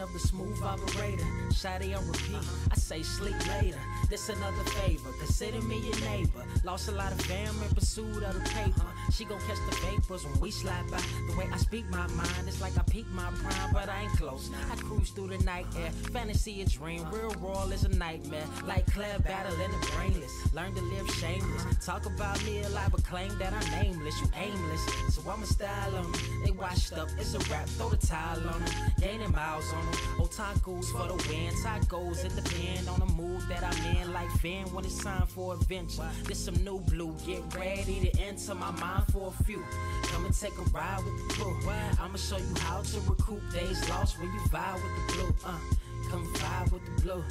Of the smooth operator. Shotty on repeat. I say sleep later. This another favor. Consider me your neighbor. Lost a lot of fam in pursuit of the paper. She gon' catch the vapors when we slide by. The way I speak my mind, it's like I peak my prime, but I ain't close. I cruise through the night air. Fantasy a dream. Real world is a nightmare. Like Claire battling the brainless. Learn to live shameless. Talk about me a lot, but claim that I'm nameless. You aimless. So I'ma style on them. They washed up. It's a rap. Throw the towel on them. Gaining miles on them. Otakus for the win. Tacos, it depend on the mood that I'm in. Like Van when it's time for adventure. This some new blue. Get ready to enter my mind for a few. Come and take a ride with the crew. I'ma show you how to recoup days lost when you vibe with the blue. Uh, come vibe with the blue.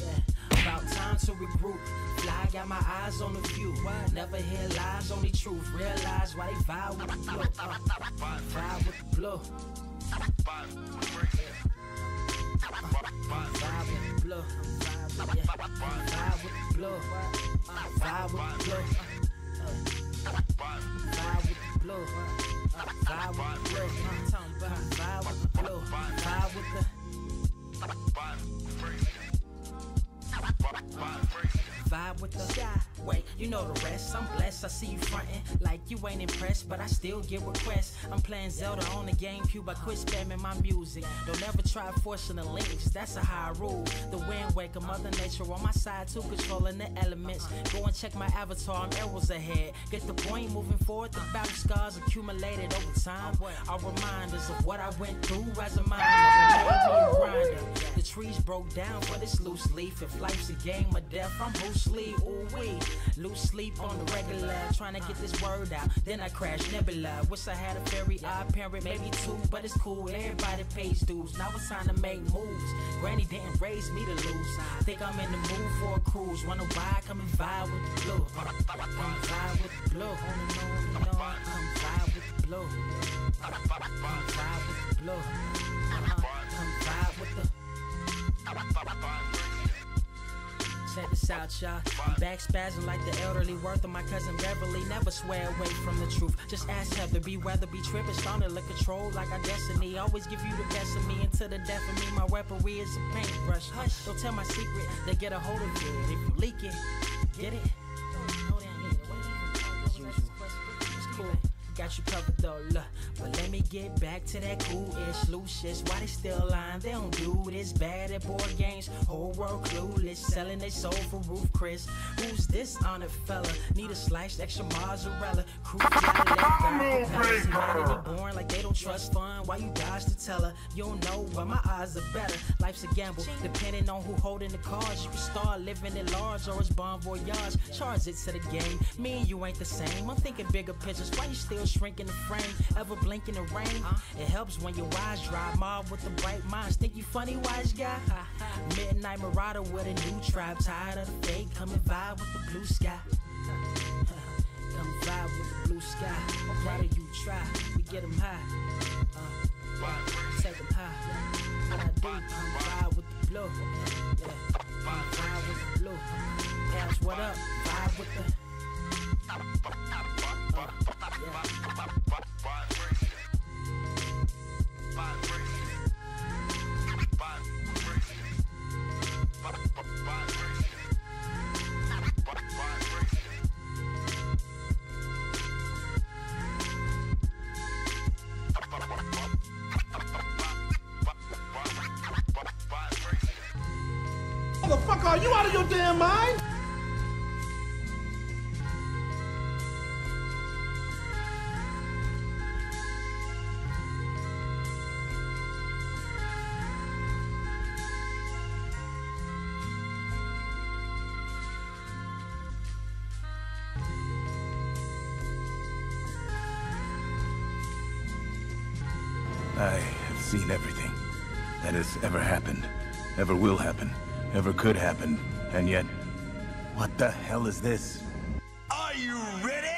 Yeah. About time to regroup. Fly, got my eyes on the view. Never hear lies, only truth. Realize why they vibe with the blue. Uh, vibe with the blue. Vibe with the Wait, you know the rest. I'm blessed. I see you frontin' like you ain't impressed, but I still get requests. I'm playing Zelda on the GameCube. I quit spamming my music. Don't ever try forcing the links. That's a high rule. The wind waker, Mother Nature on my side too, controlling the elements. Go and check my avatar. I'm arrows ahead. Get the point moving forward. The battle scars accumulated over time are reminders of what I went through as a grinder. The trees broke down for this loose leaf. If life's a game of death, I'm Bruce Lee. Ooh wee, lose sleep on the regular, trying to get this word out. Then I crash Nebula. Wish I had a very odd parent, maybe two, but it's cool. Everybody pays dues. Now it's time to make moves. Granny didn't raise me to lose. Think I'm in the mood for a cruise. Wanna ride? Come and vibe with the blue. Come vibe with the blue. You know, come vibe with the blue. Come vibe with the blue. Come vibe with the. Uh, Check this out, y'all. Back spazzing like the elderly worth of my cousin Beverly. Never swear away from the truth. Just ask Heather, be weather, be tripping, starting to control like our destiny. Always give you the best of me until the death of me. My weaponry is a paintbrush. Hush, don't tell my secret. They get a hold of it. If you leak it, get it. It's cool. Got you covered though, look. But let me get back to that cool-ish, Lucius. Why they still lying? They don't do this bad at board games. Whole world clueless, selling their soul for Roof Chris. Who's this honored fella? Need a slice, extra mozzarella. Crew born like they don't trust fun. Why you dodge to tell her? You don't know, but my eyes are better. Life's a gamble, depending on who holding the cards. You can start living at large or it's bon voyage. Charge it to the game. Me and you ain't the same. I'm thinking bigger pictures. Why you still shrinking the frame? Ever blink in the rain? It helps when your eyes dry. Mob with the bright minds. Think you funny, wise guy? Midnight Marauder with a new tribe. Tired of the fake. Come and vibe with the blue sky. Come vibe with the blue sky. Why do you try? We get them high. Uh, take them high. What I do, come vibe with the blue. Yeah. Come vibe with the blue. Pass what up? Vibe with the. Uh. Motherfucker, are you out of your damn mind? Could happen, and yet, what the hell is this? Are you ready?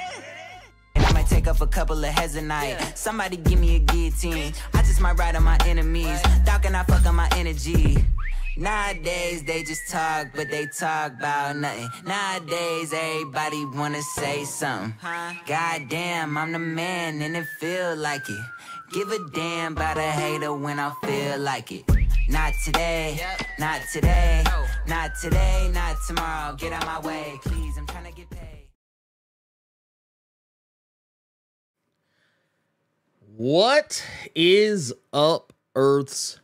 I might take off a couple of heads a night. Somebody give me a guillotine. I just might ride on my enemies. Dog and I fuck on my energy. Nowadays they just talk, but they talk about nothing. Nowadays everybody wanna say something. Goddamn, I'm the man and it feel like it. Give a damn about a hater when I feel like it. Not today, not today, not today, not tomorrow. Get out my way, please. I'm trying to get paid. What is up, Earth's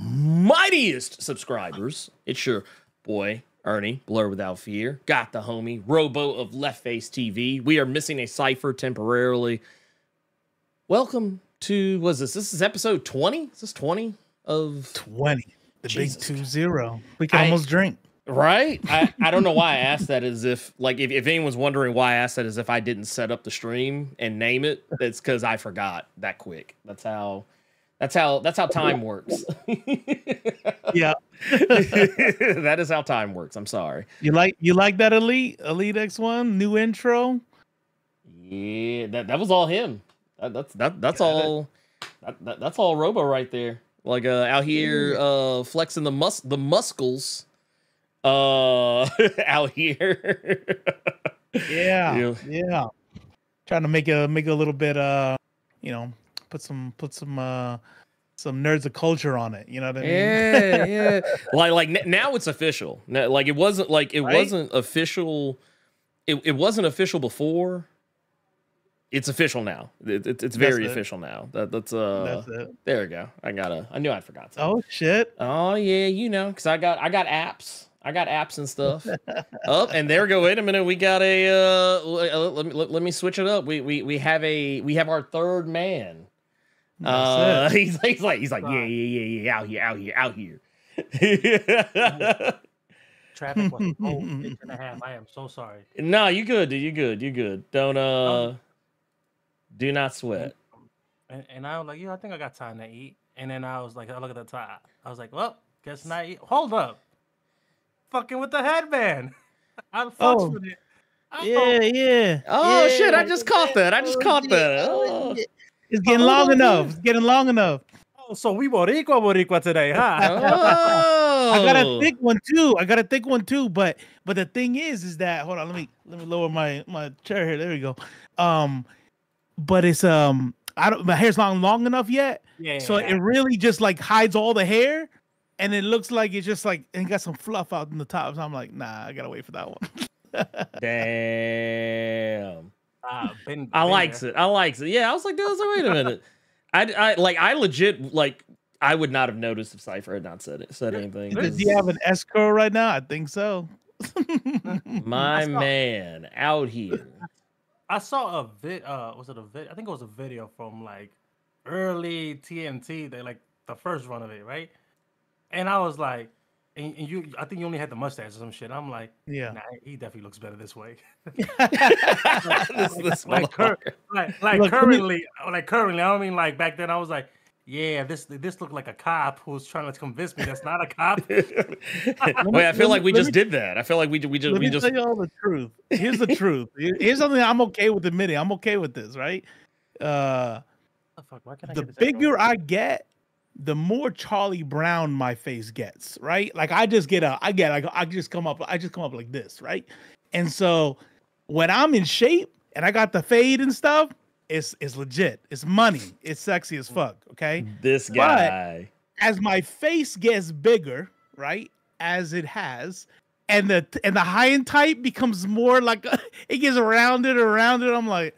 mightiest subscribers? It's your boy, Ernie, Blerd Without Fear. Got the homie, Robo of Left Face TV. We are missing a cipher temporarily. Welcome to, was this? This is episode 20? Is this 20 of. 20. The Jesus big two zero. We can I- almost drink. Right? I, I don't know why I asked that as if, like, if, if anyone's wondering why I asked that as if I didn't set up the stream and name it, it's because I forgot that quick. That's how. That's how that's how time works. Yeah. that is how time works. I'm sorry. You like you like that Elite? Elite X1 new intro? Yeah, that, that was all him. That, that's that that's all that, that, that's all Robo right there. Like uh out here uh flexing the mus the muscles uh out here. Yeah. Yeah. Yeah. Trying to make a make a little bit uh you know, put some put some uh some nerds of culture on it. You know what I mean? Yeah, yeah. like like n- now it's official. Now, like it wasn't like it Right? wasn't official. It, it wasn't official before. It's official now. It, it- it's very it. official now. That that's uh. That's it. There we go. I gotta. I knew I forgot. Something. Oh shit. Oh yeah, you know, because I got I got apps. I got apps and stuff. oh, and there we go. Wait a minute. We got a. Uh, l- let, me let, let me switch it up. We we we have a we have our third man. Uh, That's it. he's, he's like he's like yeah yeah yeah yeah out here out here out here. Traffic was a whole inch and a half. I am so sorry. no, you good, dude. You good. You good. Don't uh, Um, do not sweat. And, and I was like, yeah, I think I got time to eat. And then I was like, I look at the top. I was like, well, guess not eat. Hold up. Fucking with the headband. I fucks Oh. with it. I Yeah, fuck- yeah. Oh shit! I just caught that. I just Oh, caught yeah. that. Oh, Oh. It's getting long enough. It's getting long enough. Oh, so we Boricua Boricua today, huh? Oh. I got a thick one too. I got a thick one too. But but the thing is, is that hold on, let me let me lower my my chair here. There we go. Um, but it's um, I don't my hair's not long enough yet, yeah. so it really just like hides all the hair, and it looks like it's just like and got some fluff out in the top. So I'm like, nah, I gotta wait for that one. Damn. Been, I likes there. it. I likes it. Yeah, I was like, dude, I was like, wait a minute. I, I like I legit like I would not have noticed if Cipher had not said it said anything. Do 'cause you have an S curl right now? I think so. my saw- man out here. I saw a vid. Uh, was it a vid? I think it was a video from like early TNT. They like the first run of it, right? And I was like, and, and you, I think you only had the mustache or some shit. I'm like, Yeah. nah, he definitely looks better this way. this, this like, motherfucker. like, like Look, let me- currently, like currently. I don't mean like back then. I was like, yeah, this this looked like a cop who's trying to convince me that's not a cop. Wait, I feel like we just me- did that. I feel like we we just Let we me just tell you all the truth. Here's the truth. Here's something I'm okay with admitting. I'm okay with this, right? Uh the fuck? Why can't I the get this hair bigger? I get, the more Charlie Brown my face gets, right? Like I just get a, I get like I just come up, I just come up like this, right? And so when I'm in shape and I got the fade and stuff, it's it's legit. It's money. It's sexy as fuck. Okay. this guy. But- guy. As my face gets bigger, right? As it has, and the and the high and type becomes more like it gets rounded and rounded. I'm like,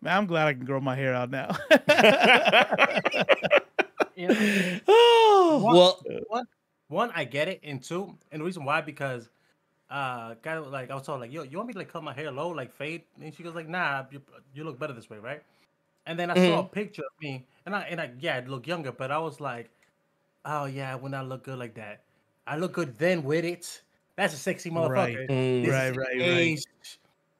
man, I'm glad I can grow my hair out now. You know? oh, well, one, one, I get it, and two, and the reason why because, uh, guy was like I was told like, yo, you want me to like cut my hair low, like fade, and she goes like, nah, you, you look better this way, right? And then I saw a picture of me, and I and I yeah, I look younger, but I was like, oh yeah, I would not look good like that. I look good then with it. That's a sexy Right. motherfucker. Mm. Right, is right, right. age,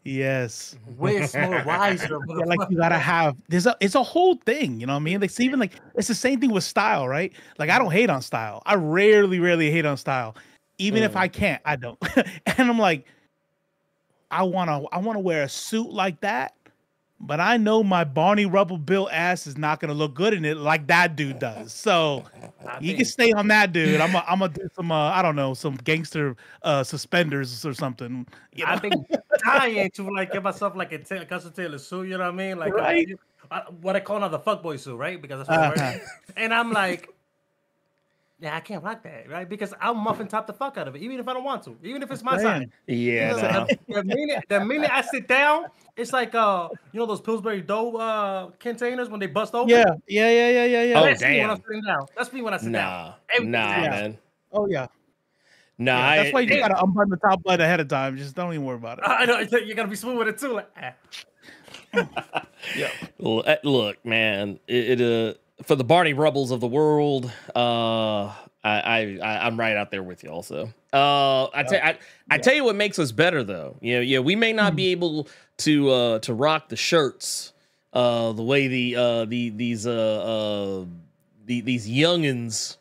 yes. With more wiser. Yeah, like you gotta have there's a it's a whole thing, you know what I mean? It's even like it's the same thing with style, right? Like I don't hate on style. I rarely, rarely hate on style. Even if Mm. I can't, I don't. and I'm like, I wanna I wanna wear a suit like that, but I know my Barney Rubble Bill ass is not gonna look good in it like that dude does. So you can stay on that dude. I'm gonna do some uh, I don't know some gangster uh, suspenders or something. You know? I've been dying to like get myself like a ta- custom tailor suit. You know what I mean? Like Right. uh, what I call now the fuckboy suit, right? Because that's what I Uh-huh. wear. And I'm like, yeah, I can't rock that, right? Because I'll muffin top the fuck out of it, even if I don't want to, even if it's my Man. size. Yeah, You know, no. the, the minute the minute I sit down, it's like uh, you know those Pillsbury dough uh containers when they bust open. yeah, yeah, yeah, yeah, yeah, yeah. Oh, That's me when. I'm sitting down. That's me when I sit down. Nah, Every- nah, Yeah. man. Oh yeah. Nah, Yeah, that's I- why you gotta unbutton the top button ahead of time. Just don't even worry about it. I know you gotta be smooth with it too. Like, ah. L- uh, Look, man, it, it uh for the Barney Rubbles of the world, uh, I, I, I'm right out there with you. Also, uh, I tell I, I tell you what makes us better though. You know, yeah, we may not be able to uh to rock the shirts, uh, the way the uh the these uh uh the, these youngins.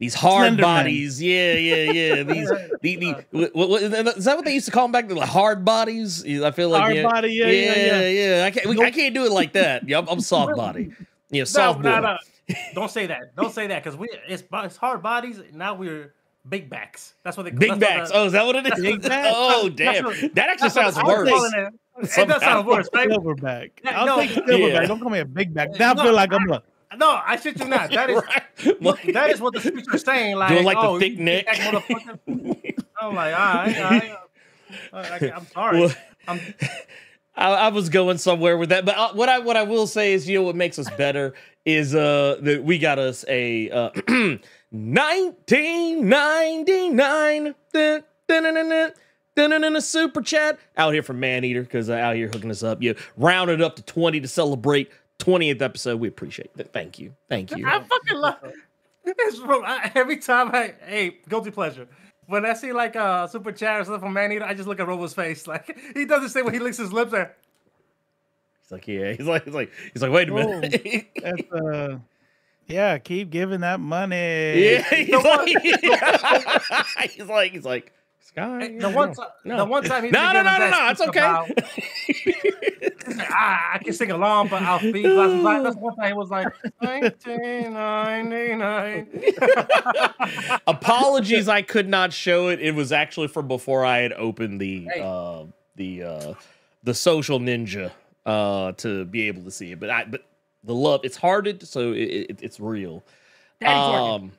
These hard Slenderman. bodies, yeah, yeah, yeah. These, the, the, what, what, is that what they used to call them back The Like hard bodies. I feel like Hard yeah, body, yeah, yeah, yeah, yeah. yeah. I can't, we, I can't do it like that. Yeah, I'm, I'm soft body. Yeah, No, soft no, boy. no. Don't say that. Don't say that because we it's, it's hard bodies. Now we're big backs. That's what they call Big backs. The, Oh, is that what it is? Big backs? Oh, damn. what- That actually sounds worse. calling It, it does Somehow. sound worse, right? Silverback. Yeah, I'll no. take silverback. Yeah. Don't call me a big back. Now I No, feel like I'm a No, I shit you not. That is Right? Like- that is what the streets are saying. Like, Doing like the oh, thick neck. big back motherfucker. I'm like, all right, all right. Uh, I, I'm sorry. Well- I'm, I, I, was going somewhere with that, but uh, what I what I will say is, you know, what makes us better is uh that we got us a uh, 1999 dun, dun, dun, in a super chat out here from Man Eater because uh, out here hooking us up. You rounded up to 20 to celebrate 20th episode. We appreciate that. Thank you. Thank you. I fucking love it. It's from I, every time I, hey, guilty pleasure. When I see like uh super chat or something from Man Eater, I just look at Robo's face. Like he does the same when he licks his lips there. He's like, yeah. He's like, he's like, he's like, wait a minute. that's uh yeah, keep giving that money. yeah. He's like, he's like, he's like, Sky. The one time, No. the one time he No, no, no, no, no. It's okay. about- ah, I can sing along, but I'll speak. Blah, blah, blah. That's one time he was like, 1999. Apologies, I could not show it. It was actually from before I had opened the Hey. uh the uh the social ninja uh to be able to see it. But I but the love it's hearted, so it, it, it's real. Daddy's. Um,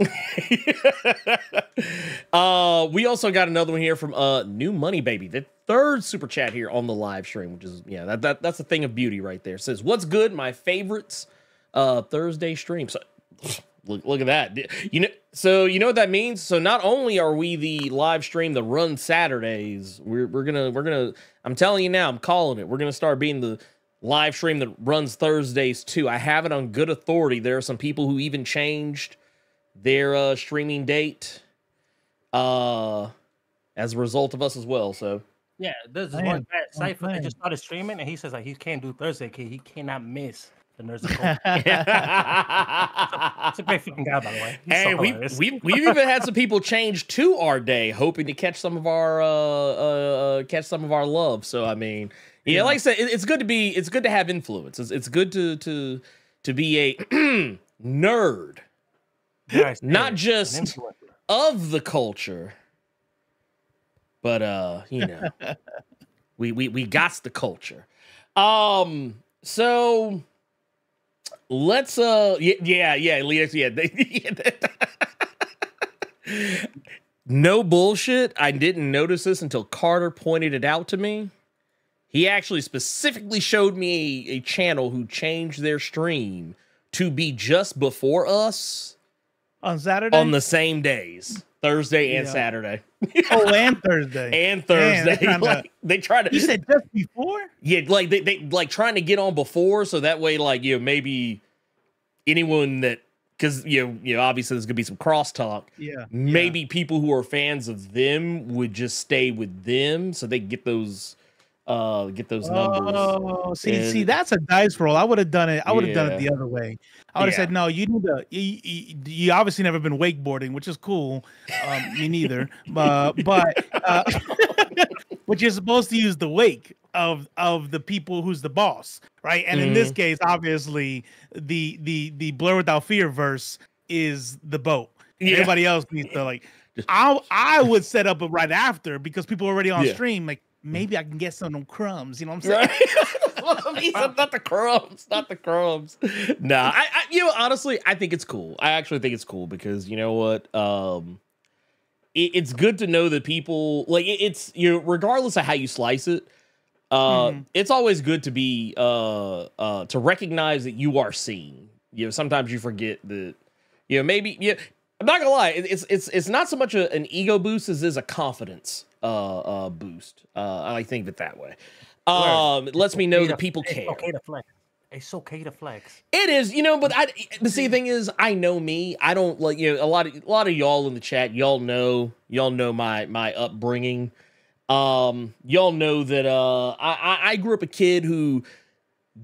uh, we also got another one here from uh New Money Baby, the third super chat here on the live stream, which is yeah, that, that that's a thing of beauty right there. Says, "What's good? My favorites uh Thursday stream." So look look at that. You know, so you know what that means. So not only are we the live stream that runs Saturdays, we're we're gonna we're gonna. I'm telling you now, I'm calling it. We're gonna start being the live stream that runs Thursdays too. I have it on good authority. There are some people who even changed their uh, streaming date uh, as a result of us as well. So Yeah, this is Man, one bad Cipher that man. just started streaming, and he says like he can't do Thursday. Kid. He cannot miss the Nerds of Coke. hey, It's a great fucking guy, by the way. He's so we, we we've even had some people change to our day, hoping to catch some of our uh, uh, uh catch some of our love. So I mean, yeah, like I said, it, it's good to be it's good to have influence. It's, it's good to to to be a nerd Not just- of the culture, but uh, you know, we we we got the culture. Um, so let's uh, yeah, yeah, yeah, Leah, yeah. they- no bullshit. I didn't notice this until Carter pointed it out to me. He actually specifically showed me a, a channel who changed their stream to be just before us on Saturday. on the same days, Thursday and Yeah. Saturday oh, and Thursday. and Thursday. they kinda- like, they try to you said just before. yeah, like they, they like trying to get on before, so that way, like you know, maybe anyone that because you know, you know, obviously there's gonna be some crosstalk. Yeah. Maybe people who are fans of them would just stay with them, so they get those uh get those numbers. Oh, see, see, that's a dice roll. I would have done it. I would have done it the other way. I would have Yeah. said, no, you need to. You, you, you obviously never been wakeboarding, which is cool. Um, me neither. But but uh, but you're supposed to use the wake of of the people who's the boss, right? And in this Mm-hmm. case, obviously, the the the blerd without fear verse is the boat. Yeah. Everybody else needs to like. I I would set up right after because people are already on Yeah. stream. Like maybe I can get some of them crumbs. You know what I'm saying? Right? Not the crumbs, not the crumbs. Nah, I, I, you know, honestly, I think it's cool. I actually think it's cool because you know what? Um, it, it's good to know that people like it, it's you know, regardless of how you slice it. Uh, it's always good to be uh uh to recognize that you are seen. You know, sometimes you forget that. You know, maybe yeah. I'm not gonna lie. It's it's it's not so much a, an ego boost as is a confidence uh uh boost. Uh, I think of it that way. Um, it lets me know that people it's care. okay to flex. It's okay to flex. It is, you know, but I. But see, the thing is, I know me. I don't like you know a lot of a lot of y'all in the chat. Y'all know, y'all know my my upbringing. Um, y'all know that uh, I I, I grew up a kid who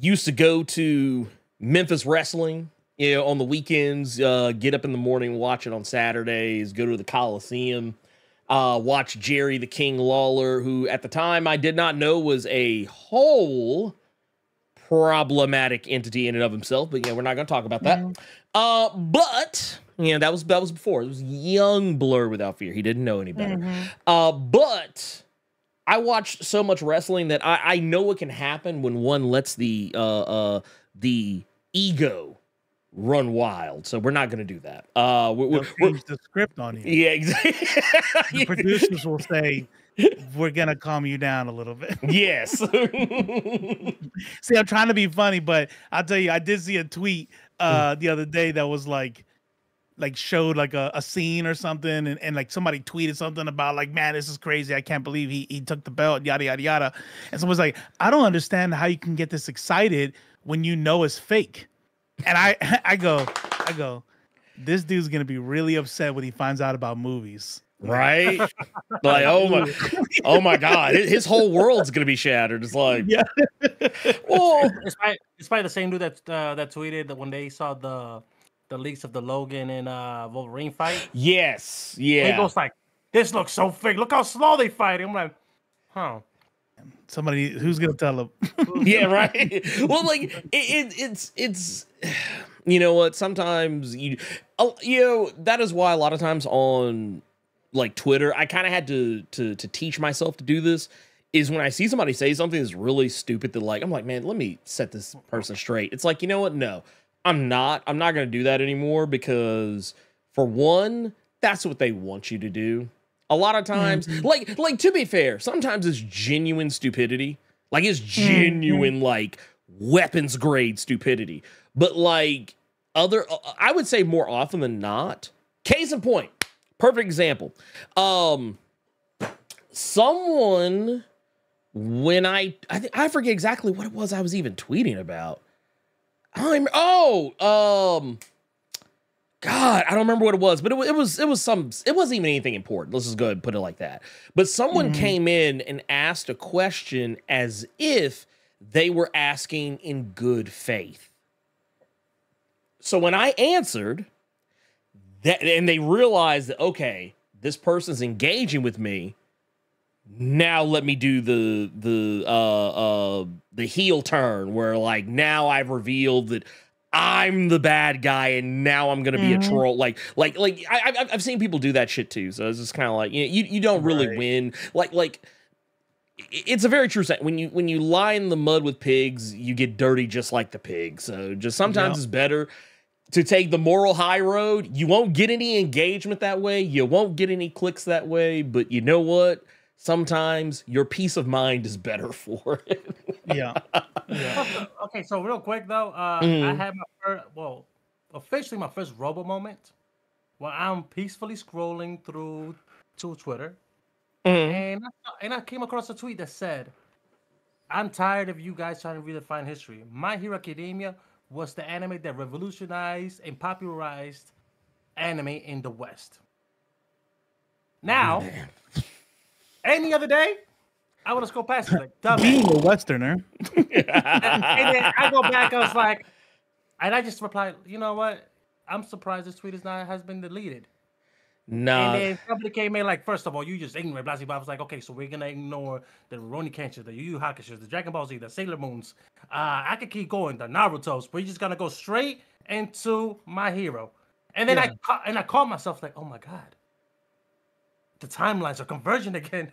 used to go to Memphis wrestling. You know, on the weekends, uh, get up in the morning, watch it on Saturdays, go to the Coliseum, uh, watch Jerry the King Lawler, who at the time I did not know was a whole problematic entity in and of himself. But yeah, we're not going to talk about that. Uh, but you know that was that was before. It was young Blerd without fear. He didn't know any better. Uh, but I watched so much wrestling that I, I know what can happen when one lets the uh, uh, the ego run wild. So we're not going to do that. Uh, we're, we're- change the script on you. yeah, exactly. The producers will say, "We're gonna calm you down a little bit." yes. See, I'm trying to be funny, but I'll tell you, I did see a tweet uh the other day that was like like showed like a, a scene or something and, and like somebody tweeted something about like man this is crazy i can't believe he, he took the belt yada yada yada and someone's like i don't understand how you can get this excited when you know it's fake and i i go i go this dude's gonna be really upset when he finds out about movies right? Like, oh my, oh my God, his his whole world's gonna be shattered. It's like, Yeah. well, It's probably, it's probably the same dude that uh, that tweeted that when they saw the the leaks of the Logan and uh, Wolverine fight. yes, yeah. He yeah, goes like, "This looks so fake. Look how slow they fight." I'm like, "Huh." Somebody who's gonna tell him yeah, right. well, like it, it, it's it's you know what? Sometimes you uh, you know that is why a lot of times on like Twitter, I kind of had to to to teach myself to do this. Is when I see somebody say something that's really stupid that like I'm like, man, let me set this person straight. It's like, you know what? No, I'm not. I'm not gonna do that anymore because for one, that's what they want you to do. A lot of times, like like to be fair, sometimes it's genuine stupidity. Like it's genuine like weapons grade stupidity. But like other I would say more often than not. Case in point. Perfect example. Um someone when I I, th- I forget exactly what it was I was even tweeting about. I'm oh um God, I don't remember what it was, but it, wa- it was it was some it wasn't even anything important. Let's just go ahead and put it like that. But someone came in and asked a question as if they were asking in good faith. So when I answered that and they realized that okay, this person's engaging with me, now let me do the the uh uh the heel turn where like now I've revealed that I'm the bad guy and now I'm gonna be a mm-hmm. troll. Like like like I, I I've seen people do that shit too. So it's just kind of like you, know, you you don't really Right. win. Like like it's a very true saying. When you when you lie in the mud with pigs, you get dirty just like the pig. So just sometimes Yeah. it's better to take the moral high road. You won't get any engagement that way. You won't get any clicks that way. But you know what? Sometimes your peace of mind is better for it. yeah yeah Okay, so real quick though, uh, I Mhm. had my first, well, officially my first robo moment where I'm peacefully scrolling through to Twitter, and I, and I came across a tweet that said, "I'm tired of you guys trying to redefine history. My Hero Academia was the anime that revolutionized and popularized anime in the West. Now, any other day, I would have scrolled past it like, dumbass. being a westerner and, and then I go back, I was like, and I just replied, you know what? I'm surprised this tweet is not has been deleted. Nah. And then somebody came in like, first of all, you just ignorant, blah, blah, blah. I was like, okay, so we're gonna ignore the Rurouni Kenshin, the Yu Yu Hakusho, the Dragon Ball Z, the Sailor Moons. Uh, I could keep going, the Naruto's. We're just gonna go straight into my hero. And then I Yeah. ca- and I caught myself like, oh my god, the timelines are converging again.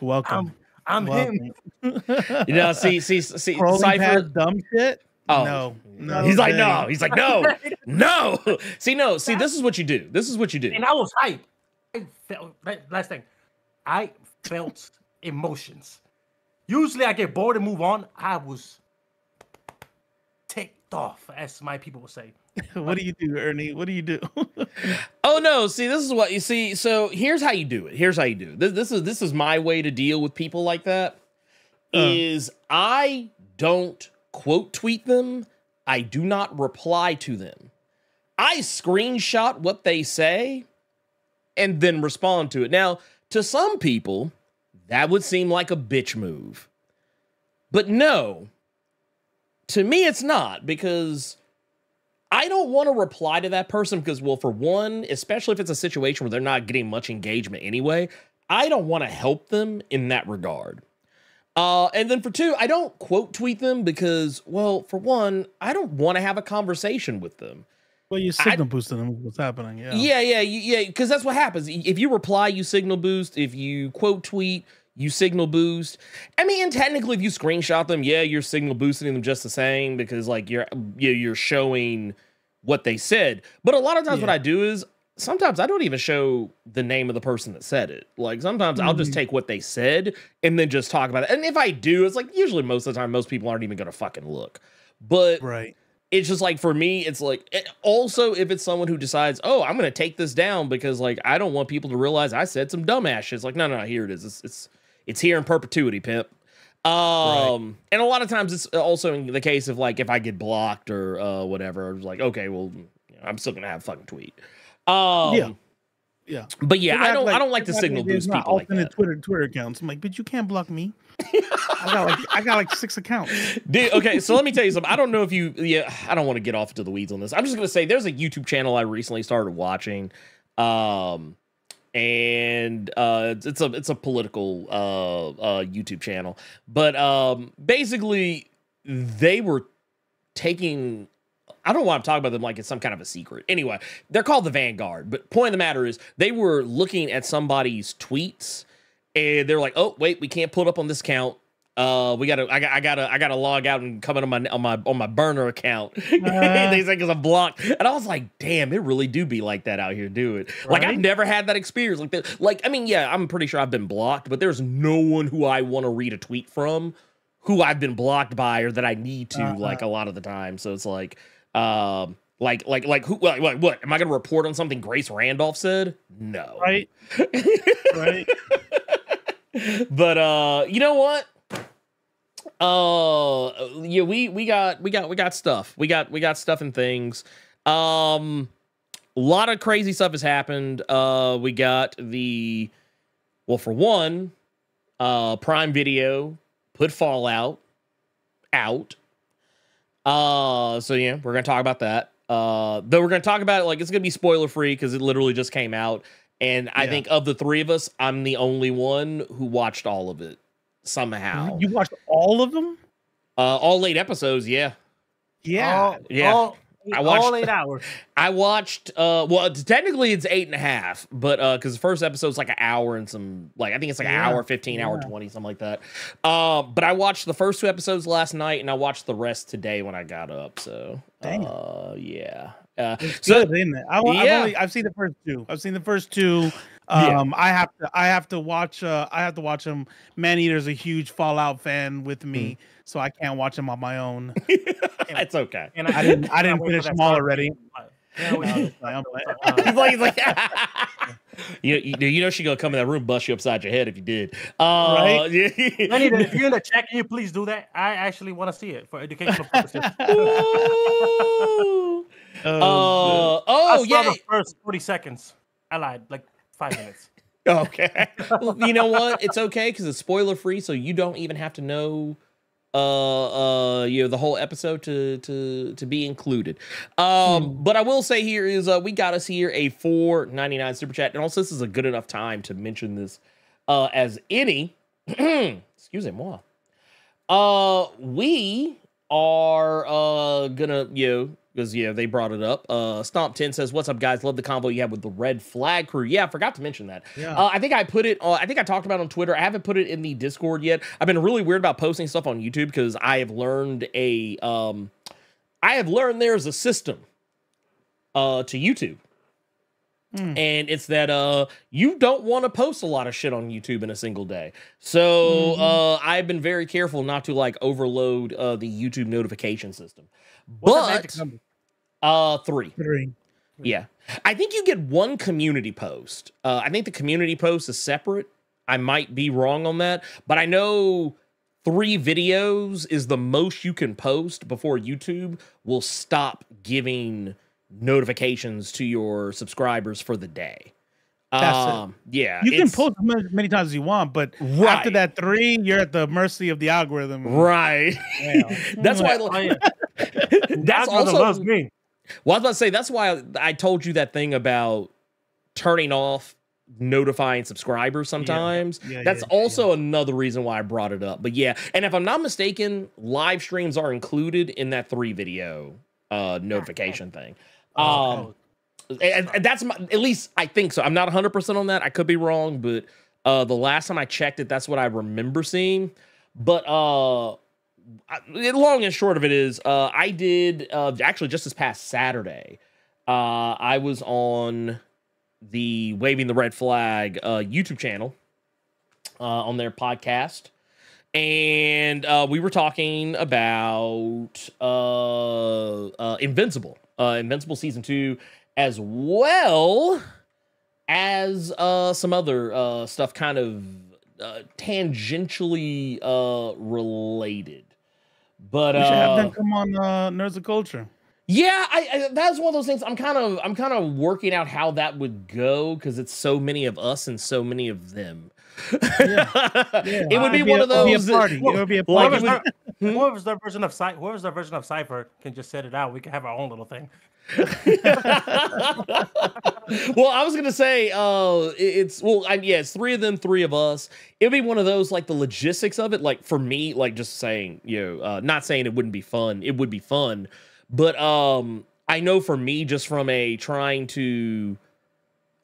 Welcome. I'm him. Welcome. You know, see, see, see, Scrolling Cipher. dumb shit. Oh. no, no. He's like, no. He's like, no, no. See, no. See, this is what you do. This is what you do. And I was hyped. I felt last thing. I felt emotions. Usually I get bored and move on. I was ticked off, as my people would say. What do you do, Ernie? What do you do? Oh no! See, this is what you see. So here's how you do it. Here's how you do it. This, this is this is my way to deal with people like that. Is Uh. I don't quote tweet them. I do not reply to them. I screenshot what they say and then respond to it. Now, to some people, that would seem like a bitch move. But no, to me, it's not because I don't want to reply to that person because, well, for one, especially if it's a situation where they're not getting much engagement anyway, I don't want to help them in that regard. Uh, and then for two, I don't quote tweet them because, well, for one, I don't want to have a conversation with them. well, you signal boosting them. What's happening? Yeah. Yeah, yeah, yeah, because that's what happens. If you reply, you signal boost. If you quote tweet, you signal boost. I mean, and technically, if you screenshot them, yeah, you're signal boosting them just the same because like you're you- you're showing what they said. But a lot of times, what I do is sometimes I don't even show the name of the person that said it. Like sometimes I'll just mm-hmm. take what they said and then just talk about it. And if I do, it's like usually most of the time, most people aren't even gonna fucking look. But Right. it's just like for me it's like it- also if it's someone who decides oh i'm gonna take this down because like i don't want people to realize i said some dumbass shit it's like no no, no here it is it's it's, it's here in perpetuity pimp um and a lot of times it's also in the case of like if i get blocked or uh whatever like okay well you know, i'm still gonna have a fucking tweet um Yeah. Yeah. but yeah i don't i don't like to signal boost people like that Twitter Twitter accounts. I'm like, but you can't block me. I got like I got like six accounts. Dude, okay, so let me tell you something. I don't know if you, yeah, I don't want to get off into the weeds on this. I'm just gonna say there's a YouTube channel I recently started watching, um, and uh, it's, a it's a political uh, uh YouTube channel, but um, basically they were taking. I don't want to talk about them like it's some kind of a secret. Anyway, they're called the Vanguard. But point of the matter is, they were looking at somebody's tweets, and they're like, "Oh, wait, we can't put up on this account. Uh, we gotta, I got, I gotta, I gotta log out and come in on my on my on my burner account. they say because I'm blocked, and I was like, damn, it really do be like that out here, do it? Like I've never had that experience like that. Like I mean, yeah, I'm pretty sure I've been blocked, but there's no one who I want to read a tweet from who I've been blocked by or that I need to Uh-uh. like a lot of the time. So it's like, um, like like like who like, like what? Am I gonna report on something Grace Randolph said? No, Right. right. but uh you know what uh yeah we we got we got we got stuff. We got we got stuff and things. Um a lot of crazy stuff has happened. Uh we got the well for one uh prime video put fallout out. Uh so yeah we're gonna talk about that. Uh though we're gonna talk about it like it's gonna be spoiler free because it literally just came out. And i Yeah. think of the three of us i'm the only one who watched all of it somehow You watched all of them? uh all eight episodes yeah Yeah. All, yeah. All, I all eight hours. i watched uh well technically it's eight and a half but uh because the first episode's like an hour and some like i think it's like an hour 15 hour 20 something like that um but i watched the first two episodes last night and i watched the rest today when i got up so Dang. uh yeah uh It's so good, isn't it? I, I've, Yeah. only, I've seen the first two. I've seen the first two. Yeah. Um, I have to. I have to watch. Uh, I have to watch them. Man Eater's a huge Fallout fan with Mm. me, so I can't watch them on my own. it's okay And I didn't- I didn't finish that them all already. Trek. Can't wait for I'm that playing. Star Trek. he's like, he's like you, you, you know she gonna come in that room bust you upside your head if you did uh Right? yeah. Lenny, if you're in the chat, can you please do that? I actually want to see it for educational purposes. Ooh. Oh, Uh, I oh saw yeah. the first 40 seconds. I lied, like five minutes. Okay. well, you know what? It's okay because it's spoiler free, so you don't even have to know uh uh you know the whole episode to to to be included. Um but I will say here is uh we got us here a 499 super chat and also this is a good enough time to mention this uh as any excuse me moi. Uh we are uh gonna you know because yeah, they brought it up. Uh Stomp 10 says, What's up, guys? Love the combo you have with the red flag crew. Yeah, I forgot to mention that. Yeah. Uh, I think I put it uh, I think I talked about it on Twitter. I haven't put it in the Discord yet. I've been really weird about posting stuff on YouTube because I have learned a um I have learned there's a system uh to YouTube. And it's that uh you don't want to post a lot of shit on YouTube in a single day. So uh I've been very careful not to like overload uh the YouTube notification system. But? Uh three. Three. Yeah. I think you get one community post. Uh, I think the community post is separate. I might be wrong on that, but I know three videos is the most you can post before YouTube will stop giving notifications to your subscribers for the day. That's it. um, yeah. You can post as many, many times as you want, but Right. after that three, you're at the mercy of the algorithm. Right. That's why. Yeah. That's Algorithm also loves me. Well, I was about to say that's why I, told you that thing about turning off notifying subscribers sometimes. Yeah, that's yeah, also another reason why I brought it up. But yeah, and if I'm not mistaken, live streams are included in that three video uh notification thing. Um and, and that's my, at least I think so. I'm not 100% on that. I could be wrong, but uh the last time I checked it, that's what I remember seeing. But uh long and short of it is uh i did uh actually just this past saturday uh i was on the waving the red flag uh youtube channel uh on their podcast. And uh we were talking about uh uh invincible uh invincible season two as well as uh some other uh stuff kind of uh, tangentially uh related but We should have uh them come on uh, Nerds of Culture. yeah I, I that's one of those things i'm kind of i'm kind of working out how that would go because it's so many of us and so many of them it would be It'd one of a- it'd be a those party. It would be a like, party. it would- Whoever's, their, whoever's their version of Cy- whoever's their version of Cipher can just set it out. We can have our own little thing. well, I was gonna say, uh, it's well, I, yeah, it's three of them, three of us. It'd be one of those like the logistics of it. Like for me, like just saying, you know, uh, not saying it wouldn't be fun. It would be fun, but um, I know for me, just from a trying to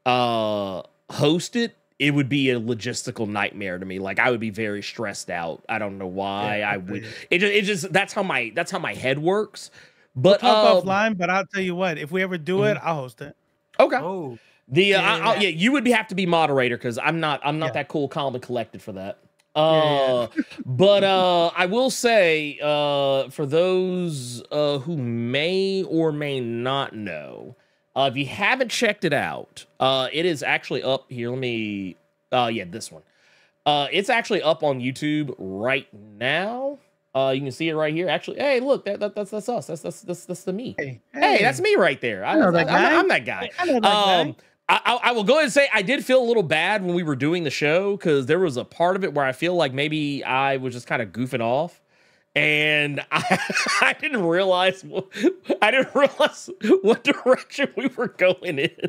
uh host it, it would be a logistical nightmare to me. Like I would be very stressed out. I don't know why Yeah, I I would. It just, it just that's how my that's how my head works. But Talk um, offline, but I'll tell you what, if we ever do it, I'll host it. okay. Oh, The uh, Yeah, I, yeah, I'll- yeah. yeah, you would be have to be moderator because I'm not I'm not Yeah. that cool, calm, and collected for that. Yeah, Uh, but uh, I will say uh, for those uh, who may or may not know, uh, if you haven't checked it out, uh, it is actually up here. Let me. Uh, yeah, this one. Uh, it's actually up on YouTube right now. Uh, you can see it right here. Actually, hey, look, that, that that's that's us. That's that's that's that's the me. Hey, Hey, that's me right there. I, know that I, am guy. I'm that guy. I know that guy. Um, I, I, I will go ahead and say I did feel a little bad when we were doing the show because there was a part of it where I feel like maybe I was just kind of goofing off, and I, I didn't realize what, I didn't realize what direction we were going in,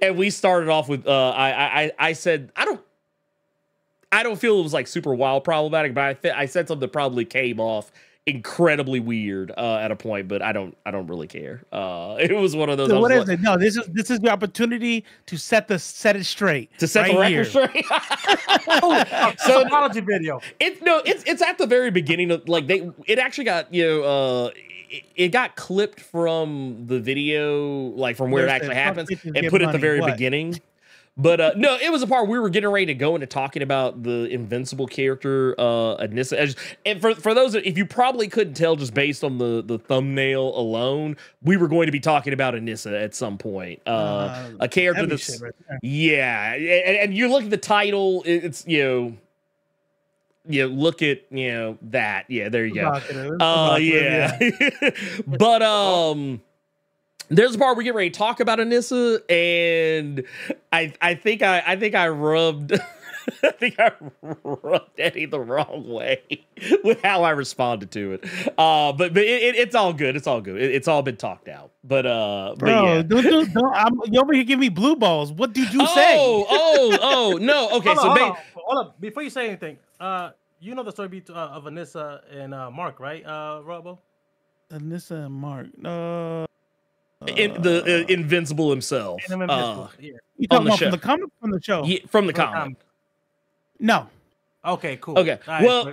and we started off with uh, I, I I said I don't. I don't feel it was like super wild problematic, but I th- I said something that probably came off incredibly weird uh, at a point, but I don't I don't really care. Uh, it was one of those. I So what was is like- it? No, this is this is the opportunity to set the set it straight. to set the right record here. straight. so so apology video. it's no, it's it's at the very beginning of like they it actually got you know uh it, it got clipped from the video like from where it actually happens and put at the very What? beginning. But uh no, it was a part we were getting ready to go into talking about the invincible character uh Anissa. And for for those if you probably couldn't tell just based on the the thumbnail alone, we were going to be talking about Anissa at some point. Uh, Uh, a character that's right yeah, and, and you look at the title, it's you know, you look at you know that. Yeah, there you go. Uh, yeah. but um, there's a part we get ready to talk about Anissa, and I I think I I think I rubbed I think I rubbed Eddie the wrong way with how I responded to it. Uh, but but it, it, it's all good. It's all good. It, it's all been talked out. But uh, Bro, but yeah. don't, don't, don't, I'm, you over here giving me blue balls. What did you say? Oh, oh, oh, no. Okay, hold so on, ba- hold, on, hold on. Before you say anything, uh, you know the story bet- uh, of Anissa and uh, Mark, right, uh, Robo? Anissa and Mark. Uh, in, the uh, Invincible himself. And Uh, you talking about show. from the comic from the show? yeah, from the From the comic. comic. No. Okay, cool. Okay. All right, well, so-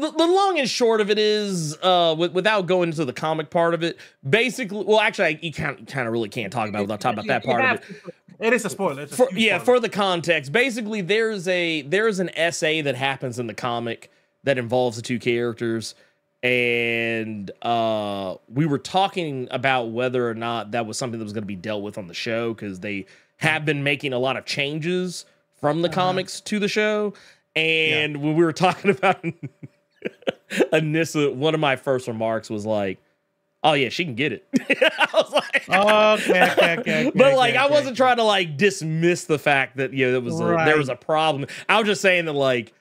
the, the long and short of it is, uh, with, without going into the comic part of it, basically, well, actually, I, you can't kind of really can't talk about it without talking about that part of it. It is a spoiler. It's a For, huge yeah, spoiler. for the context, basically, there's a there's an essay that happens in the comic that involves the two characters, and uh, we were talking about whether or not that was something that was going to be dealt with on the show because they have been making a lot of changes from the Uh-huh. comics to the show. And when we were talking about Anissa, one of my first remarks was like, "Oh yeah, she can get it." I was like, Oh, okay, okay, okay, but like, I wasn't trying to like dismiss the fact that you know there was a, there was a problem. I was just saying that like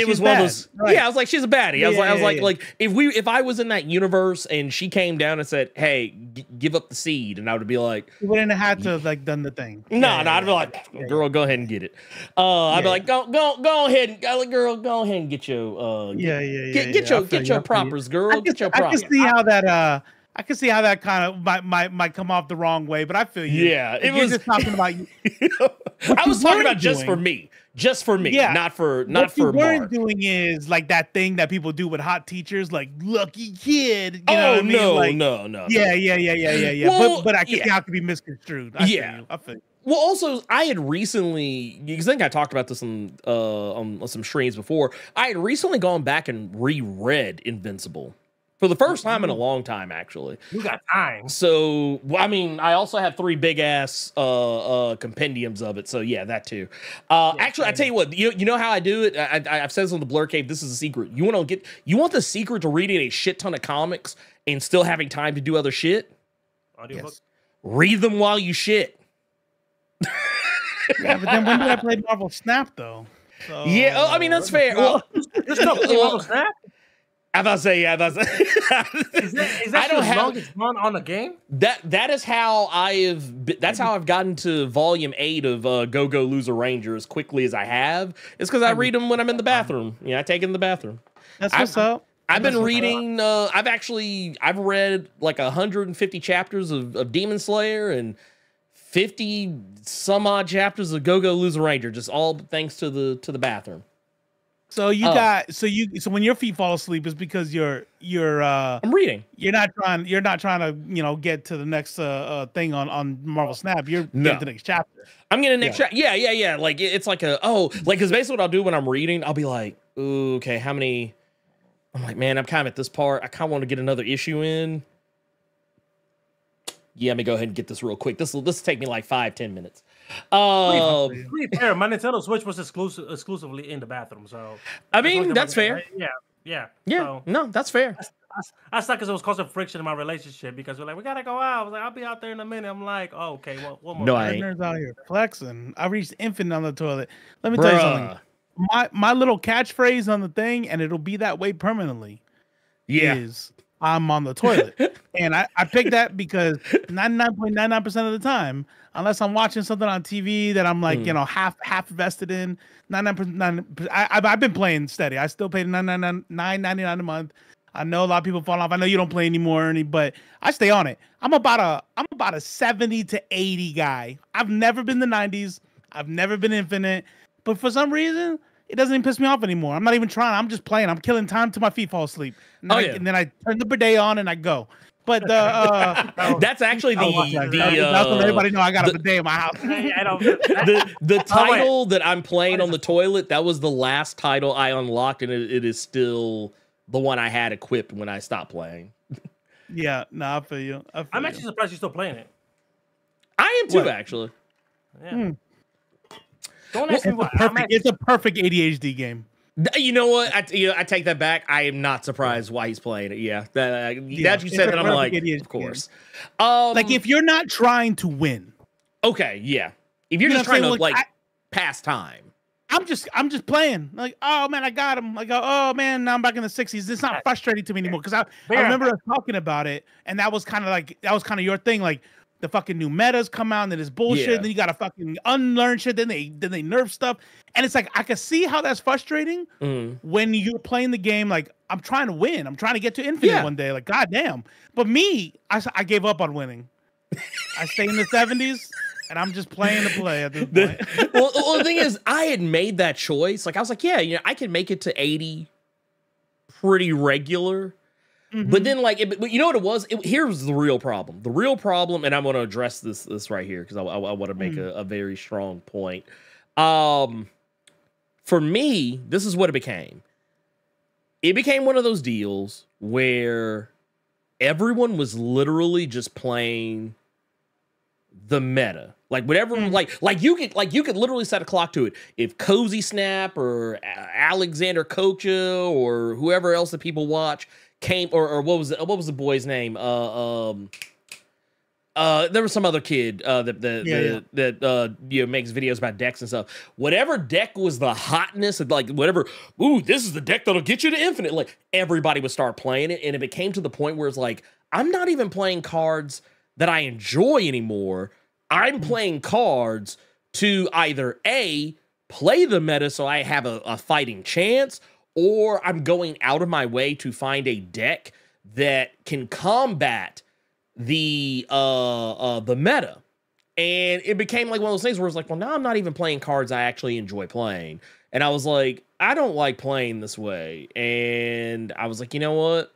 it was one bad, of those. right. Yeah, I was like, she's a baddie. I was Yeah, like, I was like, yeah. like if we if I was in that universe and she came down and said, "Hey, g- give up the seed," and I would be like, You wouldn't have had to have like done the thing. no, no, I'd be like, girl, go ahead and get it. Uh, I'd be like, go, go, go ahead, and girl, go ahead and get your, uh, get, Yeah, yeah, yeah. get, get your, get your propers, girl, get your I can see how that uh I can see how that kind of might might might come off the wrong way, but I feel you. Yeah, it you're was- just talking about you. I was talking about just for me, just for me, Yeah, not for, not what you for weren't Mark. doing is like that thing that people do with hot teachers, like lucky kid. You know oh what I mean? no, like, no, no, no. Yeah, yeah, yeah, yeah, yeah, yeah. Well, but but I can yeah. how could be misconstrued. I Yeah. feel you. I feel you. Well, also, I had recently, because I think I talked about this on, uh, on some streams before. I had recently gone back and reread Invincible for the first time in a long time, actually. you got time. So, well, I mean, I also have three big ass uh, uh, compendiums of it. So, yeah, that too. Uh, actually, I tell you what, you, you know how I do it? I, I, I've said this on the Blur Cave. This is a secret. You want to get, you want the secret to reading a shit ton of comics and still having time to do other shit? Yes. Read them while you shit. Yeah, but then when did I play Marvel Snap though? So, Yeah, oh, I mean that's fair. Well, There's no Marvel Snap. I about to say, yeah, I about to say. Is that, is I that don't your have longest run on a game? that. That is how I have. That's how I've gotten to volume eight of uh, Go Go Loser Ranger as quickly as I have. It's because I read them when I'm in the bathroom. Yeah, I take it in the bathroom. That's I- what's up. I've been That's what's up. reading. Uh, I've actually I've read like 150 chapters of, of Demon Slayer and 50 some odd chapters of Go Go Loser Ranger. Just all thanks to the to the bathroom. So you Oh. got so you so when your feet fall asleep is because you're you're uh I'm reading. you're not trying you're not trying to you know get to the next uh, uh thing on on Marvel Snap. You're No. getting the next chapter. I'm gonna next yeah. yeah, yeah, yeah. Like it's like a oh, like because basically what I'll do when I'm reading, I'll be like, Ooh, okay, how many? I'm like, man, I'm kind of at this part. I kind of want to get another issue in. Yeah, let me go ahead and get this real quick. This will this will take me like five, ten minutes. Um, To be fair, my Nintendo Switch was exclusive exclusively in the bathroom, so I mean what that's my- fair. Yeah, yeah, Yeah, So, no, that's fair. I, I suck because it was causing friction in my relationship because we're like, we gotta go out. I was like, I'll be out there in a minute. I'm like, oh, okay, well, one more. No. I ain't. Out here flexing. I reached infinite on the toilet. Let me tell you something. My my little catchphrase on the thing, and it'll be that way permanently. Yeah, Is I'm on the toilet, and I I picked that because 99.99 percent of the time, unless I'm watching something on TV that I'm like Mm. you know half half vested in, 99 I I've, I've been playing steady. I still pay 9.99 a month. I know a lot of people fall off. I know you don't play anymore, Ernie, but I stay on it. I'm about a I'm about a 70 to 80 guy. I've never been the 90s. I've never been infinite, but for some reason, it doesn't even piss me off anymore. I'm not even trying. I'm just playing. I'm killing time till my feet fall asleep. And then, Oh, I, yeah. and then I turn the bidet on and I go. But the uh, that's actually the oh, yeah, the that's uh, everybody know I got a the- bidet in my house. I, I don't. the the Oh, title that I'm playing on the toilet. That was the last title I unlocked, and it, it is still the one I had equipped when I stopped playing. yeah, no, I feel you. I feel I'm you. actually surprised you're still playing it. I am too, What? actually. Yeah. Hmm. Don't ask me It's a what. Perfect. actually, It's a perfect ADHD game. You know what? I, you know, I take that back. I am not surprised why he's playing it. Yeah, that, uh, Yeah, that you said that, I'm like, of course. Um, Like if you're not trying to win, okay, yeah. If you're You just trying to like Like, pass time, I'm just I'm just playing. Like, oh man, I got him. Like, oh man, now I'm back in the 60s. It's not frustrating to me anymore because I, I remember us talking about it, and that was kind of like that was kind of your thing. Like the fucking new metas come out, and then it's bullshit. Yeah. Then you gotta fucking unlearn shit. Then they then they nerf stuff, and it's like I can see how that's frustrating Mm. when you're playing the game. Like I'm trying to win. I'm trying to get to infinite Yeah. one day. Like goddamn. But me, I, I gave up on winning. I stay in the 70s, and I'm just playing to play at this point. well, well, the thing is, I had made that choice. Like, I was like, yeah, you know, I can make it to 80 pretty regular. But mm-hmm. then, like, it, but you know what it was? It, here's the real problem. The real problem, and I'm going to address this this right here because I, I, want to make mm. a, a very strong point. Um, for me, this is what it became. It became one of those deals where everyone was literally just playing the meta. Like whatever, mm. like like you could like you could literally set a clock to it. If Cozy Snap or Alexander Coccia or whoever else that people watch came, or, or what was it, what was the boy's name? Uh, um, uh, there was some other kid uh, that that Yeah, that, that uh, you know makes videos about decks and stuff. Whatever deck was the hotness, of like whatever. Ooh, this is the deck that'll get you to infinite. Like everybody would start playing it, and it became to the point where it's like I'm not even playing cards that I enjoy anymore. I'm playing cards to either a play the meta so I have a, a fighting chance, or I'm going out of my way to find a deck that can combat the uh uh the meta. And it became like one of those things where it's like well now i'm not even playing cards i actually enjoy playing. And i was like i don't like playing this way. And i was like you know what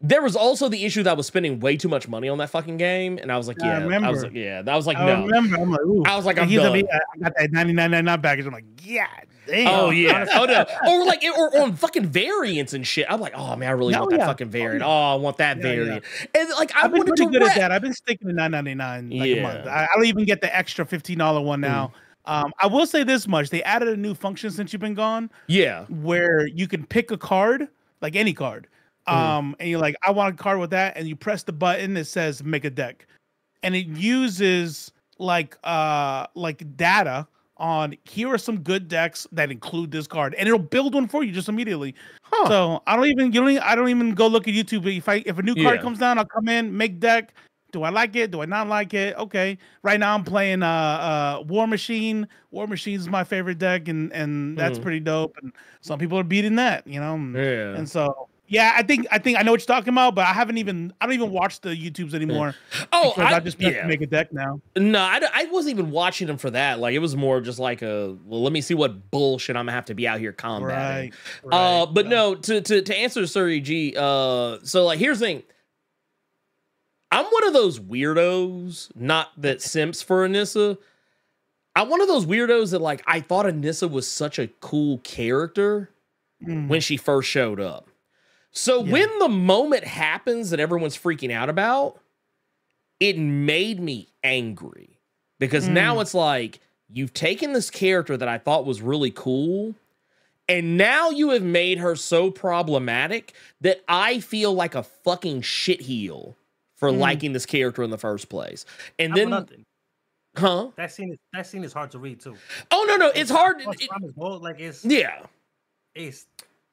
there was also the issue that i was spending way too much money on that fucking game and i was like I yeah i, was like yeah i was like I no remember. I'm like, ooh. I was like, I'm done. be- I got that 99.99 package. I'm like, yeah, damn. Oh yeah. Oh no. Or like or on fucking variants and shit. I'm like, oh man, I really Oh, want that yeah. fucking variant. yeah. Oh, I want that Yeah, variant. And like I I've been wanted pretty good rep- at that. I've been sticking to 9.99 like a month. Yeah. I, I'll even get the extra $15 one now. Mm. Um, I will say this much: they added a new function since you've been gone, Yeah. where you can pick a card, like any card, Mm. um, and you're like, I want a card with that, and you press the button that says make a deck, and it uses like uh like data on here are some good decks that include this card, and it'll build one for you just immediately. Huh. So I don't even you don't I don't even go look at YouTube. If I if a new card Yeah. comes down, I'll come in, make deck. Do I like it? Do I not like it? Okay. Right now I'm playing uh uh War Machine. War Machine's my favorite deck and and that's Mhm. pretty dope. And some people are beating that, you know. Yeah. And so yeah, I think I think I know what you're talking about, but I haven't even I don't even watch the YouTubes anymore. Oh, I, I, just yeah. make a deck now. No, I, I wasn't even watching them for that. Like it was more just like a well, let me see what bullshit I'm gonna have to be out here combating. Right. Uh, but yeah. no, to to to answer Surrey G. Uh, so like here's the thing. I'm one of those weirdos, not that simps for Anissa. I'm one of those weirdos that like I thought Anissa was such a cool character Mm. when she first showed up. So Yeah. when the moment happens that everyone's freaking out about, it made me angry because now Mm. it's like you've taken this character that I thought was really cool and now you have made her so problematic that I feel like a fucking shitheel for Mm. liking this character in the first place. And then, nothing. huh? That scene is that scene is hard to read too. Oh no, no, it's hard. Plus, it- like it's yeah, it's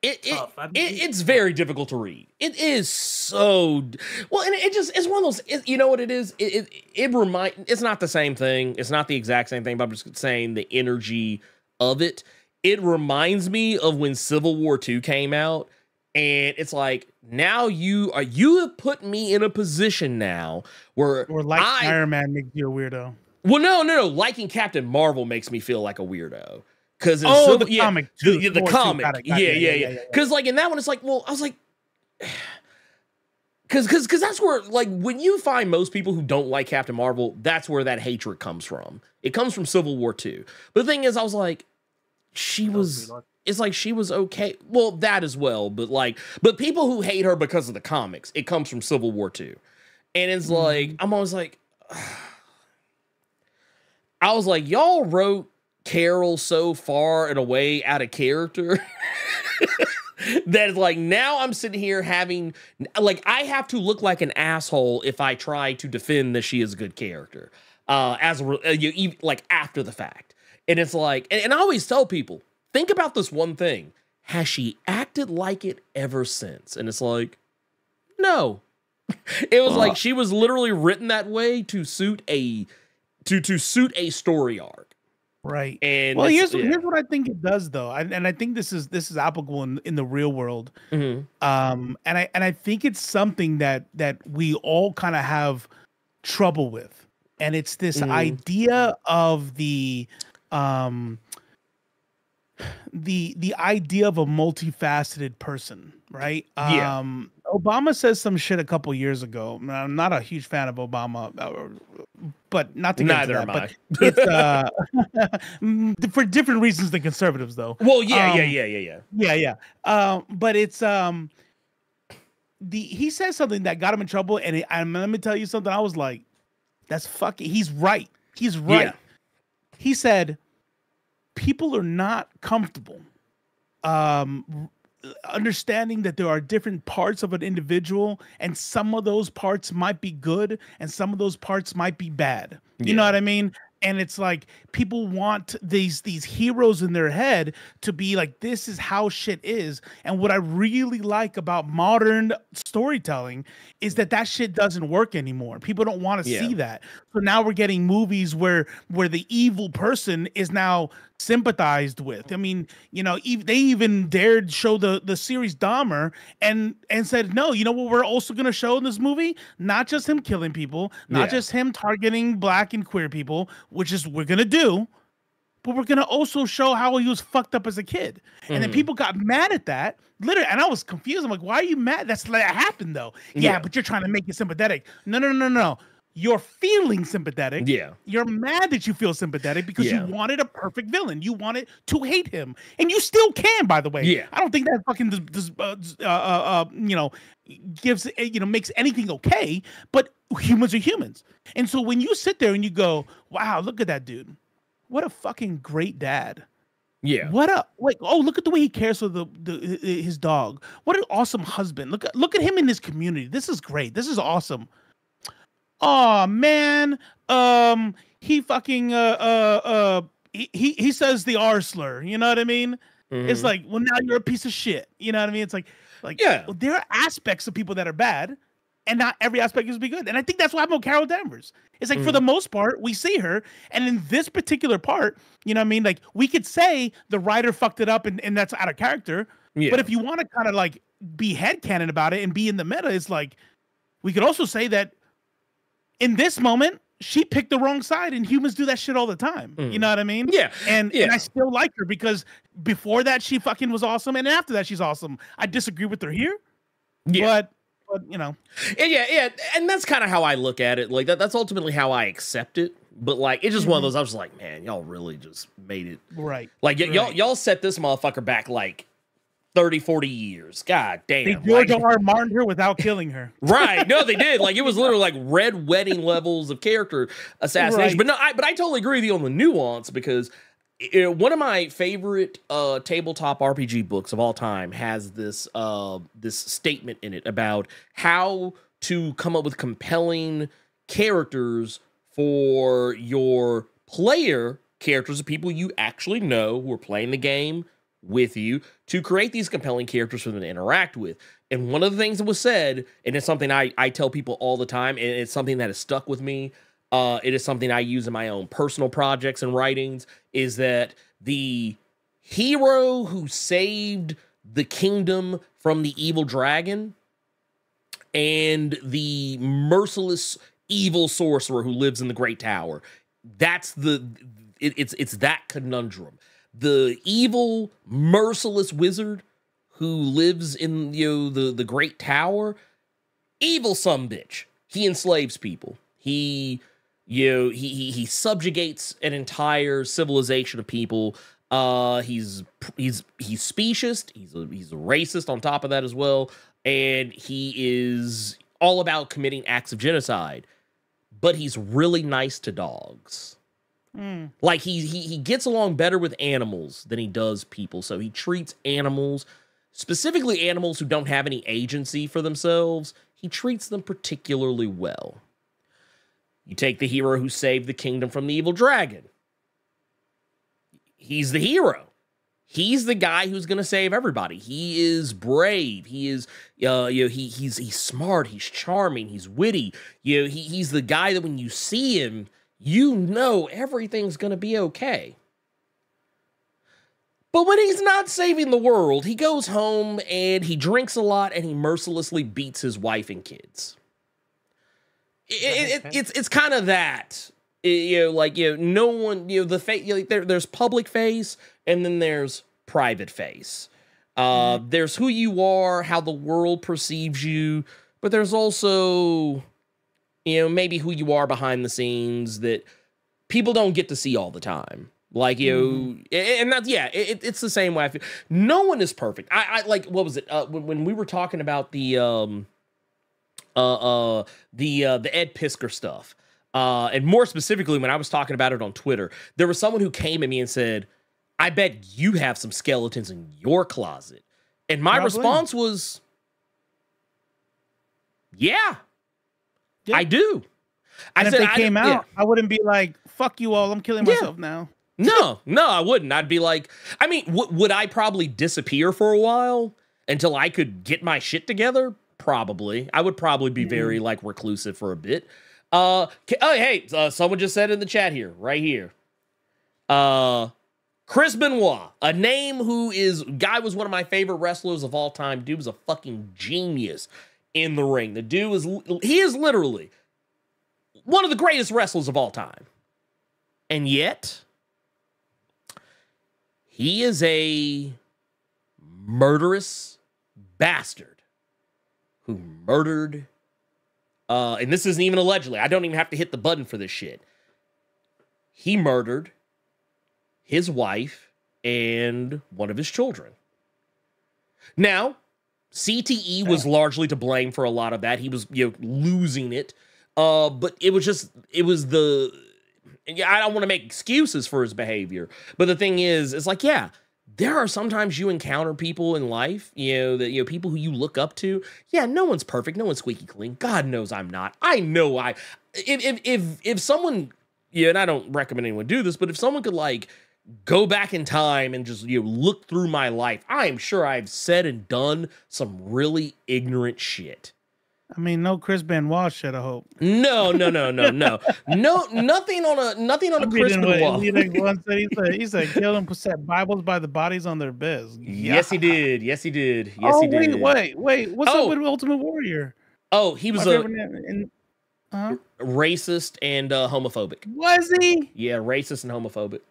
it, it. I mean, it it's very difficult to read. It is so well, and it just it's one of those. It, you know what it is? It it, it remind. It's not the same thing. It's not the exact same thing. But I'm just saying the energy of it. It reminds me of when Civil War Two came out, and it's like now you are you have put me in a position now where Or like I Iron Man makes you a weirdo. well, no, no, no. Liking Captain Marvel makes me feel like a weirdo. Because Oh, the comic the, too. yeah, the too. comic, Got it, got yeah, yeah, Yeah, yeah, yeah, yeah. Because like in that one, it's like, well, I was like, because because because that's where like when you find most people who don't like Captain Marvel, that's where that hatred comes from. It comes from Civil War Two. But the thing is, I was like, she was. It's like she was okay. Well, that as well, but like, but people who hate her because of the comics, it comes from Civil War Two, and it's like mm-hmm. I'm always like, I was like, y'all wrote Carol so far and away out of character that it's like now I'm sitting here having like I have to look like an asshole if I try to defend that she is a good character uh as a uh, you, like after the fact And it's like, and, and I always tell people, think about this one thing. Has she acted like it ever since? And it's like, no. it was like she was literally written that way to suit a to to suit a story arc. Right. And well, here's yeah. here's what I think it does though, I, and I think this is this is applicable in, in the real world. Mhm. Um, and I and I think it's something that that we all kind of have trouble with, and it's this Mhm. idea of the um the the idea of a multifaceted person, right? Yeah. Um, Obama says some shit a couple years ago. I'm not a huge fan of Obama, uh, but not to get Neither into am that, but it's uh for different reasons than conservatives though. Well, yeah, yeah, Um, yeah, yeah, yeah. Yeah, yeah. Um, but it's um the he says something that got him in trouble, and it, and let me tell you something. I was like, that's fucking. He's right. He's right. Yeah. He said, people are not comfortable. Um, understanding that there are different parts of an individual, and some of those parts might be good, and some of those parts might be bad. You know what I mean? and it's like people want these these heroes in their head to be like this is how shit is and what i really like about modern storytelling is that that shit doesn't work anymore people don't want to Yeah. see that so now we're getting movies where where the evil person is now sympathized with i mean you know they even dared show the the series dahmer and and said no you know what we're also going to show in this movie not just him killing people not Yeah. just him targeting black and queer people which is we're going to do but we're gonna also show how he was fucked up as a kid. And then Mhm. people got mad at that. Literally, and I was confused. I'm like, why are you mad? That's that happened though. Yeah, Yeah. but you're trying to make it sympathetic. No, no, no, no, no. You're feeling sympathetic. Yeah. You're mad that you feel sympathetic because Yeah. you wanted a perfect villain. You wanted to hate him, and you still can. By the way, Yeah. I don't think that fucking dis- uh, uh, uh, uh, you know gives uh, you know makes anything okay. But humans are humans, and so when you sit there and you go, "Wow, look at that dude! What a fucking great dad! Yeah. What up? Like, oh, look at the way he cares for the, the his dog. What an awesome husband. Look at look at him in his community. This is great. This is awesome. Oh man, um, he fucking uh uh uh he he, he says the R slur. You know what I mean? It's Mhm. like, well, now you're a piece of shit. You know what I mean? It's like, like, Yeah. well, there are aspects of people that are bad, and not every aspect is gonna be good. And I think that's what happened with Carol Danvers. It's like for Mhm. the most part, we see her, and in this particular part, you know what I mean? Like we could say the writer fucked it up, and, and that's out of character. yeah. But if you want to kind of like be headcanon about it and be in the meta, it's like we could also say that in this moment, she picked the wrong side, and humans do that shit all the time. You Mm. know what I mean? yeah. And, and I still like her because before that she fucking was awesome, and after that she's awesome. I disagree with her here, Yeah. but but you know, And yeah, yeah, and that's kind of how I look at it. Like that, that's ultimately how I accept it. But like, it's just one of Mm-hmm. those. I was like, man, y'all really just made it. right? Like y- y'all y'all set this motherfucker back like 30, 40 years. God They damn. George like- R. Martin her without killing her. right? No, they did. Like it was literally like red wedding levels of character assassination. Right. But no, I, but I totally agree with you on the nuance because you know, one of my favorite uh, tabletop RPG books of all time has this uh, this statement in it about how to come up with compelling characters for your player characters, the people you actually know who are playing the game with you, to create these compelling characters for them to interact with. And one of the things that was said, and it's something I, I tell people all the time, and it's something that has stuck with me. Uh, it is something I use in my own personal projects and writings. Is that the hero who saved the kingdom from the evil dragon and the merciless evil sorcerer who lives in the great tower? That's the it, it's it's that conundrum. The evil, merciless wizard who lives in you know the the great tower evil some bitch. He enslaves people. He you know he, he he subjugates an entire civilization of people. Uh he's he's he's specious he's a, he's a racist on top of that as well. And he is all about committing acts of genocide. But he's really nice to dogs Mm. like he, he he gets along better with animals than he does people. So he treats animals, specifically animals who don't have any agency for themselves, he treats them particularly well. You take the hero who saved the kingdom from the evil dragon. he's the hero. He's the guy who's going to save everybody. He is brave. He is, uh, you know, he he's he's smart. He's charming. He's witty. You know, he he's the guy that when you see him, you know everything's going to be okay. But when he's not saving the world, he goes home and he drinks a lot and he mercilessly beats his wife and kids. It, it, it's it's kind of that you know, like you know, no one you know the face you know, there, there's public face and then there's private face. Uh, mm-hmm. There's who you are, how the world perceives you, but there's also you know maybe who you are behind the scenes that people don't get to see all the time. Like you, mm-hmm. and that's yeah, it, it's the same way. I feel. No one is perfect. I, I like what was it uh, when, when we were talking about the um uh uh the uh the Ed Piskor stuff. Uh, and more specifically, when I was talking about it on Twitter, there was someone who came at me and said, I bet you have some skeletons in your closet. And my Probably. response was, Yeah, yeah. I do. And I if said, they came out, yeah. I wouldn't be like, fuck you all, I'm killing myself yeah. now no, no, I wouldn't. I'd be like, I mean, would I probably disappear for a while until I could get my shit together? Probably. I would probably be very like reclusive for a bit. Uh, oh, hey, uh, someone just said in the chat here, right here. Uh, Chris Benoit, a name who is guy was one of my favorite wrestlers of all time. Dude was a fucking genius in the ring. The dude is he is literally one of the greatest wrestlers of all time. And yet, he is a murderous bastard who murdered uh and this isn't even allegedly. I don't even have to hit the button for this shit. He murdered his wife and one of his children. Now, CTE was largely to blame for a lot of that. He was, you know, losing it. Uh, but it was just it was the yeah. I don't want to make excuses for his behavior, but the thing is, it's like, yeah, there are sometimes you encounter people in life, you know, that you know, people who you look up to. Yeah, no one's perfect, no one's squeaky clean. God knows I'm not. I know I if if if if someone, yeah, and I don't recommend anyone do this, but if someone could like go back in time and just you know look through my life, I am sure I've said and done some really ignorant shit. I mean, no Chris Benoit shit. I hope. No, no, no, no, no, no, nothing on a nothing on a Chris Benoit. He, said, he said he said kill them set Bibles by the bodies on their beds. Yeah. Yes, he did. Yes, he did. Yes, oh, he did. Wait, wait, wait. What's oh. up with Ultimate Warrior? Oh, he was a in, uh-huh. racist and uh, homophobic. Was he? Yeah, racist and homophobic.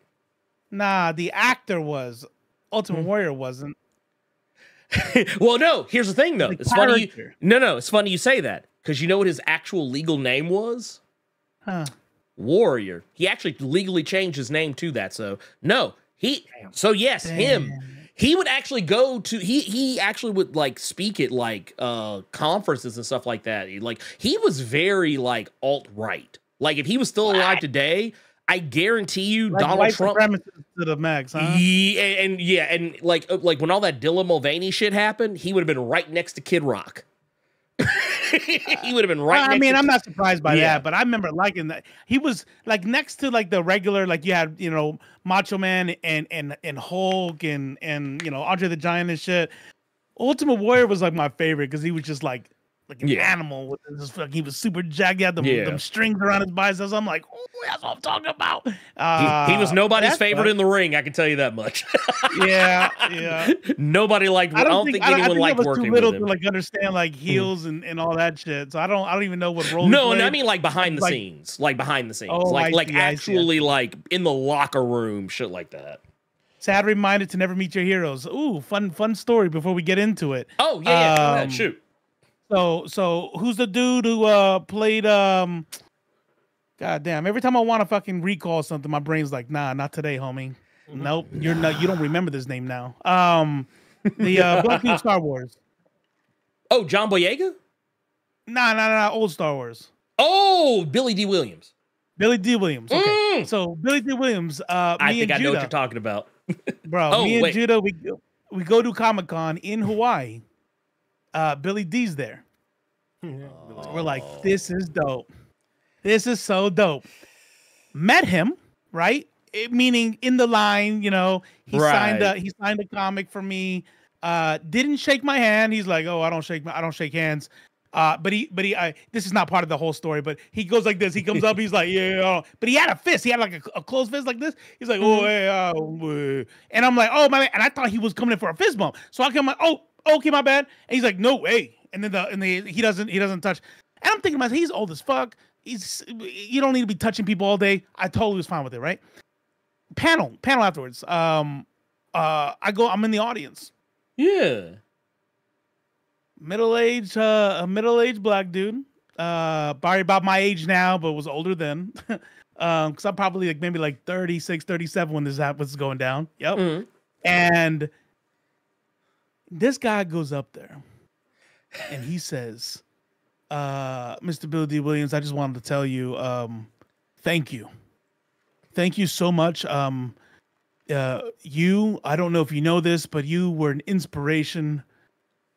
Nah, the actor was. Ultimate mm-hmm. Warrior wasn't. well, no. Here's the thing, though. The it's funny. You, no, no. It's funny you say that because you know what his actual legal name was? Huh. Warrior. He actually legally changed his name to that. So no, he. Damn. So yes, Damn. him. He would actually go to he he actually would like speak at like uh conferences and stuff like that. He, like he was very like alt right. Like if he was still alive today, I guarantee you, like Donald Trump to the max, huh? Yeah, and, and yeah, and like uh, like when all that Dylan Mulvaney shit happened, he would have been right next to Kid Rock. he would have been right. I mean, I'm not surprised by yeah. that, but I remember liking that. He was like next to like the regular, like you had, you know, Macho Man and and and Hulk and and you know Andre the Giant and shit. Ultimate Warrior was like my favorite because he was just like like an yeah. animal with this he was super jagged he had them, yeah. them strings around his biceps. I'm like oh that's what i'm talking about. Uh, he, he, was uh, nobody's favorite in the ring i can tell you that much. Yeah yeah. Nobody liked i don't, I don't think, think, anyone I, I think liked was working too little with him. to like understand like hmm. heels and, and all that shit. So i don't i don't even know what role no and i mean like behind the like, scenes like behind the scenes oh, like like actually like in the locker room shit like that. Sad reminder to never meet your heroes. Ooh fun fun story before we get into it. Oh yeah, yeah um, shoot so so who's the dude who uh played um God damn, every time I want to fucking recall something, my brain's like, nah, not today, homie. Nope. You're not you don't remember this name now. Um the uh Black Dude Star Wars. Oh, John Boyega? Nah, nah, nah, old Star Wars. Oh, Billy Dee Williams. Billy Dee Williams. Okay. Mm. So Billy Dee Williams, uh I think I Judah, know what you're talking about. bro, oh, me and wait. Judah, we we go to Comic Con in Hawaii uh, Billy Dee's there. Oh. We're like, this is dope. This is so dope. Met him, right? it- meaning in the line, you know, he signed a he signed a comic for me. Uh, didn't shake my hand. He's like, oh, I don't shake my, I don't shake hands. Uh, but he, but he, I, this is not part of the whole story. But he goes like this. He comes up. He's like, yeah. But he had a fist. He had like a, a closed fist like this. He's like, oh, hey, uh, uh," and I'm like, oh my, man. and I thought he was coming in for a fist bump. So I come like, oh, okay, my bad. And he's like, no way. And then the, and the, he doesn't, he doesn't touch. And I'm thinking, myself, he's old as fuck. He's, you don't need to be touching people all day. I totally was fine with it, right? Panel, panel afterwards. Um, uh, I go, I'm in the audience Yeah. middle-aged uh a middle-aged black dude uh probably about my age now but was older then um because i'm probably like maybe like 36 37 when this hap- was going down yep Mhm. and this guy goes up there and he says uh mr Billy Dee Williams i just wanted to tell you um thank you thank you so much um uh you i don't know if you know this but you were an inspiration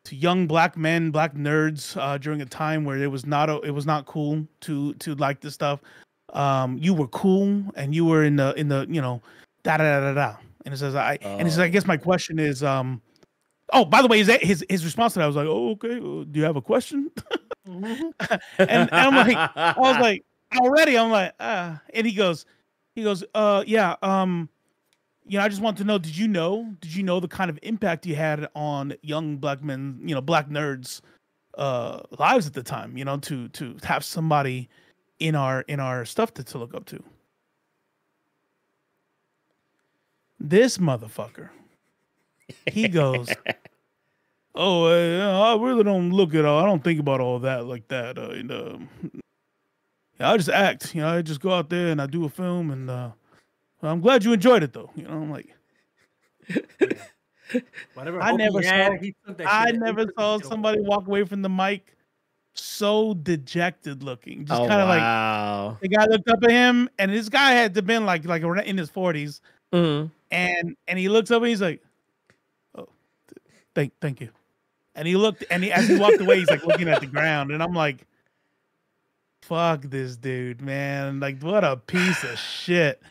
to young black men, black nerds uh, during a time where it was not a, it was not cool to to like this stuff. Um, you were cool and you were in the in the you know da da da da da. And it says I and it says I guess my question is um oh by the way is that his his response to that I was like oh okay uh, do you have a question and, and I'm like I was like already I'm like ah and he goes he goes uh yeah um you know, I just want to know, did you know, did you know the kind of impact you had on young black men, you know, black nerds uh lives at the time, you know, to to have somebody in our in our stuff to, to look up to. This motherfucker. He goes, Oh, uh, I really don't look at all. I don't think about all that like that. Uh, and, yeah, I just act. You know, I just go out there and I do a film, and uh, I'm glad you enjoyed it, though. You know, I'm like, Whatever I hope he never had, saw- he took that I shit he never saw somebody walk away from the mic so dejected looking. Just oh kind of like wow. the guy looked up at him, and this guy had to been like like in his 40s, Mhm. and and he looks up and he's like, "Oh, th- thank thank you," and he looked and he as he walked away, he's like looking at the ground, and I'm like, "Fuck this dude, man! Like what a piece of shit."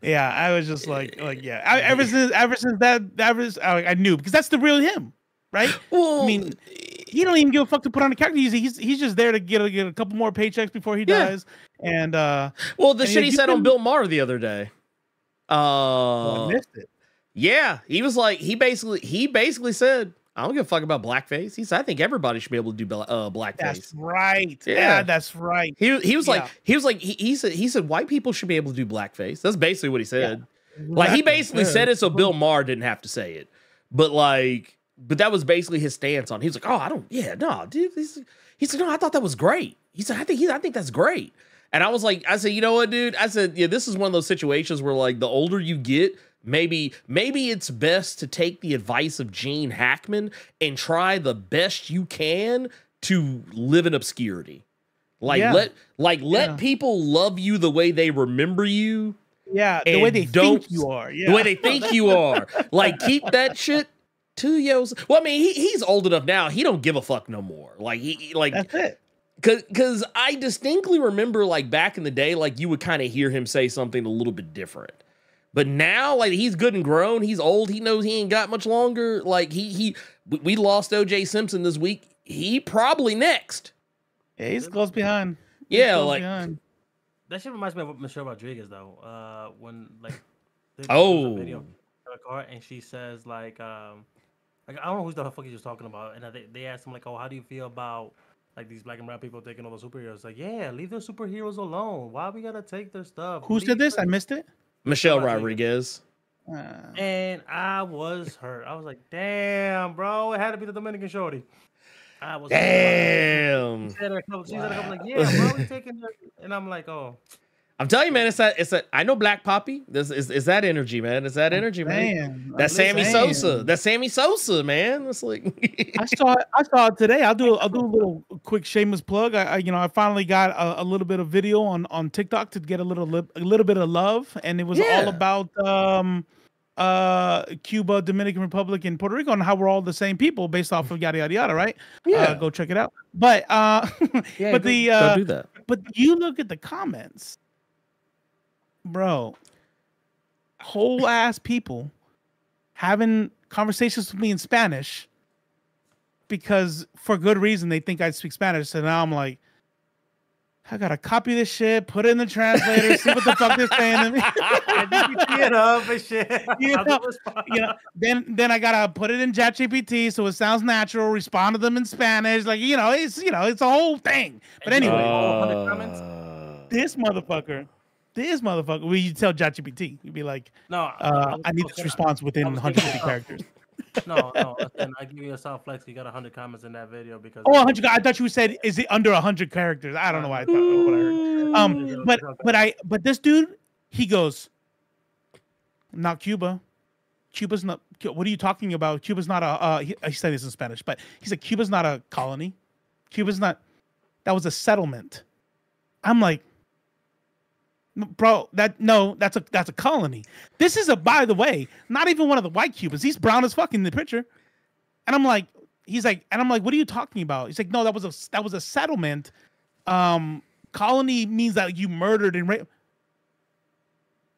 Yeah, I was just like, like yeah. I, ever since ever since that ever since, I, I knew because that's the real him, right? Well, I mean, he don't even give a fuck to put on a character. He's he's, he's just there to get a, get a couple more paychecks before he Yeah. dies. And uh, well, the and shit he said on Bill Maher the other day. oh, Uh, I missed it. Yeah, he was like he basically he basically said, "I don't give a fuck about blackface." He said, "I think everybody should be able to do uh, blackface." That's right. Yeah. Yeah, that's right. He he was like he was like he, he said he said white people should be able to do blackface. That's basically what he said. Like he basically said it so Bill Maher didn't have to say it. But like but that was basically his stance on. it. He was like, "Oh, I don't yeah, no, dude." He's, he said, "No, I thought that was great." He said, "I think he I think that's great." And I was like, I said, "You know what, dude?" I said, "Yeah, this is one of those situations where like the older you get, maybe maybe it's best to take the advice of Gene Hackman and try the best you can to live in obscurity. Like Yeah. let like let Yeah. people love you the way they remember you Yeah, the way they don't- think you are. Yeah. the way they think you are. Like keep that shit to yours. Well, I mean, he, he's old enough now. He don't give a fuck no more. Like he he- like That's it. cause cause I distinctly remember like back in the day, like you would kind of hear him say something a little bit different. But now, like he's good and grown. He's old. He knows he ain't got much longer. Like he he we- we lost OJ Simpson this week. He probably next. Yeah, he's close behind. He's Yeah, close like behind. That shit reminds me of Michelle Rodriguez though. Uh, when like there- there was a Oh. video of her car and she says like um like I don't know who's the fuck he was talking about and they they asked him like oh how do you feel about like these black and brown people taking over superheroes like yeah leave the superheroes alone why we gotta take their stuff Who Leave said this? I missed it. Michelle Rodriguez. Rodriguez. Uh, and I was hurt I was like damn bro it had to be the Dominican shorty I was Damn. She said a couple, she said a couple like yeah bro we taking the, and I'm like oh I'm telling you, man, it's that it's that I know Black Poppy. This is is that energy, man. It's that energy, man. man, That's Sammy saying. Sosa. That's Sammy Sosa, man. It's like I saw it. I saw it today. I'll do. I'll do a little quick shameless plug. I, I you know, I finally got a, a little bit of video on on TikTok to get a little li- a little bit of love, and it was Yeah. all about um, uh, Cuba, Dominican Republic, and Puerto Rico, and how we're all the same people based off of yada yada yada. Right? yeah. Uh, go check it out. But uh, Yeah, but go- the Don't uh, do that. but you look at the comments, bro. whole ass people having conversations with me in Spanish because for good reason they think I speak Spanish. So now I'm like, I gotta copy this shit, put it in the translator, see what the fuck they're saying to me. it up and shit. You know, you know, then then I gotta put it in ChatGPT so it sounds natural. Respond to them in Spanish, like you know, it's you know, it's a whole thing. But anyway, all 100 comments? Uh, this motherfucker, this motherfucker. You tell ChatGPT, you'd be like, No, uh, I need this response within I was 150 characters. No, no. and I give you a soft flex. You got 100 comments in that video because. Oh, 100. I thought you said, is it under 100 characters? I don't know why I thought what I heard. Um, but but I but this dude, he goes, not Cuba. Cuba's not. What are you talking about? Cuba's not a. Uh, he, he said this in Spanish, but he said Cuba's not a colony. Cuba's not. That was a settlement. I'm like, bro, that no, that's a that's a colony. This is a by the way, not even one of the white Cubans. He's brown as fuck in the picture. And I'm like, he's like, and I'm like, what are you talking about? He's like, no, that was a that was a settlement. Um, colony means that you murdered and raped.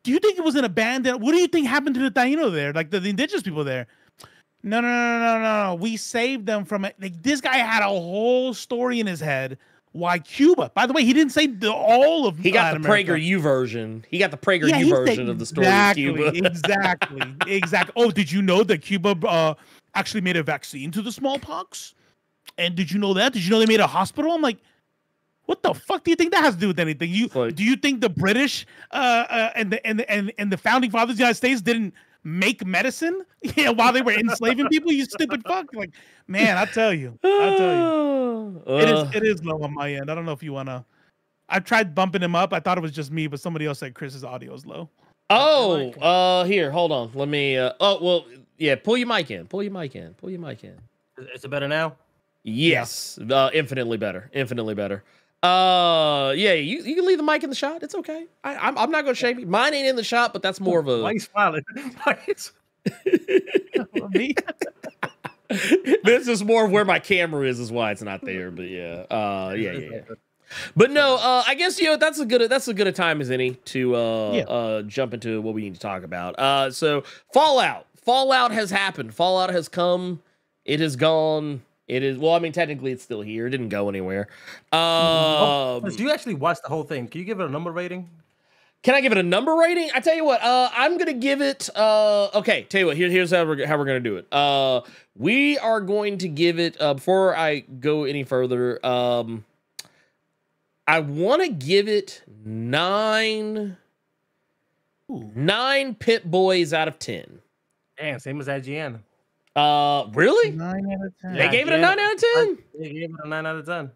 Do you think it was an abandoned? What do you think happened to the Taino there, like the, the indigenous people there? No, no, no, no, no, no. We saved them from it. Like, this guy had a whole story in his head. Why Cuba? By the way, he didn't say the, all of. he got Latin the Prager PragerU version. He got the Prager Yeah, said- version of the story exactly, of Cuba. exactly, exactly. Oh, did you know that Cuba uh, actually made a vaccine to the smallpox? And did you know that? Did you know they made a hospital? I'm like, what the fuck do you think that has to do with anything? You Like- do you think the British uh, uh, and the and the, and and the founding fathers of the United States didn't make medicine yeah, while they were enslaving people? You stupid fuck! Like, man, I tell you, I tell you. It is it is low on my end. I don't know if you wanna. I tried bumping him up. I thought it was just me, but somebody else said Chris's audio is low. Oh, uh, here, hold on. Let me. Uh, oh, well, yeah. Pull your mic in. Pull your mic in. Pull your mic in. Is it better now? Yes, uh, infinitely better. Infinitely better. Uh, yeah. You, you can leave the mic in the shot. It's okay. I, I'm I'm not gonna shame you. Mine ain't in the shot, but that's more of Why a. you smiling? Why you- me? this is more of where my camera is. Is why it's not there. But yeah. Uh, yeah, yeah, yeah. But no, uh, I guess you know that's a good that's a good a time as any to uh, Yeah. uh, jump into what we need to talk about. Uh, so Fallout, Fallout has happened. Fallout has come. It has gone. It is well. I mean, technically, it's still here. It didn't go anywhere. Um, So you actually watched the whole thing. Can you give it a number rating? can I give it a number rating? I tell you what. Uh, I'm gonna give it. Uh, okay. Tell you what. Here, here's how we're how we're gonna do it. Uh, we are going to give it. Uh, before I go any further, um, I want to give it nine. Nine Pip-Boys out of ten. Damn, same as IGN. Uh, really? Nine out of ten. They gave it a nine out of ten. They gave it a nine out of ten.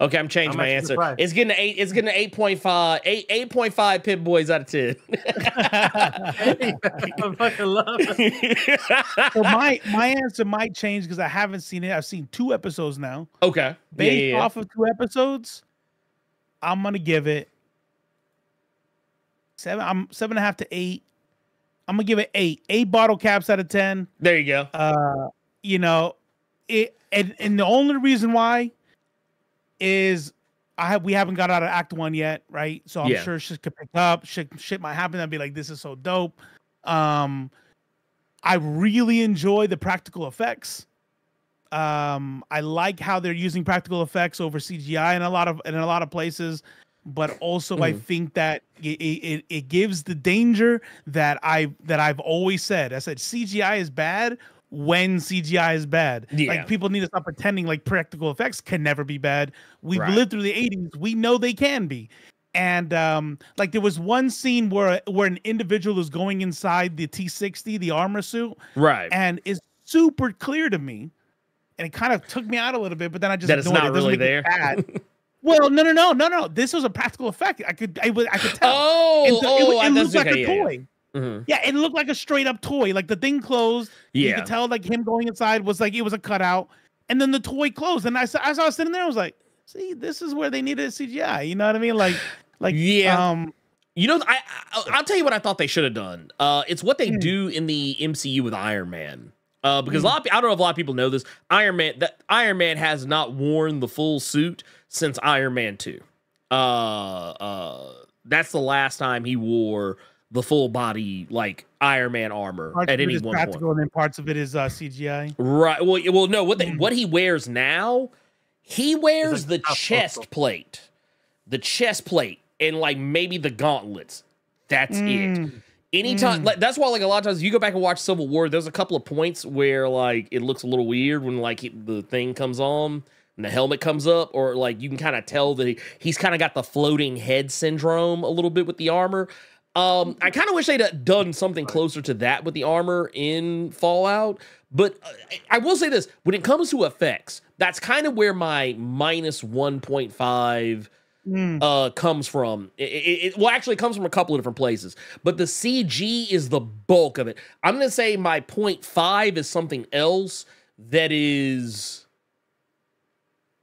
Okay, I'm changing I'm my answer. surprised. It's getting an eight. It's getting an eight point five. Eight eight point five Pip-Boys out of ten. I fucking love it. so my my answer might change because I haven't seen it. I've seen two episodes now. okay. Yeah, Based yeah, yeah. off of two episodes, I'm gonna give it seven. I'm seven and a half to eight. I'm gonna give it eight. Eight bottle caps out of ten. There you go. Uh, you know, it and and the only reason why is I have we haven't got out of Act One yet, right? So I'm Yeah. sure shit could pick up. Shit, shit might happen. I'd be like, this is so dope. Um, I really enjoy the practical effects. Um, I like how they're using practical effects over CGI in a lot of in a lot of places, but also I Mhm. think that it, it it gives the danger that I that I've always said. I said CGI is bad when CGI is bad. Yeah. Like people need to stop pretending like practical effects can never be bad. We've Right. lived through the 80s. We know they can be. And um, like there was one scene where where an individual is going inside the T60, the armor suit, Right. and it's super clear to me. And it kind of took me out a little bit, but then I just That it's not it. Really there. well, no, no, no, no, no. This was a practical effect. I could, I, would, I could tell. Oh, so oh, it, it looked like okay, a yeah, yeah. toy. Mhm. Yeah, it looked like a straight up toy. Like the thing closed. Yeah. You could tell like him going inside was like it was a cutout. And then the toy closed. And I saw I saw it sitting there, I was like, see, this is where they needed a CGI. You know what I mean? Like like Yeah. um You know, I, I I'll tell you what I thought they should have done. Uh, it's what they Hmm. do in the MCU with Iron Man. Uh, because a lot of, I don't know if a lot of people know this. Iron Man that Iron Man has not worn the full suit since Iron Man two. Uh, uh, that's the last time he wore the full body like Iron Man armor Parts at any one practical, point. and then parts of it is uh, CGI. Right. Well, well, no. What they, Mm. what he wears now, he wears like the chest plate, the chest plate, and like maybe the gauntlets. That's it. Mm. Anytime, like that's why, like a lot of times, you go back and watch Civil War. There's a couple of points where like it looks a little weird when like he- the thing comes on and the helmet comes up, or like you can kind of tell that he, he's kind of got the floating head syndrome a little bit with the armor. Um, I kind of wish they'd uh, done something closer to that with the armor in Fallout. But uh, I will say this: when it comes to effects, that's kind of where my minus one point five Mm. uh comes from. It, it, it- well, actually, it comes from a couple of different places, but the CG is the bulk of it. I'm gonna say my point five is something else that is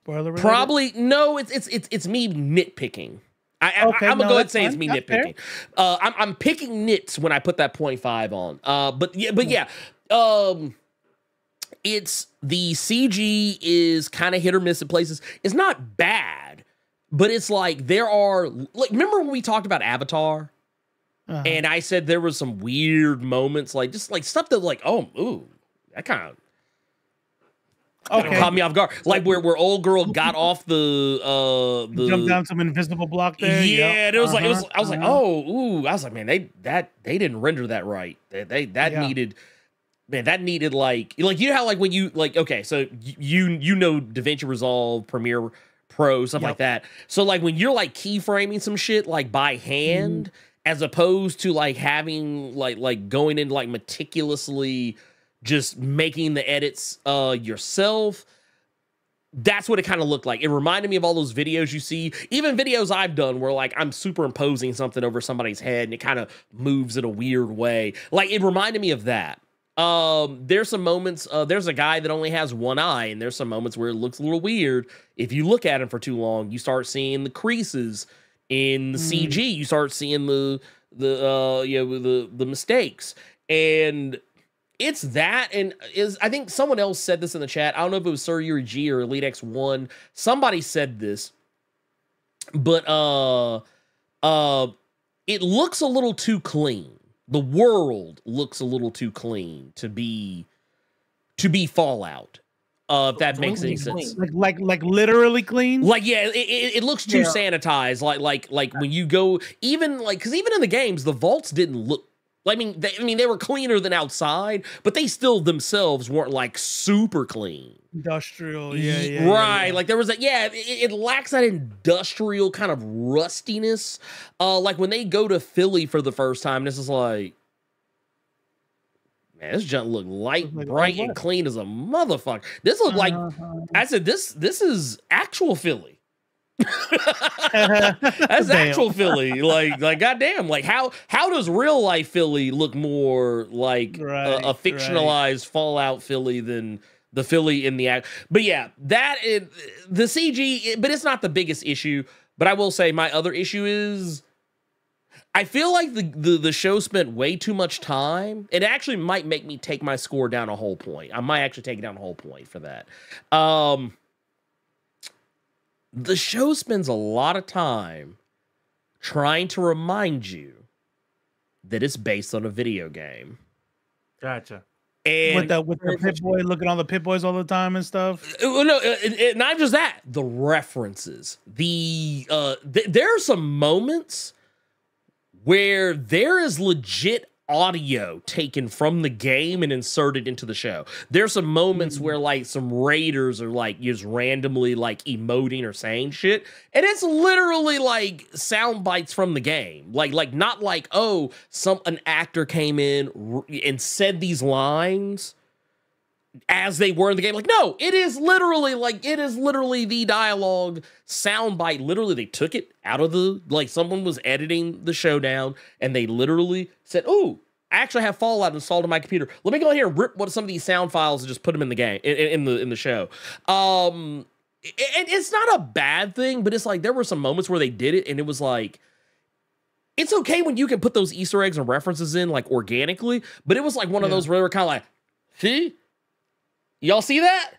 Related? probably no. It's it's it's it's me nitpicking. I, I, Okay, I'm gonna no, go ahead and say it's me That's nitpicking. Uh, I'm I'm picking nits when I put that point five on. Uh, but yeah, but yeah, um, it's the CG is kind of hit or miss in places. It's not bad, but it's like there are like remember when we talked about Avatar Uh-huh. and I said there was some weird moments like just like stuff that like oh ooh that kind of okay. caught me off guard like where where old girl got off the uh the Jump down some invisible block there. yeah, yep. and it was like it was. Uh-huh, I was like, uh-huh. oh, ooh. I was like, man, they that they didn't render that right. They, they that Yeah. needed, man, that needed like like you know how like when you like okay, so you you know DaVinci Resolve, Premiere Pro, stuff like that. So like when you're like keyframing some shit like by hand, as opposed to like having like like going in like meticulously just making the edits uh yourself that's what it kind of looked like. It reminded me of all those videos you see, even videos I've done where like I'm superimposing something over somebody's head and it kind of moves in a weird way. Like it reminded me of that. Um, there's some moments. Uh, there's a guy that only has one eye, and there's some moments where it looks a little weird. If you look at him for too long, you start seeing the creases in the CG. You start seeing the the uh, you know the the mistakes, and it's that and is I think someone else said this in the chat. I don't know if it was Sir Yuri G or Elite X1. Somebody said this, but uh uh it looks a little too clean. The world looks a little too clean to be to be Fallout. Uh if that makes any sense. like like like literally clean. Like yeah, it, it, it looks too Yeah. sanitized. Like like like when you go even like because even in the games the vaults didn't look. I mean, they, I mean they were cleaner than outside, but they still themselves weren't like super clean. industrial. Yeah, yeah, yeah, right. yeah. Like there was that. Yeah, it, it lacks that industrial kind of rustiness. Uh, like when they go to Philly for the first time, this is like. Man, this junk look light, Like, bright, oh, and clean as a motherfucker. This look like Uh-huh. I said. This this is actual Philly. That's Damn. actual Philly. Like, like, goddamn. Like, how how does real life Philly look more like a- Right, a, right. fictionalized Fallout Philly than the Philly in the act? But yeah, that is, the CG. But it's not the biggest issue. But I will say my other issue is. I feel like the, the the show spent way too much time. It actually might make me take my score down a whole point. I might actually take it down a whole point for that. Um, the show spends a lot of time trying to remind you that it's based on a video game. Gotcha. And with the with the Pip-Boy looking on the Pip-Boys all the time and stuff. Uh, well, no, uh, it- it- not just that. The references, the uh, th- there are some moments where there is legit audio taken from the game and inserted into the show. There's some moments hmm. where like some raiders are like just randomly like emoting or saying shit, and it's literally like sound bites from the game. Like like not like oh some an actor came in and said these lines as they were in the game. Like, no, it is literally like it is literally the dialogue soundbite. Literally, they took it out of the like someone was editing the show down and they literally said, "Oh, I actually have Fallout installed on my computer. Let me go here and rip what some of these sound files and just put them in the game in, in the in the show." Um, and it's not a bad thing, but it's like there were some moments where they did it and it was like. It's okay when you can put those Easter eggs and references in like organically, but it was like one of those where they were kind of like, see, Y'all see that?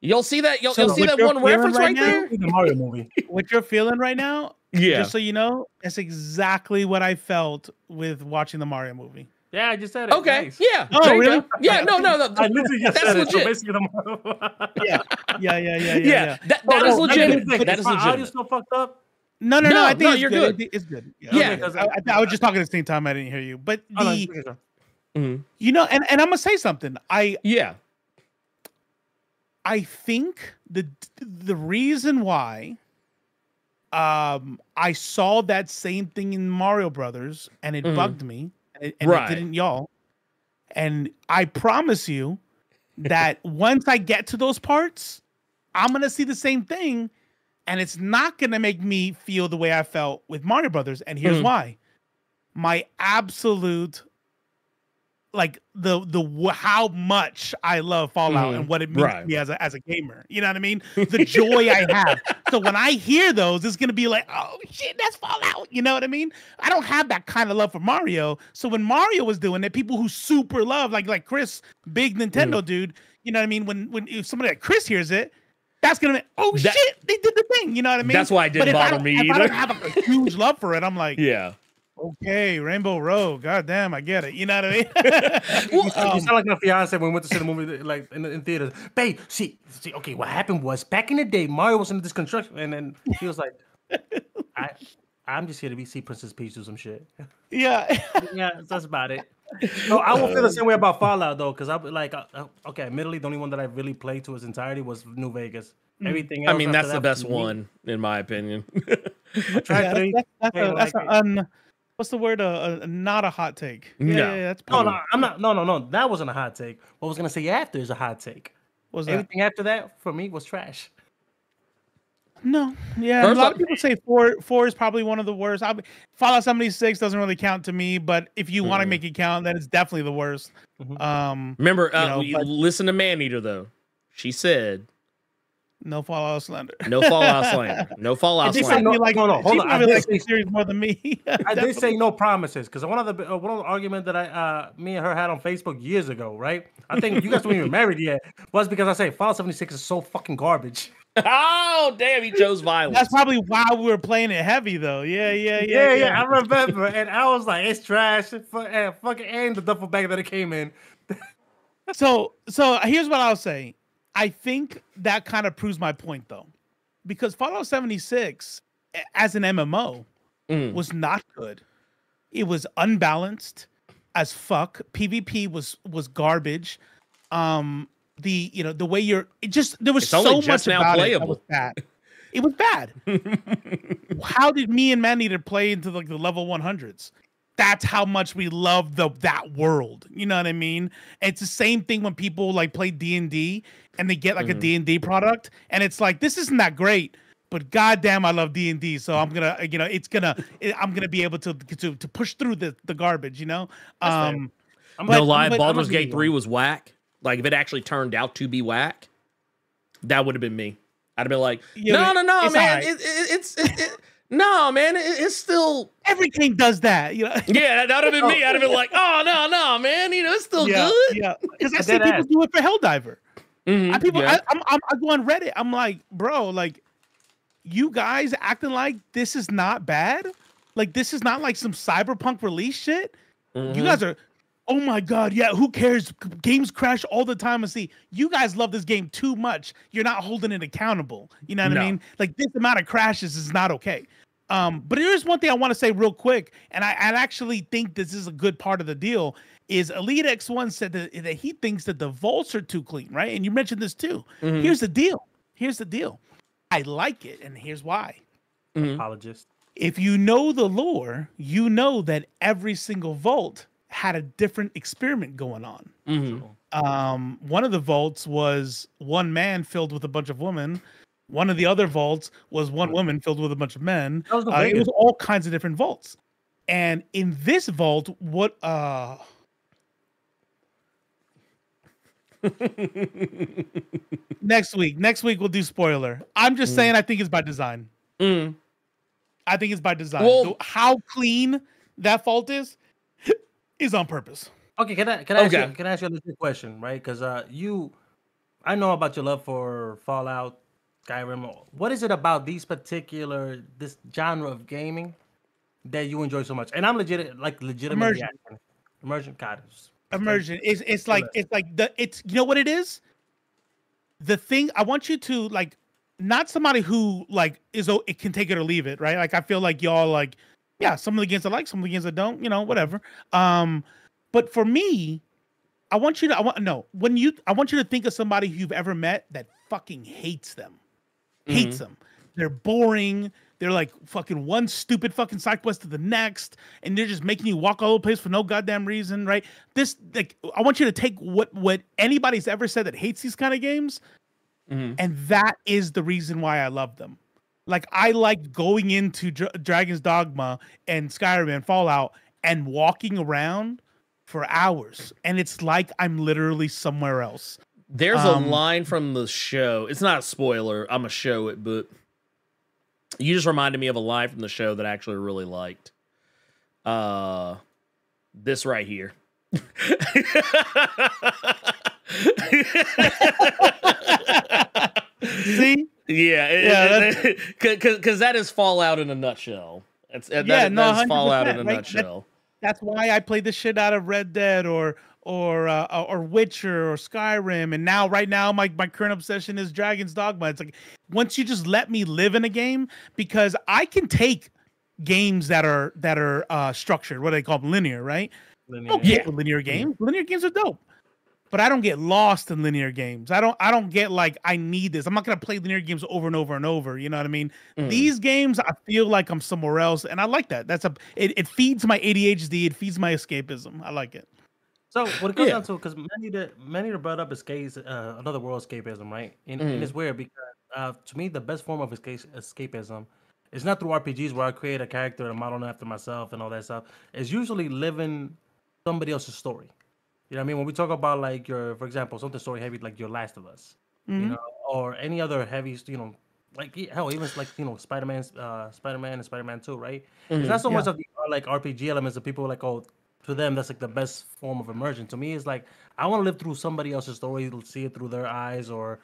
Y'all see that? Y'all, So y'all see that one reference right, right now- there? The Mario movie. What you're feeling right now Yeah. Just so you know, that's exactly what I felt with watching the Mario movie. Yeah, I just said it. Okay. Nice. Yeah. Oh, there really? go. Yeah. No. No. no. I literally just That's said it. So legit. basically, the Yeah, yeah, yeah, yeah, yeah. Yeah. yeah. That, Oh, oh that is no, legitimate. think That is my audio legitimate. still fucked up. No, no, no. No, I think no, it's you're good. good. It's good. Yeah. okay, 'cause I, I, I was just talking at the same time. I didn't hear you, but Oh, no, the. Mm-hmm. you know, and, and I'm gonna say something. I Yeah. I think the the reason why um I saw that same thing in Mario Brothers and it Mhm. bugged me and, it, and Right. it didn't y'all. And I promise you that once I get to those parts, I'm gonna see the same thing, and it's not gonna make me feel the way I felt with Mario Brothers. And here's Mhm. why: my absolute like the the how much I love Fallout Mhm. and what it means Right. to me as a as a gamer. You know what I mean? The joy I have. So when I hear those, it's gonna be like, oh shit, that's Fallout. You know what I mean? I don't have that kind of love for Mario. So when Mario was doing it, people who super love, like like Chris, big Nintendo Mm. dude. You know what I mean? When when if somebody like Chris hears it. That's gonna be oh That- shit, they did the thing, you know what I mean? That's why it didn't bother me if I don't have a, a huge love for it. I'm like, Yeah. Okay, Rainbow Road, goddamn, I get it. You know what I mean? You sound- you sound like my fiance when we went to see the movie like in, in theaters. Babe, see, see, okay, what happened was back in the day, Mario was in this construction, and then he was like, I, I'm just here to be see Princess Peach do some shit. yeah. yeah, that's about it. No, I will feel the same way about Fallout though, because I'm like, okay, admittedly, the only one that I really played to its entirety was New Vegas. Mm. Everything. I mean, after that's the that best was one in my opinion. Tried Yeah, three. that's, that's, Ain't a, that's like a, un, what's the word? A, a, not a hot take. Yeah, No. yeah, yeah, that's No, no, I'm not. No, no, no. That wasn't a hot take. What I was gonna say after is a hot take. what was that? Everything after that for me was trash. No, yeah. First a lot off- of people say four. Four is probably one of the worst. I'll be, Fallout seventy six doesn't really count to me, but if you want to Mm. make it count, then it's definitely the worst. Mhm. Um, Remember, uh, know, you but- listen to Maneater though. She said, no Fallout Slender. "No Fallout Slam. No Fallout did say no- She like, no, no, hold on, I probably did likes the say- series more than me. I did say no promises because one of the uh, one of the argument that I uh me and her had on Facebook years ago, right? I think you guys weren't even married yet. Was because I say Fallout 76 is so fucking garbage. oh, damn! He chose violence. That's probably why we were playing it heavy, though. Yeah, yeah, yeah, Yeah, yeah, I remember, and I was like, it's trash. Fu- And fucking and the duffel bag that it came in. So, so here's what I'll say. I think that kind of proves my point, though, because Fallout 76 as an MMO Mm. was not good. It was unbalanced as fuck. PvP was was garbage. Um, the you know the way you're it just there was It's so much about it that was bad. It was bad. how did me and Maneater play into like the level 100s? That's how much we love the that world. You know what I mean? It's the same thing when people like play D and D and they get like a Mhm. D and D product, and it's like this isn't that great, but goddamn, I love D and D. So I'm gonna, you know, it's gonna, I'm gonna be able to to to push through the the garbage. You know, um, I'm But- no lie, but I'm Baldur's Gate 3 was whack. Like, if it actually turned out to be whack, that would have been me. I'd have been like, Yeah, no, but no, no, man. alright. It, it, it's, it, it, no, man. It, it's still, everything does that. You know, yeah, that would have been me. I'd have been like, oh, no, no, man. You know, it's still yeah, good. yeah. Because I I see people ask. do it for Helldiver. Mhm, I, people, yeah. I, I'm, I'm, I go on Reddit. I'm like, bro, like, you guys acting like this is not bad. Like, this is not like some cyberpunk release shit. You Mhm. guys are, oh my god, yeah. Who cares? Games crash all the time. And see, you guys love this game too much. You're not holding it accountable. You know what No. I mean? Like this amount of crashes is not okay. Um, but there is one thing I want to say real quick, and I, I actually think this is a good part of the deal. Is Elite X1 said that, that he thinks that the vaults are too clean, right? And you mentioned this too. Mhm. Here's the deal. Here's the deal. I like it, and here's why Mhm. apologist. if you know the lore, you know that every single vault had a different experiment going on. Mhm. Um, one of the vaults was one man filled with a bunch of women. One of the other vaults was one woman filled with a bunch of men. That was the Uh, it was all kinds of different vaults. And in this vault, what uh next week, next week we'll do spoiler. I'm just saying I think it's by design. Mhm. I think it's by design. Well- how clean that fault is is on purpose. Okay, can I can I ask you, can I ask you a legit question, right? Because uh, you, I know about your love for Fallout Skyrim. What is it about these particular this genre of gaming that you enjoy so much? And I'm legit like legitimately Immersion. asking. Immersion, God, it's- immersion. It's it's like it's like the it's you know what it is? The thing i want you to like not somebody who like is oh it can take it or leave it right? Like i feel like y'all like yeah some of the games i like some of the games i don't you know whatever. Um but for me i want you to i want no when you i want you to think of somebody you've ever met that fucking hates them. Hates them. They're boring they're like fucking one stupid fucking side quest to the next, and they're just making you walk all over the place for no goddamn reason, right? This like I want you to take what what anybody's ever said that hates these kind of games, and that is the reason why I love them. Like I like going into Dra- Dragon's Dogma and Skyrim and Fallout and walking around for hours, and it's like I'm literally somewhere else. There's Um, a line from the show. It's not a spoiler. I'm gonna show it, but you just reminded me of a line from the show that I actually really liked. Uh, this right here. See? Yeah, Yeah, because because that is Fallout in a nutshell. It's, Yeah, that no, is Fallout in 100%, a right? That- nutshell. That's why I played the shit out of Red Dead or or uh, or Witcher or Skyrim, and now right now my my current obsession is Dragon's Dogma. It's like once you just let me live in a game, because I can take games that are that are uh, structured, what do they call them, linear, right? I linear. don't get with linear games. Linear games are dope. But I don't get lost in linear games. I don't I don't get like I need this. I'm not gonna play linear games over and over and over. You know what I mean? Mm. These games I feel like I'm somewhere else. And I like that. That's a it, it feeds my ADHD, it feeds my escapism. I like it. So what it comes Yeah. down to, because many that many that brought up escapes, uh, another world escapism, right? And, Mhm. and it's weird because uh, to me the best form of escape, escapism is not through RPGs where I create a character and model after myself and all that stuff. It's usually living somebody else's story. You know what I mean? When we talk about like your, for example, something story heavy like your Last of Us, you Mhm. know, or any other heavy, you know, like hell, even like you know, Spider Man, uh, Spider Man and Spider Man Two, right? It's not so much of the uh, like RPG elements that people like, oh, to them that's like the best form of immersion. To me, it's like I want to live through somebody else's story, see it through their eyes, or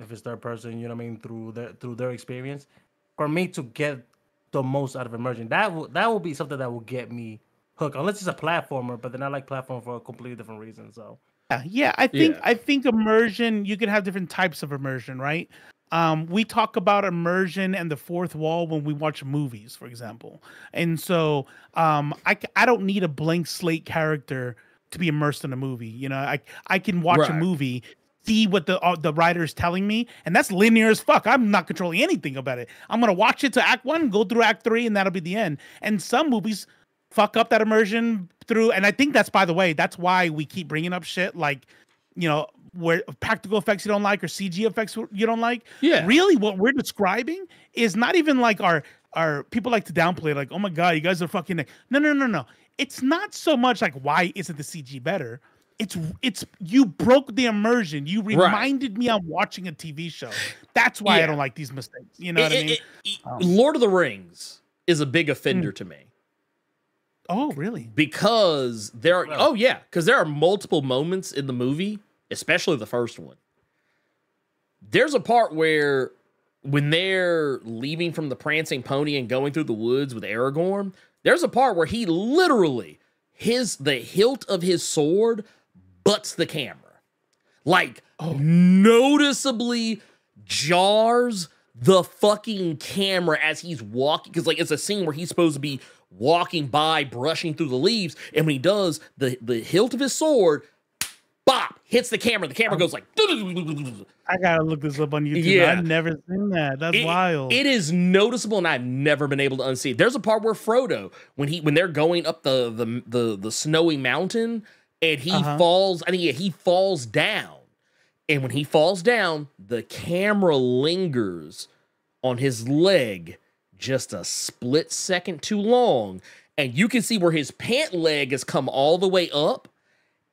if it's third person, you know what I mean, through their through their experience. For me to get the most out of immersion, that will that will be something that will get me hooked. Unless it's a platformer, but then I like platform for a completely different reason. So Yeah, yeah. I think Yeah. I think immersion. You can have different types of immersion, right? Um, we talk about immersion and the fourth wall when we watch movies, for example. And so, um, I, I don't need a blank slate character to be immersed in a movie. You know, I I can watch a movie, see what the uh, the writer is telling me, and that's linear as fuck. I'm not controlling anything about it. I'm gonna watch it to Act One, go through Act Three, and that'll be the end. And some movies fuck up that immersion through, and I think that's by the way, that's why we keep bringing up shit like you know, where practical effects you don't like or CG effects you don't like. Yeah. Really, what we're describing is not even like our our people like to downplay, like, oh my god, you guys are fucking no no no no. It's not so much like why isn't the CG better? It's it's you broke the immersion. You reminded me I'm watching a TV show. That's why I don't like these mistakes. You know what I mean? it- it- um, Lord of the Rings is a big offender mm. to me oh, really? because there are, Well- oh yeah, because there are multiple moments in the movie, especially the first one. There's a part where when they're leaving from the prancing pony and going through the woods with Aragorn, there's a part where he literally his the hilt of his sword butts the camera. Like oh. noticeably jars the fucking camera as he's walking because like it's a scene where he's supposed to be walking by brushing through the leaves and when he does the the hilt of his sword hits the camera the camera goes like I gotta look this up on YouTube. Yeah. I've never seen that. That's it- wild. It is noticeable, and I've never been able to unsee it. There's a part where Frodo, when he when they're going up the the the, the snowy mountain, and he Uh-huh. falls. I think yeah, he falls down, and when he falls down, the camera lingers on his leg just a split second too long, and you can see where his pant leg has come all the way up,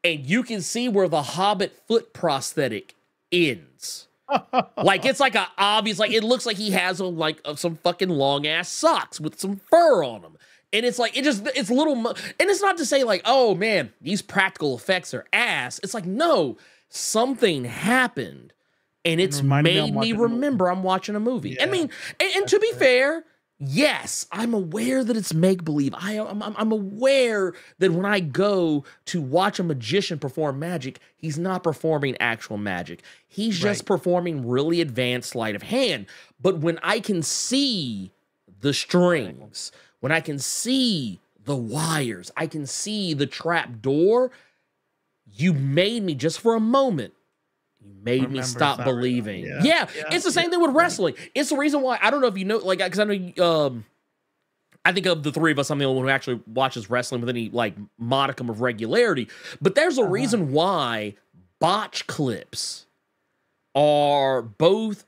and you can see where the Hobbit foot prosthetic ends like it's like a obvious like it looks like he has a like some fucking long ass socks with some fur on them and it's like it just it's little and it's not to say like oh man these practical effects are ass it's like no something happened and it's made me movie. remember I'm watching a movie. I mean, and, and to be fair, yes, I'm aware that it's make believe. I I'm, I'm I'm aware that when I go to watch a magician perform magic, he's not performing actual magic. He's just Right. performing really advanced sleight of hand. But when I can see the strings, when I can see the wires, I can see the trap door, you made me just for a moment. You made me stop it's not believing. Yeah, Yeah, yeah, it's the same thing with wrestling. It's the reason why I don't know if you know, like, because I know, um, I think of the three of us, I'm the only one who actually watches wrestling with any like modicum of regularity. But there's a Uh-huh. reason why botch clips are both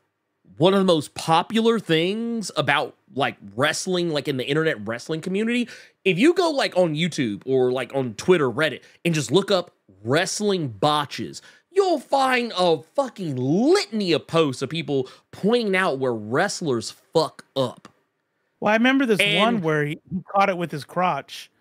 one of the most popular things about like wrestling, like in the internet wrestling community. If you go like on YouTube or like on Twitter, Reddit, and just look up wrestling botches, you'll find a fucking litany of posts of people pointing out where wrestlers fuck up. Well, I remember this one where he, he caught it with his crotch.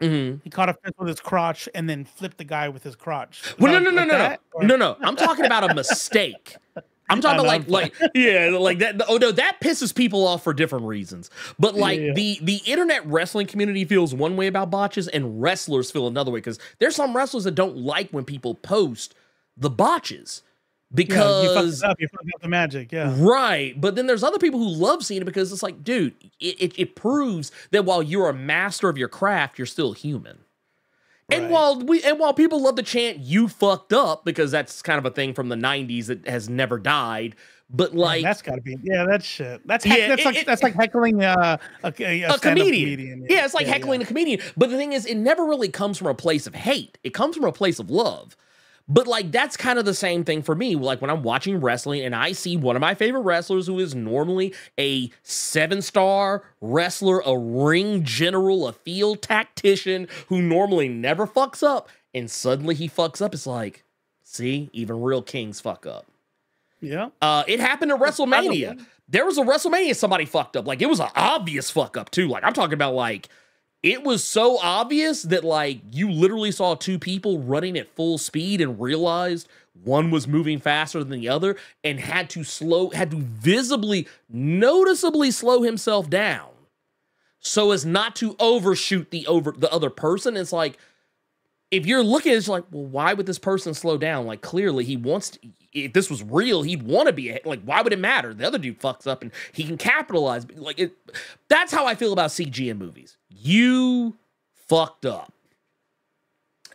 Mhm. He caught a fist with his crotch and then flipped the guy with his crotch. Well, no, no, no, like no, that, no, or- no, no. I'm talking about a mistake. I'm talking about like, like, yeah, like that. Oh no, that pisses people off for different reasons. But like Yeah. the the internet wrestling community feels one way about botches, and wrestlers feel another way because there's some wrestlers that don't like when people post the botches Yeah, you because. You fucked up the magic. Yeah. Right. But then there's other people who love seeing it because it's like, dude, it, it, it proves that while you're a master of your craft, you're still human. And Right. while we and while people love to chant "you fucked up" because that's kind of a thing from the '90s that has never died, but like that's got to be. Yeah, that's shit. That's Yeah, that's it- like it- that's like heckling uh, a, a, a stand-up comedian. Yeah, it's like Yeah, heckling a comedian. But the thing is, it never really comes from a place of hate. It comes from a place of love. But like that's kind of the same thing for me. Like when I'm watching wrestling and I see one of my favorite wrestlers who is normally a seven-star wrestler, a ring general, a field tactician who normally never fucks up, and suddenly he fucks up. It's like, see, even real kings fuck up. Yeah. Uh, it happened at WrestleMania. There was a WrestleMania somebody fucked up. Like it was an obvious fuck up too. Like I'm talking about like it was so obvious that like you literally saw two people running at full speed and realized one was moving faster than the other and had to slow had to visibly noticeably slow himself down so as not to overshoot the over the other person. It's like if you're looking, it's like, well, why would this person slow down? Like, clearly, he wants. To, if this was real, he'd want to be ahead. like. Why would it matter? The other dude fucks up, and he can capitalize. Like, it. That's how I feel about CG in movies. You fucked up,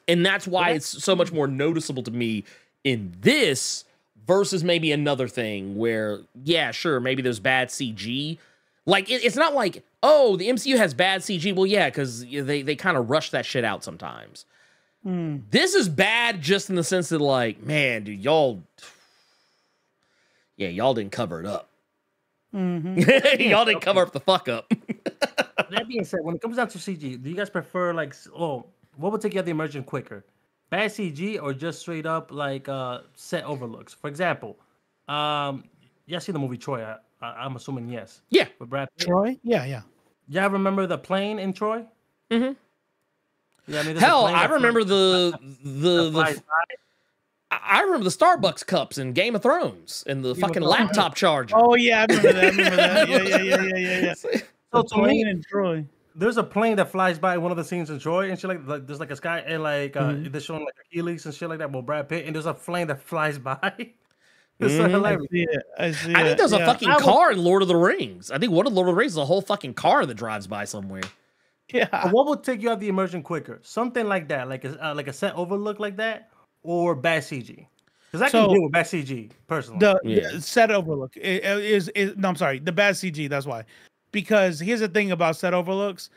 and that's why it's so much more noticeable to me in this versus maybe another thing where, yeah, sure, maybe there's bad CG. Like, it, it's not like, oh, the MCU has bad CG. Well, yeah, because they they kind of rush that shit out sometimes. Hmm. This is bad just in the sense that, like, man, dude, y'all, yeah, y'all didn't cover it up. Mhm. y'all didn't cover up the fuck up. That being said, when it comes down to CG, do you guys prefer like, oh, what would take you out the immersion quicker? Bad CG or just straight up like uh set overlooks? For example, um, y'all seen the movie Troy? I, I, I'm assuming yes. Yeah. With Brad Pitt. Troy. Yeah, yeah. Y'all remember the plane in Troy? Mm-hmm. Yeah, I mean, Hell, I that flies- remember the that the, flies the by. I I remember the Starbucks cups in Game of Thrones and the Game fucking laptop charger. Oh yeah, I remember that. I remember that. Yeah, yeah, yeah, yeah, yeah. yeah. So The to me, plane in Troy. there's a plane that flies by in one of the scenes in Troy, and shit like, like there's like a sky and like uh, Mhm. they're showing like Achilles and shit like that. Well, Brad Pitt, and there's a plane that flies by. it's so Mhm. I hilarious. see it. I see I think it, there's a yeah. fucking car in Lord of the Rings. I think one of Lord of the Rings is a whole fucking car that drives by somewhere. Yeah. What will take you out the immersion quicker? Something like that, like a uh, like a set overlook like that, or bad CG? Because I can So- deal with bad CG personally. The, Yeah. set overlook i- i- is, is no, I'm sorry, the bad CG. That's why. Because here's the thing about set overlooks.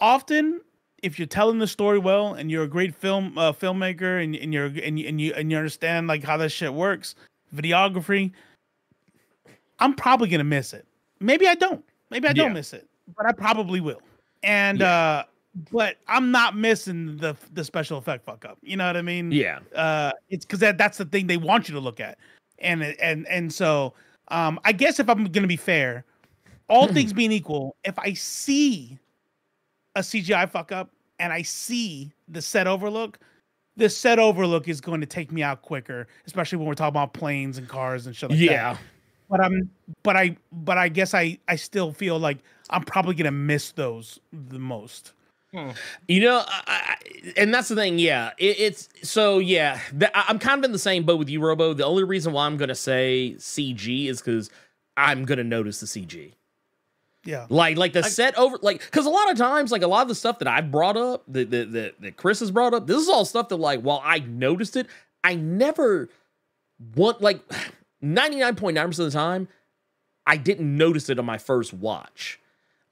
Often, if you're telling the story well and you're a great film uh, filmmaker and, and you're and you, and you and you understand like how that shit works, videography, I'm probably gonna miss it. Maybe I don't. Maybe I don't Yeah. miss it, but I probably will. And Yeah. uh but I'm not missing the the special effect fuck up. You know what I mean? Yeah. uh it's because that, that's the thing they want you to look at and and and so um i guess if i'm gonna be fair all things being equal if i see a cgi fuck up and i see the set overlook the set overlook is going to take me out quicker, especially when we're talking about planes and cars and shit like that. yeah. But I'm but I but I guess I I still feel like I'm probably gonna miss those the most. Hmm. You know, I, I, and that's the thing. Yeah, it, it's so yeah. th- I- I'm kind of in the same boat with you, Robo. The only reason why I'm gonna say CG is because I'm gonna notice the CG. Yeah. Like, like the set over, like, because a lot of times, like a lot of the stuff that I've brought up, that that that, that Chris has brought up, this is all stuff that, like, while I noticed it, I never want like 99.9 percent of the time, I didn't notice it on my first watch.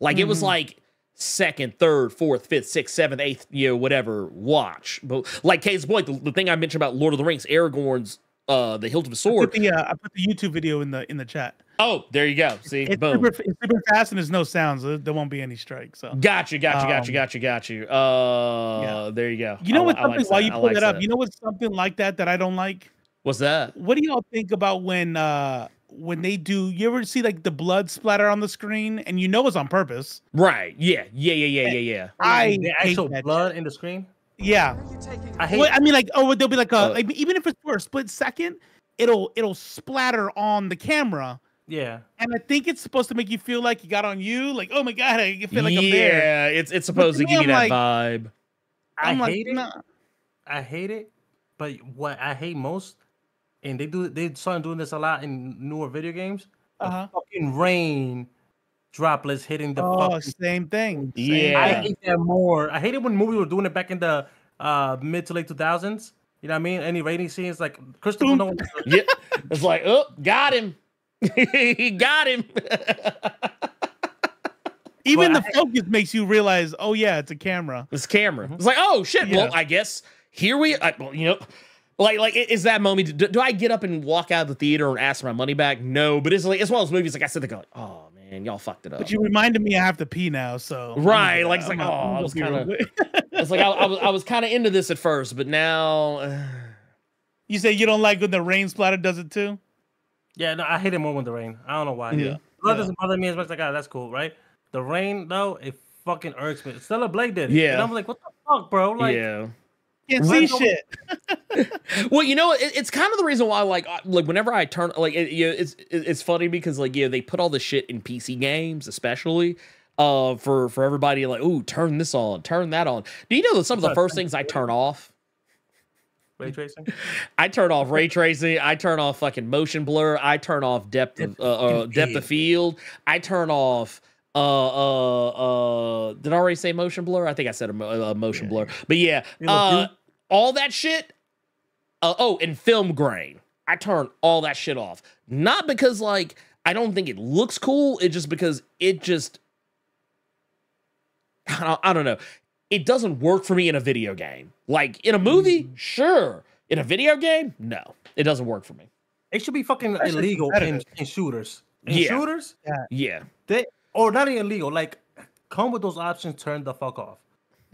Like, it was hmm. like second, third, fourth, fifth, sixth, seventh, eighth, you know, whatever watch. But like case point, the, the thing I mentioned about Lord of the Rings, Aragorn's uh the hilt of I sword. put the uh, I put the YouTube video in the in the chat. Oh, there you go. See, It's boom. super, it's super fast and there's no sounds. So there won't be any strikes. So Got you, got you, got you, Um, got you, got you. Uh, there you go. you know I- I something likes while you I pull likes that up, you know what's something like that that I don't like. what's that? What do y'all think about when uh when they do? You ever see like the blood splatter on the screen and you know it's on purpose? Right? Yeah, yeah, yeah, yeah, yeah, yeah. I the hate actual that blood in the screen. Yeah. I hate. Well, I mean, like, oh, there'll be like a Uh, like, even if it's for a split second, it'll it'll splatter on the camera, yeah. and I think it's supposed to make you feel like you got on you, like, oh my god, I feel like I'm there. yeah, it's it's supposed to to give you that I'm vibe. I I'm like, hate it. nah. I hate it. But what I hate most, and they do they started doing this a lot in newer video games. Uh-huh. Fucking rain droplets hitting the Oh, fucking same thing. Yeah. I hate that more. I hate it when movies were doing it back in the uh, mid to late 2000s. You know what I mean? Any rating scenes like Christopher Boom. Nolan. Yeah, it's like, oh, got him. he got him. Even Well, the focus makes you realize, oh yeah, it's a camera. this camera. It's like, oh shit. Yeah. Well, I guess here we, I, well, you know, like like is that moment? Do, do I get up and walk out of the theater and ask for my money back? No, but it's like it's one of those movies. Like I said, they go, like, oh man, y'all fucked it up. But you reminded me I have to pee now, so Right, gonna- like, it's I'm like, oh, I'm I gonna was kinda- it's like I, I was I was kind of into this at first, but now. uh, You say you don't like when the rain splatter does it too? Yeah, no, I hate it more when the rain. I don't know why. Yeah. Blood Yeah. doesn't bother me as much. Like, ah, that's cool, right? The rain though, it fucking irks me. Stellar Blade did it. Yeah. And I'm like, what the fuck, bro? Like, yeah. Can't see shit. Well, you know, it, it's kind of the reason why, like, like whenever I turn, like, it, you know, it's it- it's funny because, like, yeah, they put all the shit in PC games, especially, uh, for for everybody, like, ooh, turn this on, turn that on. Do you know that some of the first things I turn off? ray tracing. I turn off ray tracing. I turn off fucking motion blur. I turn off depth of uh, uh depth of field. I turn off. Uh, uh, uh, did I already say motion blur? I think I said a, mo- a motion blur. But yeah, uh, you- all that shit. Uh, oh, and film grain. I turn all that shit off. Not because like I don't think it looks cool. It's just because it just. I don't, I don't know. It doesn't work for me in a video game. Like in a movie, Mm. sure. In a video game, no, it doesn't work for me. It should be fucking Especially illegal in, competitive. in shooters. In Yeah. shooters, Yeah, they or not even illegal. Like, come with those options. Turn the fuck off.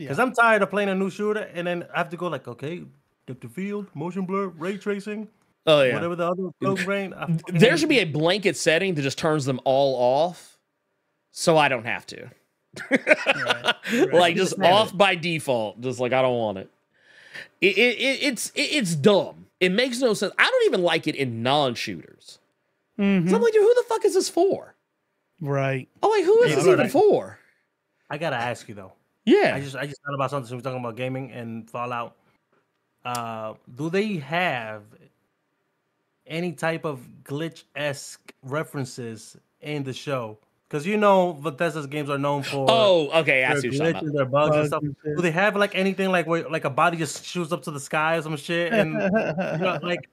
Because Yeah. I'm tired of playing a new shooter and then I have to go like, okay, depth of field, motion blur, ray tracing, oh yeah. whatever the other film grain. There should be a blanket setting that just turns them all off, so I don't have to. like just Just have off by default. Just like I don't want it. It, it, it it's it, it's dumb. It makes no sense. I don't even like it in non-shooters. Mhm. So I'm like, dude, who the fuck is this for? Right. I'm like, who is Yeah, this right. even for? I gotta ask you though. Yeah. I just I just thought about something. So we're talking about gaming and Fallout. Uh, do they have any type of glitch esque references in the show? Because you know Bethesda's games are known for oh, okay. I their see what you're glitches, their bugs and Bugs stuff. and shit. Do they have like anything like where like a body just shoots up to the sky or some shit and you know, like?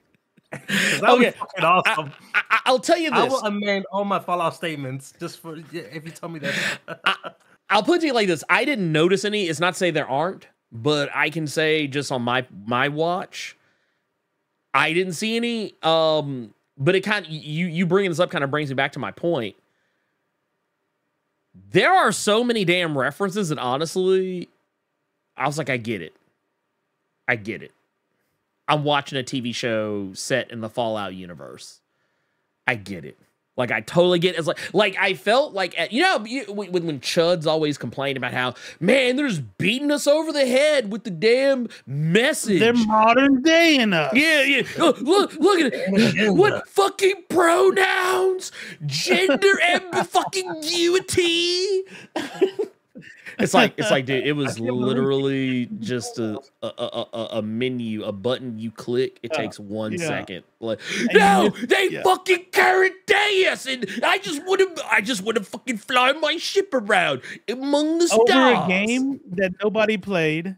'cause that would be Okay, fucking awesome. I, I, I'll tell you this. I, this. will amend all my Fallout statements just for if you tell me that. I'll put it like this. I didn't notice any. It's not to say there aren't, but I can say just on my my watch, I didn't see any. Um, but it kind of you you bringing this up kind of brings me back to my point. There are so many damn references that honestly, I was like, I get it. I get it. I'm watching a TV show set in the Fallout universe. I get it. Like I totally get it. It's like like I felt like at, you know you, when when Chuds always complained about how man they're just beating us over the head with the damn message. They're modern day enough. Yeah, yeah. Oh, look, look at it. What fucking pronouns? Gender and fucking ambiguity. It's like it's like, dude, it was literally just a a, a, a, menu, a button you click. It uh, takes one yeah. second. Like, And no, they yeah. fucking current day us, and I just want to, I just want to fucking fly my ship around among the stars. over a game that nobody played.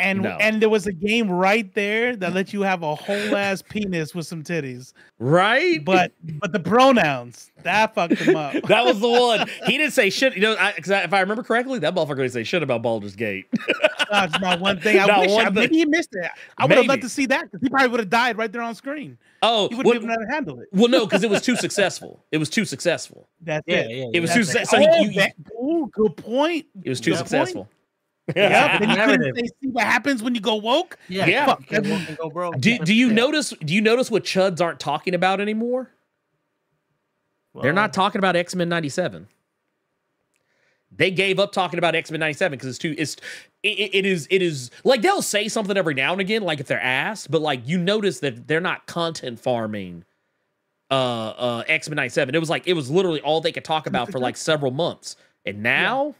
And No. and there was a game right there that let you have a whole ass penis with some titties. right? But but the pronouns, that fucked him up. that was the one. He didn't say shit. You know, I, 'cause I- if I remember correctly, that motherfucker didn't say shit about Baldur's Gate. That's not one thing. I Not wish I, thing. maybe he missed it. I would have Maybe. loved to see that because he probably would have died right there on screen. Oh, He would well, have even to handle it. well, no, because it was too successful. It was too successful. That's Yeah, it. yeah, It was too. That's su- So oh, you, you, that- ooh, good point. it was too Good point. Successful. Yeah, then you couldn't Narrative. say, see what happens when you go woke. Yeah, Yeah. fuck, go, go, go, bro. Do, do you Yeah. notice? Do you notice what chuds aren't talking about anymore? They're not talking about X Men '97. They gave up talking about X Men '97 because it's too. It's it, it- it is it is like they'll say something every now and again, like if they're asked, but like you notice that they're not content farming. Uh, uh, X Men '97. It was like it was literally all they could talk about for like several months, and now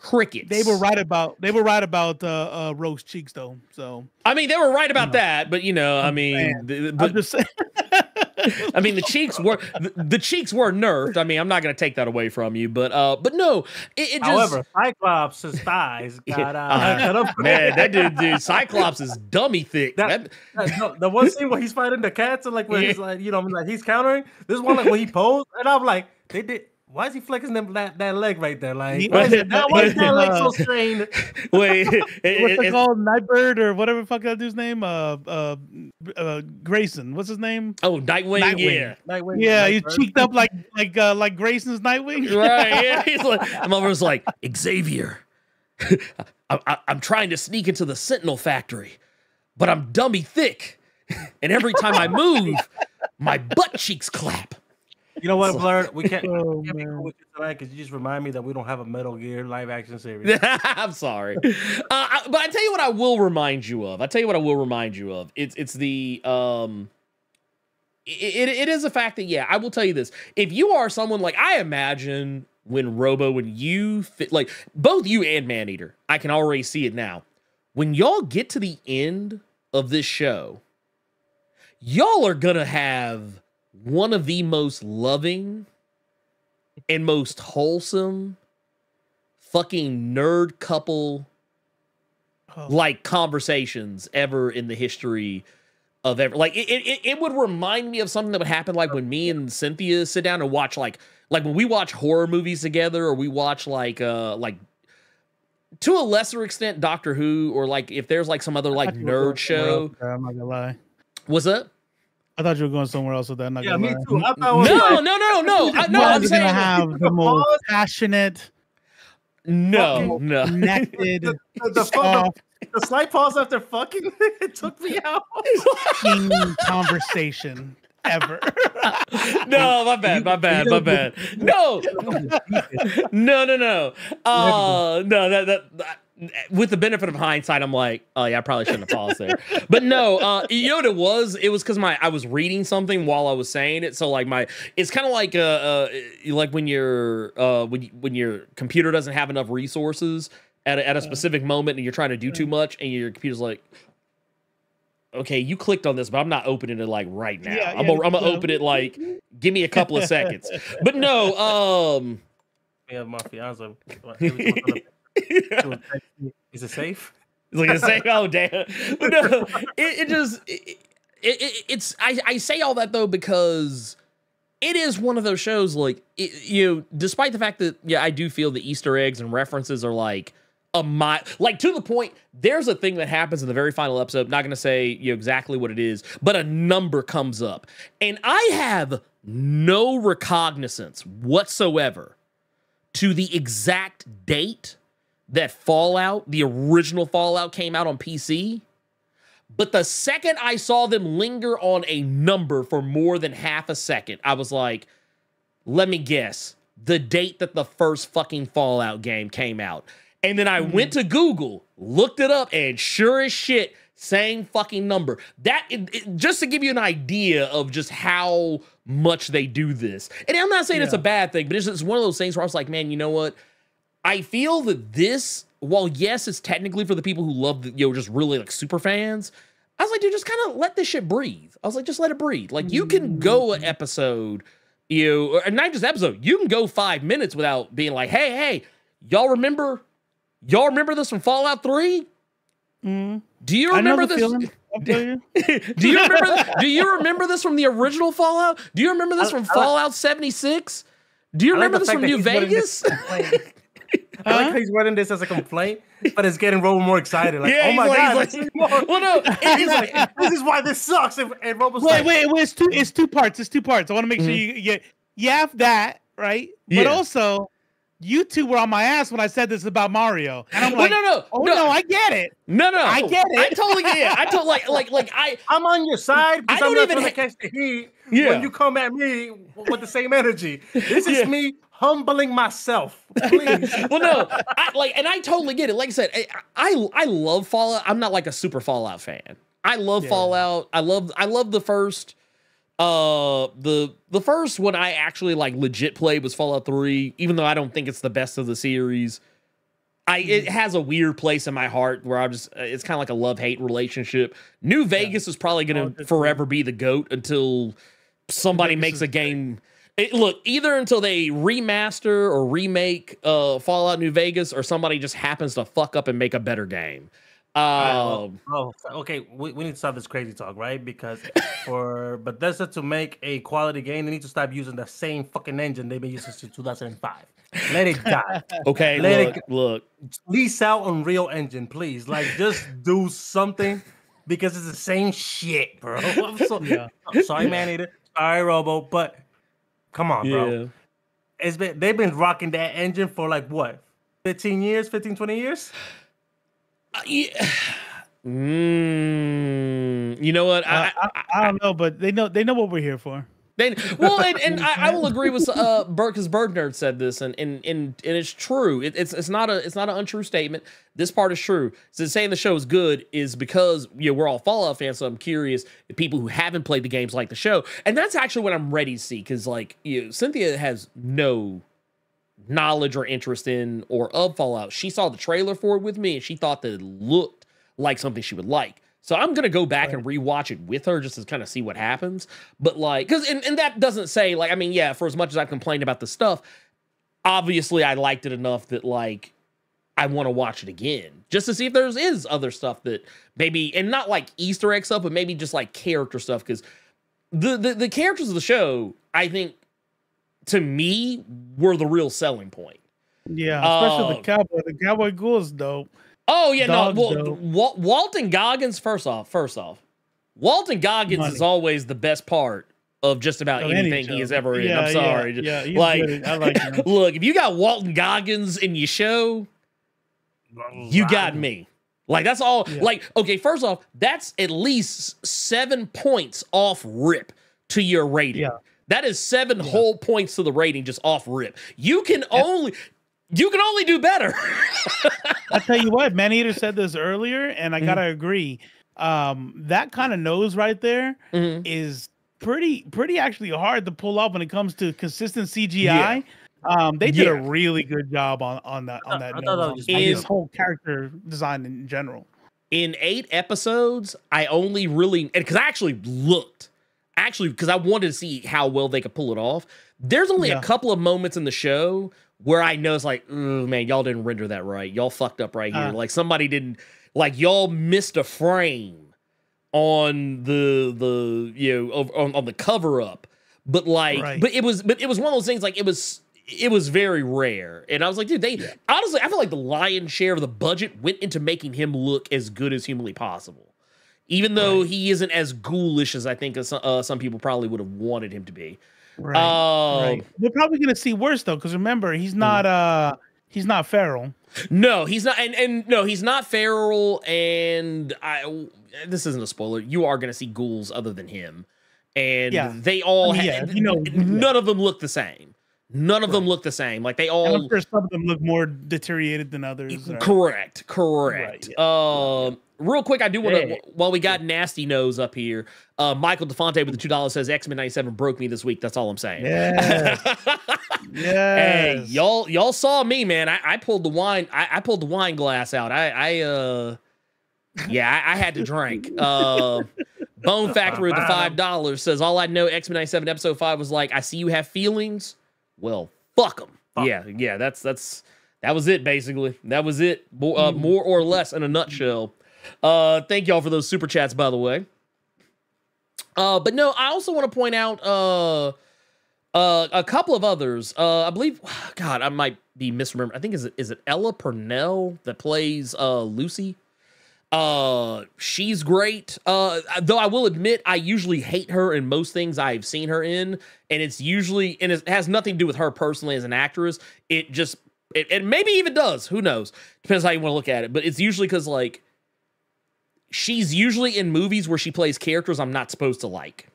crickets. They were right about they were right about uh, uh Rogue's cheeks though. So I mean, they were right about that, but you know, I mean, saying. the, I'm but, just saying. I mean, the cheeks were the, the cheeks were nerfed. I mean, I'm not going to take that away from you, but uh, but no, it, it just However, Cyclops' thighs got uh, Uh, cut up. man, that dude, dude, Cyclops is dummy thick. That- That- That- no, the one scene where he's fighting the cats and like where he's like, you know, like he's countering. This one like when he posed, and I'm like, they did. Why is he flexing them that, that leg right there? Like, He- why is, it, that, why is that leg so strained? wait, it- What's it- it it- called? Nightbird or whatever fuck that dude's name? Uh, uh, uh, Grayson. What's his name? oh, Nightwing, Nightwing. yeah. Nightwing, Yeah, he's cheeked up like like uh, like Grayson's Nightwing. right. Yeah, he's like, I'm over was like Xavier. I, I, I'm trying to sneak into the Sentinel factory, but I'm dummy thick, and every time I move, my butt cheeks clap. You know what, Blur? We can't, Oh, we can't be cool with you tonight because you just remind me that we don't have a Metal Gear live action series. I'm sorry, uh, I, but I tell you what, I will remind you of. I tell you what, I will remind you of. It's it's the um, it, it, it is a fact that yeah, I will tell you this. If you are someone like I imagine when Robo, when you fit like both you and Maneater, I can already see it now. When y'all get to the end of this show, y'all are gonna have one of the most loving and most wholesome fucking nerd couple Oh. like conversations ever in the history of ever like it, it it would remind me of something that would happen like when me and Cynthia sit down and watch like like when we watch horror movies together or we watch like uh like to a lesser extent Doctor Who or like if there's like some other like I thought you were going nerd show I'm not gonna lie. was it I thought you were going somewhere else with that. I'm not yeah, gonna me lie. too. I thought no no no no no I, no You I'm guys are saying gonna have the most passionate, no no connected, the, the, soft the slight pause after fucking it took me out. conversation ever. no, my bad, my bad, my bad. No, no, no, no. Uh, no, that, that that with the benefit of hindsight, I'm like, oh yeah, I probably shouldn't have paused there. But no, uh, you know what it was? It was because my I was reading something while I was saying it. So like my, it's kind of like uh, uh, like when your uh when you, when your computer doesn't have enough resources at a, at a specific moment and you're trying to do too much and your computer's like. Okay, you clicked on this, but I'm not opening it like right now. Yeah, I'm yeah, gonna I'm open it like give me a couple of seconds. But no, um Yeah, my fiance. every time I look, she would text me, Is it safe? It's like a say, oh damn. But no, it, it just it, it, it, it's I, I say all that though because it is one of those shows like you know, despite the fact that yeah, I do feel the Easter eggs and references are like a mi- like to the point. There's a thing that happens in the very final episode. Not going to say you know, exactly what it is, but a number comes up, and I have no recognizance whatsoever to the exact date that Fallout, the original Fallout, came out on PC. But the second I saw them linger on a number for more than half a second, I was like, let me guess the date that the first fucking Fallout game came out. And then I mm-hmm. went to Google, looked it up, and sure as shit, same fucking number. That it, it- just to give you an idea of just how much they do this. And I'm not saying it's a bad thing, but it's just one of those things where I was like, man, you know what? I feel that this, while yes, it's technically for the people who love the, you know, just really like super fans. I was like, dude, just kind of let this shit breathe. I was like, just let it breathe. Like you can go an episode, you know, or not just episode. You can go five minutes without being like, hey, hey, y'all remember, y'all remember this from Fallout Three? Mm. Do you remember this? feeling. You. Do you remember? do you remember this from the original Fallout? Do you remember this I- from I Fallout 76? Do you I like remember the this from New he's wording Vegas? I like how he's writing this as a complaint, but it's getting Robo more excited. Like, Yeah, oh my like- god, like- well, no, he's like, this is why this sucks. And, and Robo's Wait, like, wait, wait. It's two. It's two parts. It's two parts. I want to make sure mm-hmm. you you you have that right, but Yeah. also you two were on my ass when I said this about Mario, and I'm Well, like, no, no, oh no. no, I get it. No, no, I get it. I totally get it. I totally like, like, like I. I'm on your side I don't I'm not even ha- catch the heat Yeah. when you come at me with the same energy. This is Yeah. me humbling myself. Please. Well, no, I, like, and I totally get it. Like I said, I, I, I love Fallout. I'm not like a super Fallout fan. I love Fallout. I love, I love the first. Uh, the the first one I actually like legit played was Fallout Three. Even though I don't think it's the best of the series, I it has a weird place in my heart where I'm just. uh, It's kind of like a love hate relationship. New Vegas is probably Oh, gonna that's forever be the goat until somebody Vegas makes a game. It, look, either until they remaster or remake uh, Fallout New Vegas, or somebody just happens to fuck up and make a better game. Um, Oh, okay. We, we need to stop this crazy talk, right? Because for Bethesda to make a quality game, they need to stop using the same fucking engine they've been using since 2005. Let it die. okay, Let it look, look. Lease out Unreal Engine, please. Like, just do something because it's the same shit, bro. I'm, so, Yeah. I'm sorry, man. Eater. Sorry, Robo, but come on, bro. Yeah. It's been they've been rocking that engine for like what 15 years, 15, 20 years? Uh, yeah. Mm, you know what? I, I, I, I don't know, but they know they know what we're here for. They, well, and, and I, I will agree with uh because Bird Nerd said this, and and and, and it's true. It, it's it's not a it's not an untrue statement. This part is true. So saying the show is good is because you know we're all Fallout fans. So I'm curious if people who haven't played the games like the show, and that's actually what I'm ready to see because like you know, Cynthia has no knowledge or interest in or of Fallout. She saw the trailer for it with me, and she thought that it looked like something she would like. So I'm gonna go back and rewatch it with her just to kind of see what happens. But like, because and, and that doesn't say like, I mean, yeah, for as much as I've complained about the stuff, obviously I liked it enough that like I want to watch it again just to see if there's is other stuff that maybe and not like Easter egg stuff, but maybe just like character stuff because the, the the characters of the show, I think, to me, were the real selling point. Yeah, especially the um, cowboy. The cowboy ghoul is dope. Oh yeah, Dogs, no. Well, Wal- Walton Goggins. First off, first off, Walton Goggins Money. is always the best part of just about Of any anything he show. has ever in. Yeah, I'm sorry, yeah, he's like, like look, if you got Walton Goggins in your show, you got me. Like that's all. Yeah. Like okay, first off, that's at least seven points off rip to your rating. Yeah. That is seven whole points to the rating just off rip. You can only you can only do better. I tell you what, Maneater said this earlier, and Mm-hmm. I gotta agree. Um, that kind of nose right there is Mhm. pretty, pretty actually hard to pull off when it comes to consistent CGI. Yeah. Um, they did Yeah. a really good job on on that on that I thought that nose, was his whole character design in general. in eight episodes, I only really because I actually looked, actually because I wanted to see how well they could pull it off. There's only Yeah. a couple of moments in the show where I know it's like, oh man, y'all didn't render that right. Y'all fucked up right here. Uh. like somebody didn't, like y'all missed a frame on the the you know of- on, on the cover up. But like, Right. but it was but it was one of those things like it was it was very rare. And I was like, dude, they honestly, I feel like the lion's share of the budget went into making him look as good as humanly possible. Even though he isn't as ghoulish as I think uh, some, uh, some people probably would have wanted him to be. Right. Um, right. We're probably gonna see worse though, because remember, he's not uh he's not feral. No, he's not, and and no, he's not feral. And I, this isn't a spoiler. You are going to see ghouls other than him, and Yeah. they all, I mean, ha- yeah, you know, none of them look the same. None of them look the same. Like they And all I'm sure some of them look more deteriorated than others. right? Correct, correct. Um, real quick, I do want to Yeah. while we got nasty nose up here. Uh, Michael Defonte with the two dollars says X Men '97 broke me this week. That's all I'm saying. Yes. Hey, y'all, y'all saw me, man. I, I pulled the wine. I, I pulled the wine glass out. I, I, uh, yeah, I, I had to drink. Uh, Bone Factory with the five dollars says all I know. X Men '97 episode five was like, I see you have feelings. Well, fuck them. Yeah, yeah. That's that's that was it. Basically, that was it. Uh, more or less in a nutshell. Uh, thank y'all for those super chats, by the way. Uh, but no, I also want to point out uh, uh, a couple of others. Uh, I believe, God, I might be misremembering. I think is it is it Ella Purnell that plays uh Lucy. Uh, she's great. Uh, though I will admit, I usually hate her in most things I've seen her in, and it's usually and it has nothing to do with her personally as an actress. It just it, it maybe even does. Who knows? Depends how you want to look at it. But it's usually because like she's usually in movies where she plays characters I'm not supposed to like.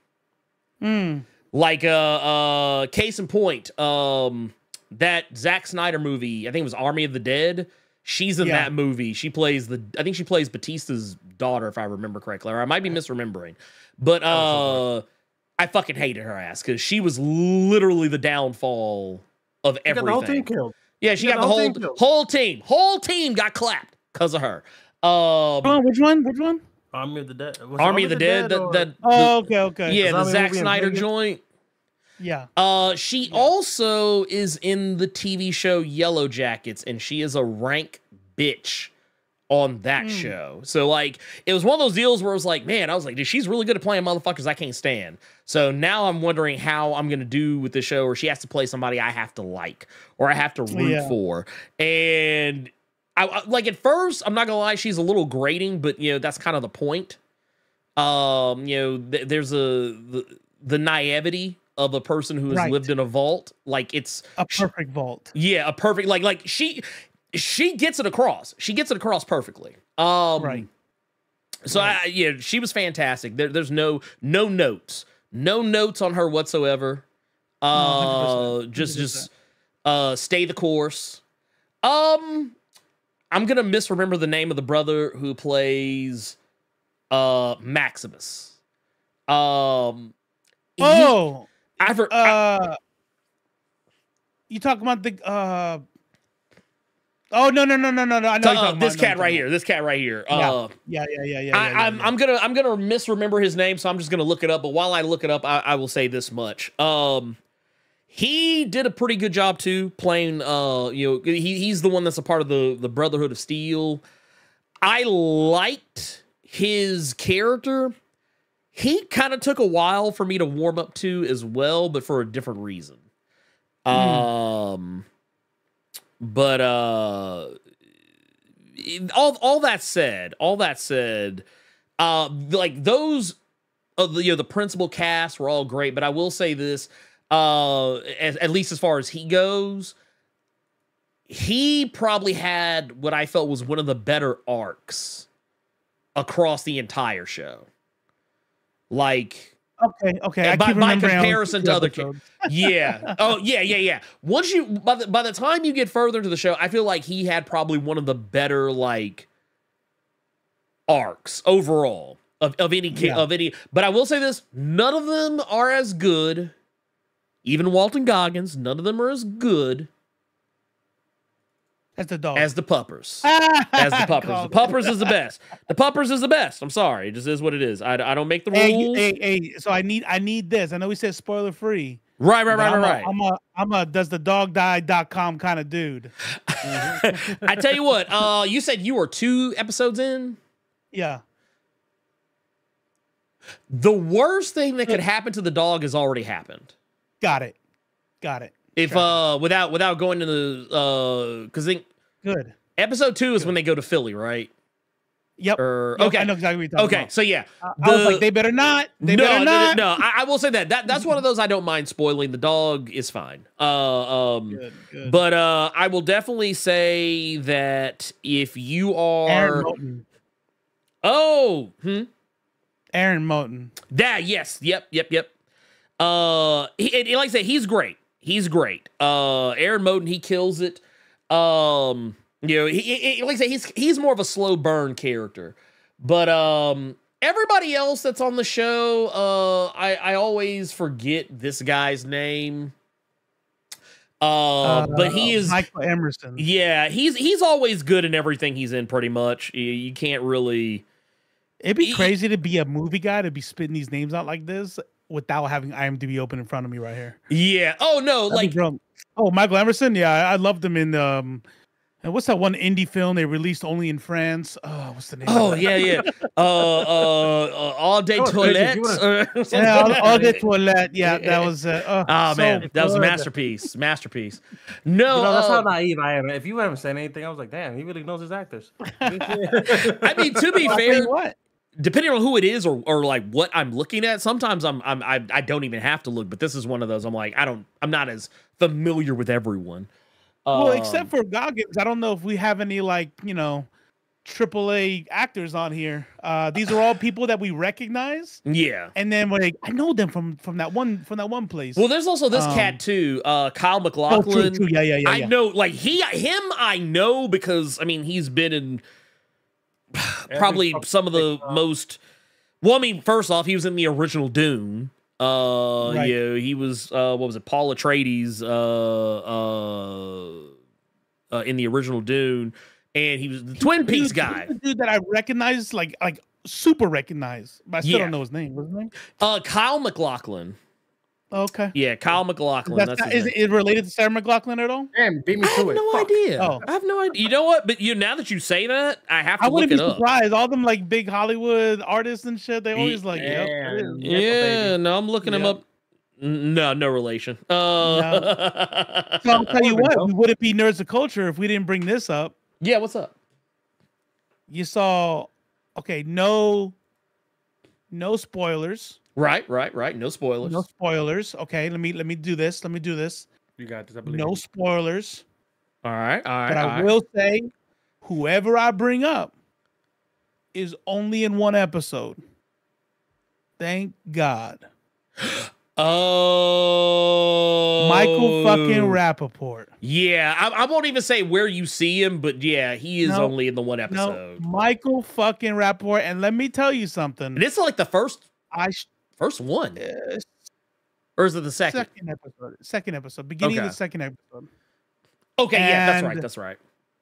Mm. Like uh uh case in point, um that Zack Snyder movie, I think it was Army of the Dead. She's in Yeah. that movie. She plays the I think she plays Bautista's daughter, if I remember correctly. Or I might be misremembering. But uh I fucking hated her ass because she was literally the downfall of everything. the whole team killed. Yeah, she You got, the got the whole whole team whole team. Whole team got clapped because of her. Um Oh, which one? Which one? Army of the Dead. was Army of the Dead, that, or- that Oh, okay, okay. yeah, the zombie Zack Snyder joint. Yeah. Uh, she also is in the TV show Yellow Jackets, and she is a rank bitch on that show. So like, it was one of those deals where it was like, man, I was like, dude, she's really good at playing motherfuckers I can't stand. So now I'm wondering how I'm gonna do with the show, where she has to play somebody I have to like or I have to root Yeah. for, and. I, like at first, I'm not gonna lie, she's a little grating, but you know that's kind of the point. Um, you know, th- there's a the, the naivety of a person who has Right. lived in a vault. Like it's A perfect vault. yeah, a perfect like like she she gets it across. She gets it across perfectly. Um Right. So I yeah, she was fantastic. There, there's no no notes. No notes on her whatsoever. Uh 100%, just just uh stay the course. Um I'm going to misremember the name of the brother who plays uh Maximus. Um he- Oh, I, for, I- uh, you talking about the uh? Oh no no no no no no! I know uh, this cat right here. This cat right here. Yeah. Uh. Yeah yeah yeah yeah. I, yeah, I'm, yeah. I'm gonna I'm gonna misremember his name, so I'm just gonna look it up. But while I look it up, I, I will say this much. Um, he did a pretty good job too, playing. Uh, you know, he, he's the one that's a part of the the Brotherhood of Steel. I liked his character. He kind of took a while for me to warm up to as well, but for a different reason. Um, but uh, all all that said, all that said, uh, like those, uh, the, you know, the principal cast were all great. But I will say this, uh, at, at least as far as he goes, he probably had what I felt was one of the better arcs across the entire show. Like Okay okay. By, by comparison to other, kids, yeah. Oh, yeah, yeah, yeah. Once you by the by the time you get further into the show, I feel like he had probably one of the better like arcs overall of of any ca- Yeah. of any. But I will say this: none of them are as good. Even Walton Goggins, none of them are as good as the dog. as the puppers. As the puppers, the puppers is the best. The puppers is the best. I'm sorry, it just is what it is. I, I don't make the Hey, rules. hey, hey, so I need I need this. I know we said spoiler free. right, right, right, I'm right, a, right. I'm a I'm a does the dog die.com kind of dude. I tell you what, uh, you said you were two episodes in. Yeah. The worst thing that could happen to the dog has already happened. Got it. Got it. If uh, without without going to the uh, because think Good. episode two is when they go to Philly, right? Yep. Or okay, I know exactly what you're talking okay. about. So yeah, I I was like, they better not. They no, better no, no, no. I, I will say that that that's one of those I don't mind spoiling. The dog is fine. Uh, um, Good, good. but uh, I will definitely say that if you Aaron are, Moten. oh, hmm, Aaron Moten. that yes, yep, yep, yep. Uh, he, and like I said, he's great. He's great. Uh, Aaron Moten, he kills it. Um, you know, he, he like I said, he's he's more of a slow burn character, but um. Everybody else that's on the show, uh, I, I always forget this guy's name. Uh, but he is Michael Emerson. Yeah, he's he's always good in everything he's in. Pretty much, you, you can't really. It'd be he- crazy to be a movie guy to be spitting these names out like this without having IMDb open in front of me right here. Yeah. Oh no, That'd like drunk. oh, Michael Emerson. Yeah, I, I loved him in um. And what's that one indie film they released only in France? Oh, what's the name? oh of yeah, yeah. Uh, uh, uh all day Oh, crazy. Toilette. wanna- Yeah, all, like all that. the toilet. Yeah, that was. Uh, uh, Oh so man, that was a masterpiece. Masterpiece. No, You know, that's uh, how naive I am. If you haven't said anything, I was like, damn, he really knows his actors. I mean, to be I'll tell fair, what. Depending on who it is or, or like what I'm looking at, sometimes I'm, I'm I, I don't even have to look. But this is one of those. I'm like, I don't. I'm not as familiar with everyone. Well, Um, except for Goggins, I don't know if we have any like you know, AAA actors on here. Uh, these are all people that we recognize, yeah. and then we're like, I know them from from that one from that one place. Well, there's also this Um, cat too, uh, Kyle oh, true, MacLachlan. true. Yeah, yeah, yeah. I yeah. know, like he, him, I know because I mean he's been in probably some of the most. Well, I mean, first off, he was in the original Dune. Uh, Right. yeah, he was. Uh, what was it? Paul Atreides. Uh, uh, uh, in the original Dune, and he was the Twin Peaks guy. dude that I recognize, like like super recognize, but I still Yeah. don't know his name. What's his name? Uh, Kyle MacLachlan. Okay. Yeah, Kyle MacLachlan. That's That's, not, is it related to Sarah McLachlan at all? Damn, beat me I have it. no Fuck. idea. Oh. I have no idea. You know what? But you now that you say that, I have to I wouldn't it be up. surprised. All them like big Hollywood artists and shit, they Ye- always like, yep, it is. Damn. Yeah, no, I'm looking him Yep. up. No, no relation. Uh, So I'll tell you what, we wouldn't be nerds of culture if we didn't bring this up. yeah, what's up? You saw, okay, no, no spoilers, Right, right, right. No spoilers. no spoilers. Okay, let me let me do this. Let me do this. You got this. I believe No you. spoilers. All right, all right. But all I right. will say, whoever I bring up is only in one episode. Thank God. Oh, Michael fucking Rapaport. Yeah, I, I won't even say where you see him, but yeah, he is No, only in the one No, episode. Michael fucking Rapaport. And let me tell you something. And this is like the first I sh- first one, uh, or is it the second? second episode. Second episode. Beginning of the second episode. Okay, yeah, that's right. That's right.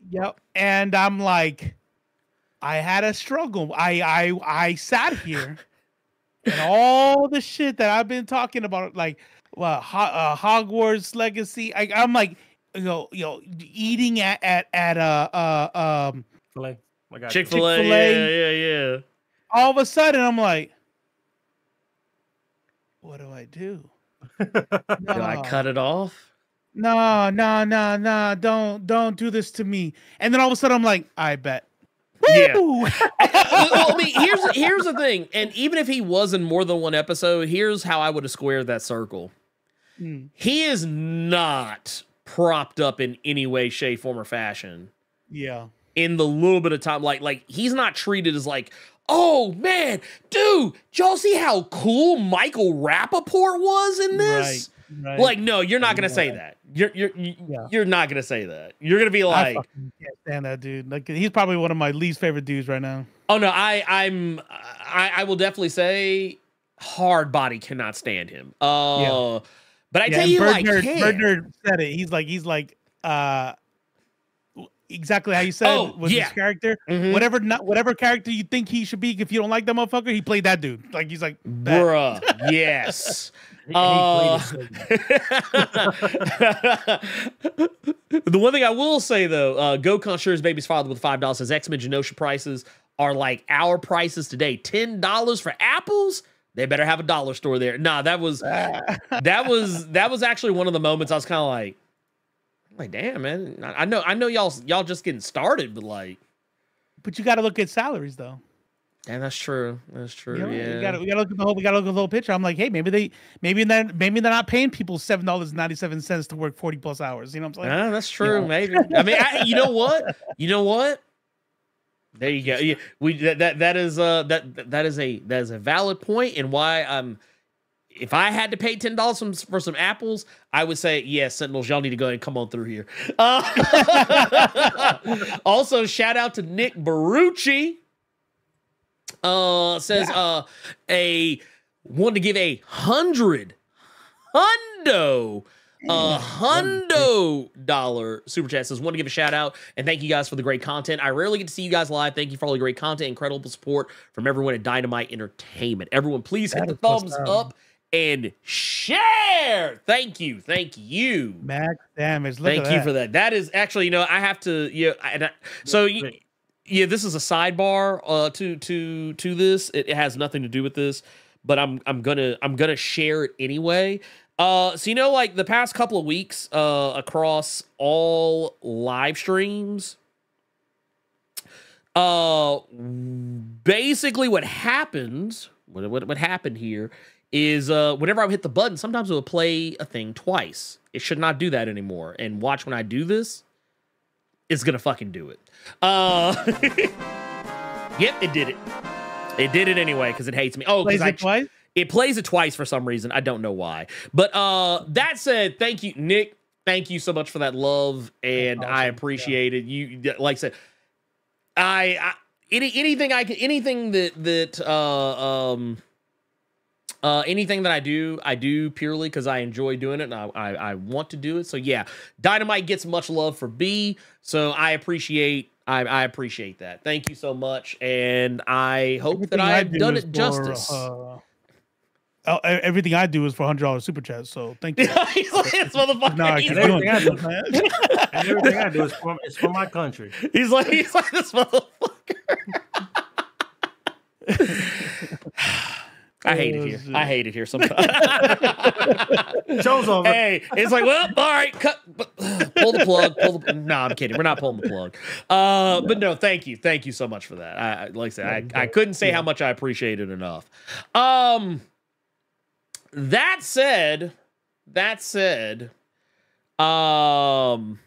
Yep. And I'm like, I had a struggle. I I I sat here and all the shit that I've been talking about, like well, Ho- uh, Hogwarts Legacy. I, I'm like, you know, you know, eating at at at uh uh um. Filet. I got Chick Fil A, Chick-fil-A. Yeah, yeah, yeah. All of a sudden, I'm like, what do I do? Do I cut it off? No, no, no, no! Don't don't do this to me. And then all of a sudden, I'm like, I bet. Yeah. Well, I mean, here's here's the thing, and even if he was in more than one episode, here's how I would have squared that circle. Hmm. He is not propped up in any way, shape, form, or fashion yeah. in the little bit of time. Like, like he's not treated as like, oh man, dude, y'all see how cool Michael Rapaport was in this? Right. right. Like, no, you're not gonna say that. You're you're you- Yeah. you're not gonna say that. You're gonna be like, fucking can't stand that dude. Like he's probably one of my least favorite dudes right now. Oh no, I I'm I, I will definitely say hard body cannot stand him. Uh but I yeah, tell you Bird I Nerd, can. Bird Nerd said it. He's like he's like uh exactly how you said Oh, was yeah. his character. Mhm. Whatever not whatever character you think he should be, if you don't like that motherfucker, he played that dude. Like he's like bet. Bruh, yes. He- he Uh, played it so the one thing I will say though, uh, Gokon shares baby's father with five dollars says X Men Genosha prices are like our prices today. Ten dollars for apples. They better have a dollar store there. Nah, that was that was that was actually one of the moments I was kind of like, like, damn, man. I know I know y'all y'all just getting started, but like, but you got to look at salaries though. And that's true. That's true. You know, yeah. we gotta we gotta look at the whole we gotta look at the whole picture. I'm like, hey, maybe they maybe they're maybe they're not paying people seven dollars ninety seven cents to work forty plus hours. You know what I'm saying? Ah, that's true. know. Maybe. I mean, I, you know what? You know what? There you go. Yeah, we that, that that is uh that that is a that is a valid point, and why um if I had to pay ten dollars for some apples, I would say yes, Sentinels, y'all need to go ahead and come on through here. Uh, also, shout out to Nick Barrucci. Uh, says uh a wanted to give a hundred hundo a hundo dollar super chat. Says want to give a shout out and thank you guys for the great content. I rarely get to see you guys live. Thank you for all the great content incredible support from everyone at dynamite entertainment. Everyone please hit That the thumbs up and share thank you thank you Max damage. Look Thank at you that. for that. That is actually, you know, I have to, yeah. And I, so, y- Wait. yeah, this is a sidebar uh, to to to this. It, it has nothing to do with this, but I'm I'm gonna I'm gonna share it anyway. Uh, so you know, like the past couple of weeks, uh, across all live streams, uh, basically what happens, what what, what happened here is uh whenever I would hit the button, sometimes it would play a thing twice. It should not do that anymore. And watch when I do this, it's gonna fucking do it. Uh Yep, it did it. It did it anyway because it hates me. Oh, Plays because I it twice. it plays it twice for some reason. I don't know why. But uh that said, thank you, Nick. Thank you so much for that love, and I awesome. appreciate it. You like I said, I, I any anything I can anything that that uh um uh anything that I do, I do purely because I enjoy doing it and I, I I want to do it. So yeah, Dynamite gets much love for B. So I appreciate I, I appreciate that. Thank you so much, and I hope that I have do done it for, justice. uh, oh, everything I do is for hundred dollars super chat. So thank you. He's like, this motherfucker. No, I he's, keep And everything I it, do- man. Everything I do is for it's for my country. he's like, he's like this motherfucker. I hate it here. I hate it here sometimes. Show's over. hey, it's like, well, all right, cut, pull the plug. Pull the. No, I'm kidding. We're not pulling the plug. Uh, but no, thank you, thank you so much for that. I I- like I said, I, I couldn't say how much I appreciate it enough. Um, that said, that said, um,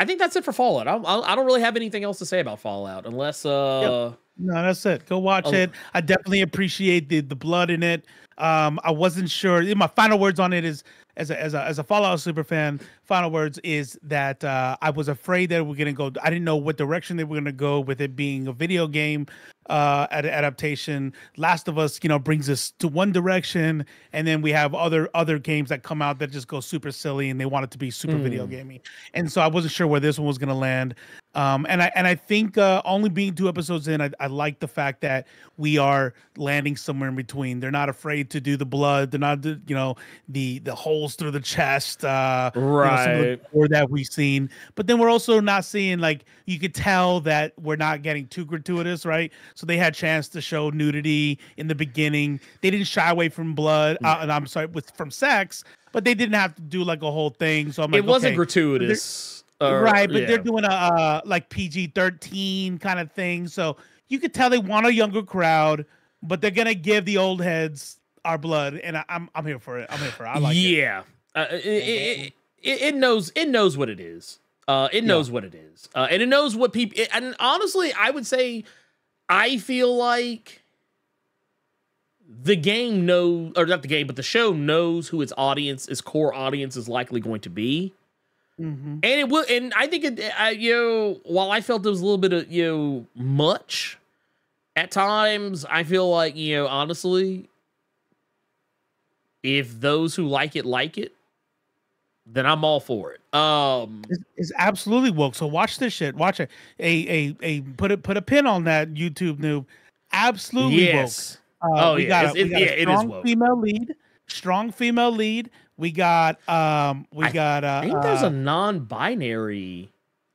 I think that's it for Fallout. I, I, don't really have anything else to say about Fallout unless uh. No, that's it. Go watch it. I definitely appreciate the the blood in it. Um, I wasn't sure. My final words on it is as a as a as a Fallout super fan. Final words is that uh, I was afraid that we're gonna go. I didn't know what direction they were gonna go with it being a video game uh adaptation. Last of Us, you know, brings us to one direction, and then we have other other games that come out that just go super silly and they want it to be super video gamey. And so I wasn't sure where this one was gonna land. Um, and I and I think uh, only being two episodes in, I, I like the fact that we are landing somewhere in between. They're not afraid to do the blood. They're not, you know, the the holes through the chest. Uh, you know, some of the Right. gore that we've seen. But then we're also not seeing like you could tell that we're not getting too gratuitous, right? So they had chance to show nudity in the beginning. They didn't shy away from blood, Mm. uh, and I'm sorry, with from sex, but they didn't have to do like a whole thing. So I'm like, it wasn't okay, gratuitous. or- right, but yeah. they're doing a uh, like PG thirteen kind of thing, so you could tell they want a younger crowd, but they're gonna give the old heads our blood, and I, I'm I'm here for it. I'm here for it. I like it. yeah, uh, it, it, it, it knows it knows what it is. Uh, it knows what it is, uh, and it knows what people. And honestly, I would say, I feel like the game knows, or not the game, but the show knows who its audience, its core audience, is likely going to be. Mhm. And it will, and I think it, I, you know, while I felt it was a little bit of, you know, much at times, I feel like, you know, honestly, if those who like it like it, then I'm all for it. Um, It's, it's absolutely woke. So watch this shit. Watch it. A a a put a put a pin on that YouTube noob. Absolutely yes. woke. Uh, Oh, we yeah, got, a, it's- we got yeah, a it is strong woke. female lead. Strong female lead. We got um we I got uh, I think there's uh, a non-binary.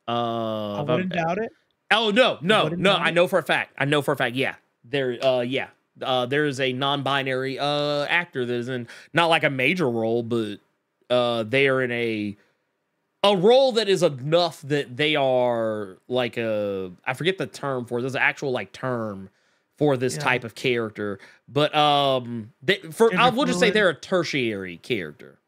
Uh, I wouldn't doubt it. Oh no, no, no! I it. know for a fact. I know for a fact. Yeah, there. Uh, yeah. Uh, there is a non-binary uh actor that is in not like a major role, but uh, they are in a a role that is enough that they are like a I forget the term for it. There's an actual like term for this Yeah. type of character, but um, they, for I will just say they're a tertiary character.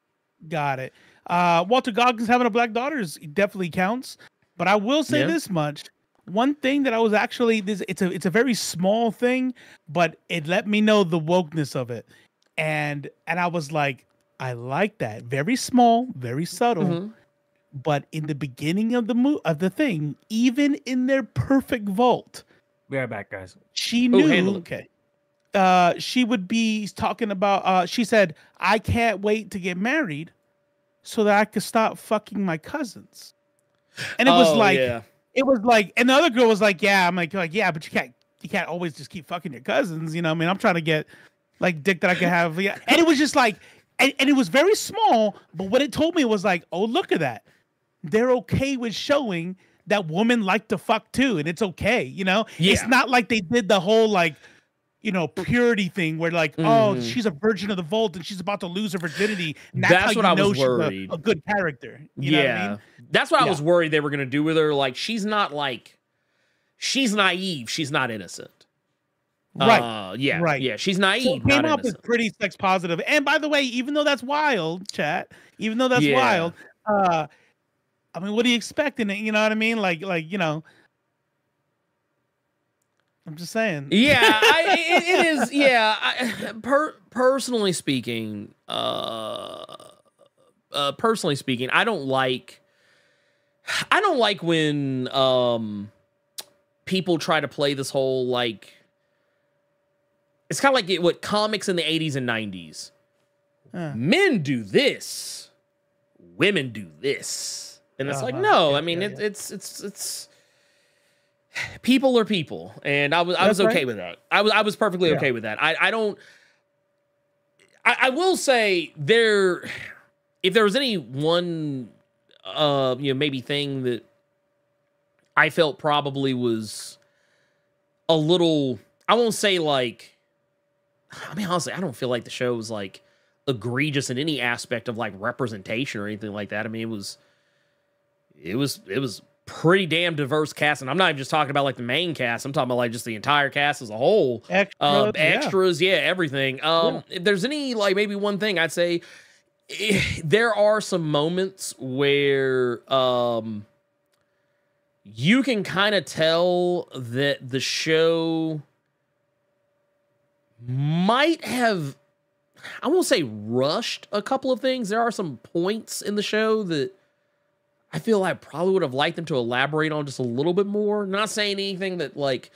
Got it. Uh, Walter Goggins having a black daughter is definitely counts. But I will say Yeah. this much: one thing that I was actually this it's a it's a very small thing, but it let me know the wokeness of it, and and I was like, I like that. Very small, very subtle. Mhm. But in the beginning of the mo- of the thing, even in their perfect vault, Be right back, guys. she Oh, knew handle it. okay uh she would be talking about uh she said i can't wait to get married so that i could stop fucking my cousins and it was Oh, like yeah. it was like and the other girl was like yeah i'm like, like yeah but you can't you can't always just keep fucking your cousins you know i mean i'm trying to get like dick that i could have yeah. and it was just like and, and it was very small but what it told me was like oh look at that they're okay with showing that women like to fuck too, and it's okay, you know. It's not like they did the whole like, you know, purity thing where like, oh, Mhm. she's a virgin of the vault and she's about to lose her virginity. That's how what you I was she's a- worried. A, good character. You know yeah, what I mean? that's what I was worried they were gonna do with her. Like she's not like she's naive. She's not innocent. Right. Uh, yeah. right. Yeah. She's So naive. it came off as pretty sex positive. And by the way, even though that's wild, chat, even though that's Yeah. wild, uh, I mean, what do you expect in it? You know what I mean? Like, like you know, I'm just saying. yeah, I, it, it is. Yeah, I, per, personally speaking, uh, uh, personally speaking, I don't like. I don't like when um people try to play this whole like. It's kind of like it, what comics in the '80s and '90s. Uh. Men do this, women do this, and it's like Uh-huh. no. Yeah, I mean, yeah, it, it's it's it's people are people and i was i was okay right. with that i was i was perfectly Yeah. okay with that i i don't I, I will say there if there was any one uh you know maybe thing that i felt probably was a little i won't say like i mean honestly i don't feel like the show was like egregious in any aspect of like representation or anything like that i mean it was it was it was pretty damn diverse cast and i'm not even just talking about like the main cast i'm talking about like just the entire cast as a whole Extras, um, yeah. extras, yeah, everything. Um, if there's any like maybe one thing I'd say, there are some moments where um, you can kind of tell that the show might have, I won't say rushed a couple of things. There are some points in the show that. I feel I probably would have liked them to elaborate on just a little bit more. Not saying anything that like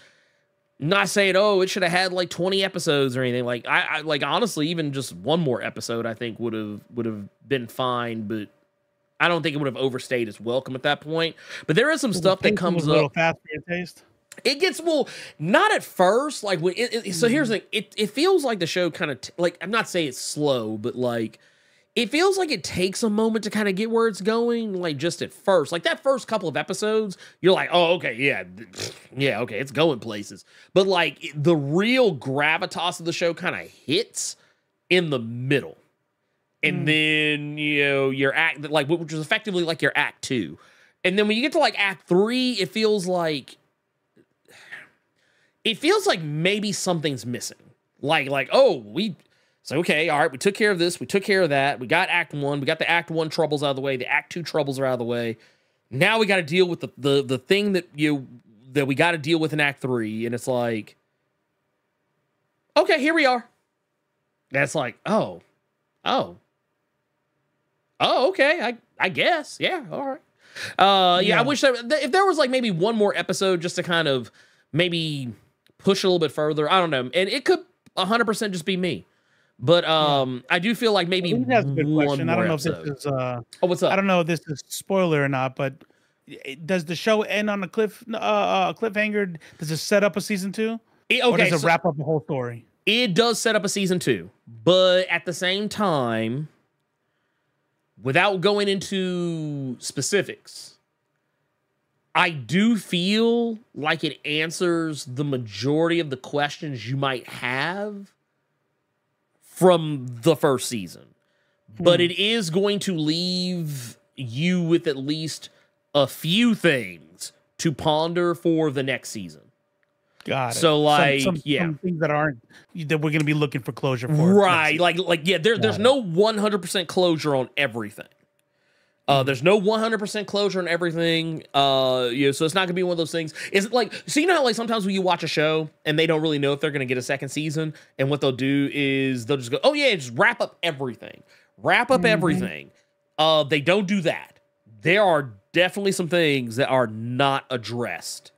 not saying oh it should have had like 20 episodes or anything like I, I like honestly even just one more episode i think would have would have been fine but i don't think it would have overstayed its welcome at that point but there is some stuff that comes a little up fast for your taste. It gets well not at first like when it, it- so here's the thing. It, it feels like the show kind of t- like i'm not saying it's slow but like it feels like it takes a moment to kind of get where it's going like just at first. Like that first couple of episodes you're like oh okay yeah yeah okay it's going places. But like it- the real gravitas of the show kind of hits in the middle. And mm. then you know your act like which is effectively like your act two. And then when you get to like act three it feels like it feels like maybe something's missing. Like, like, oh, we so okay, all right, we took care of this, we took care of that, we got act one, we got the act one troubles out of the way, the act two troubles are out of the way. Now we got to deal with the the the thing that you that we got to deal with in act three, and it's like, okay, here we are. That's like, oh, oh, oh, okay, I I guess, yeah, all right. Uh, yeah, I wish that if there was like maybe one more episode just to kind of maybe push a little bit further. I don't know, and it could 100 percent just be me, but um, I do feel like maybe I that's a good one question. I don't know if episode. this is uh oh, what's up? I don't know if this is spoiler or not, but does the show end on a cliff uh, uh cliffhanger? Does it set up a season two? It- or okay, does it so wrap up the whole story? it does set up a season two, but at the same time, without going into specifics, I do feel like it answers the majority of the questions you might have from the first season. But hmm. it is going to leave you with at least a few things to ponder for the next season. Got it. So, like, some, yeah. some things that aren't that we're gonna be looking for closure for. Right. Like like yeah, there, there's it. no 100% closure on everything. Mm. Uh, there's no 100% closure on everything. Uh, you know, so it's not gonna be one of those things. Is it like so? You know how like sometimes when you watch a show and they don't really know if they're gonna get a second season, and what they'll do is they'll just go, oh yeah, just wrap up everything, wrap up Mhm. everything. Uh, they don't do that. There are definitely some things that are not addressed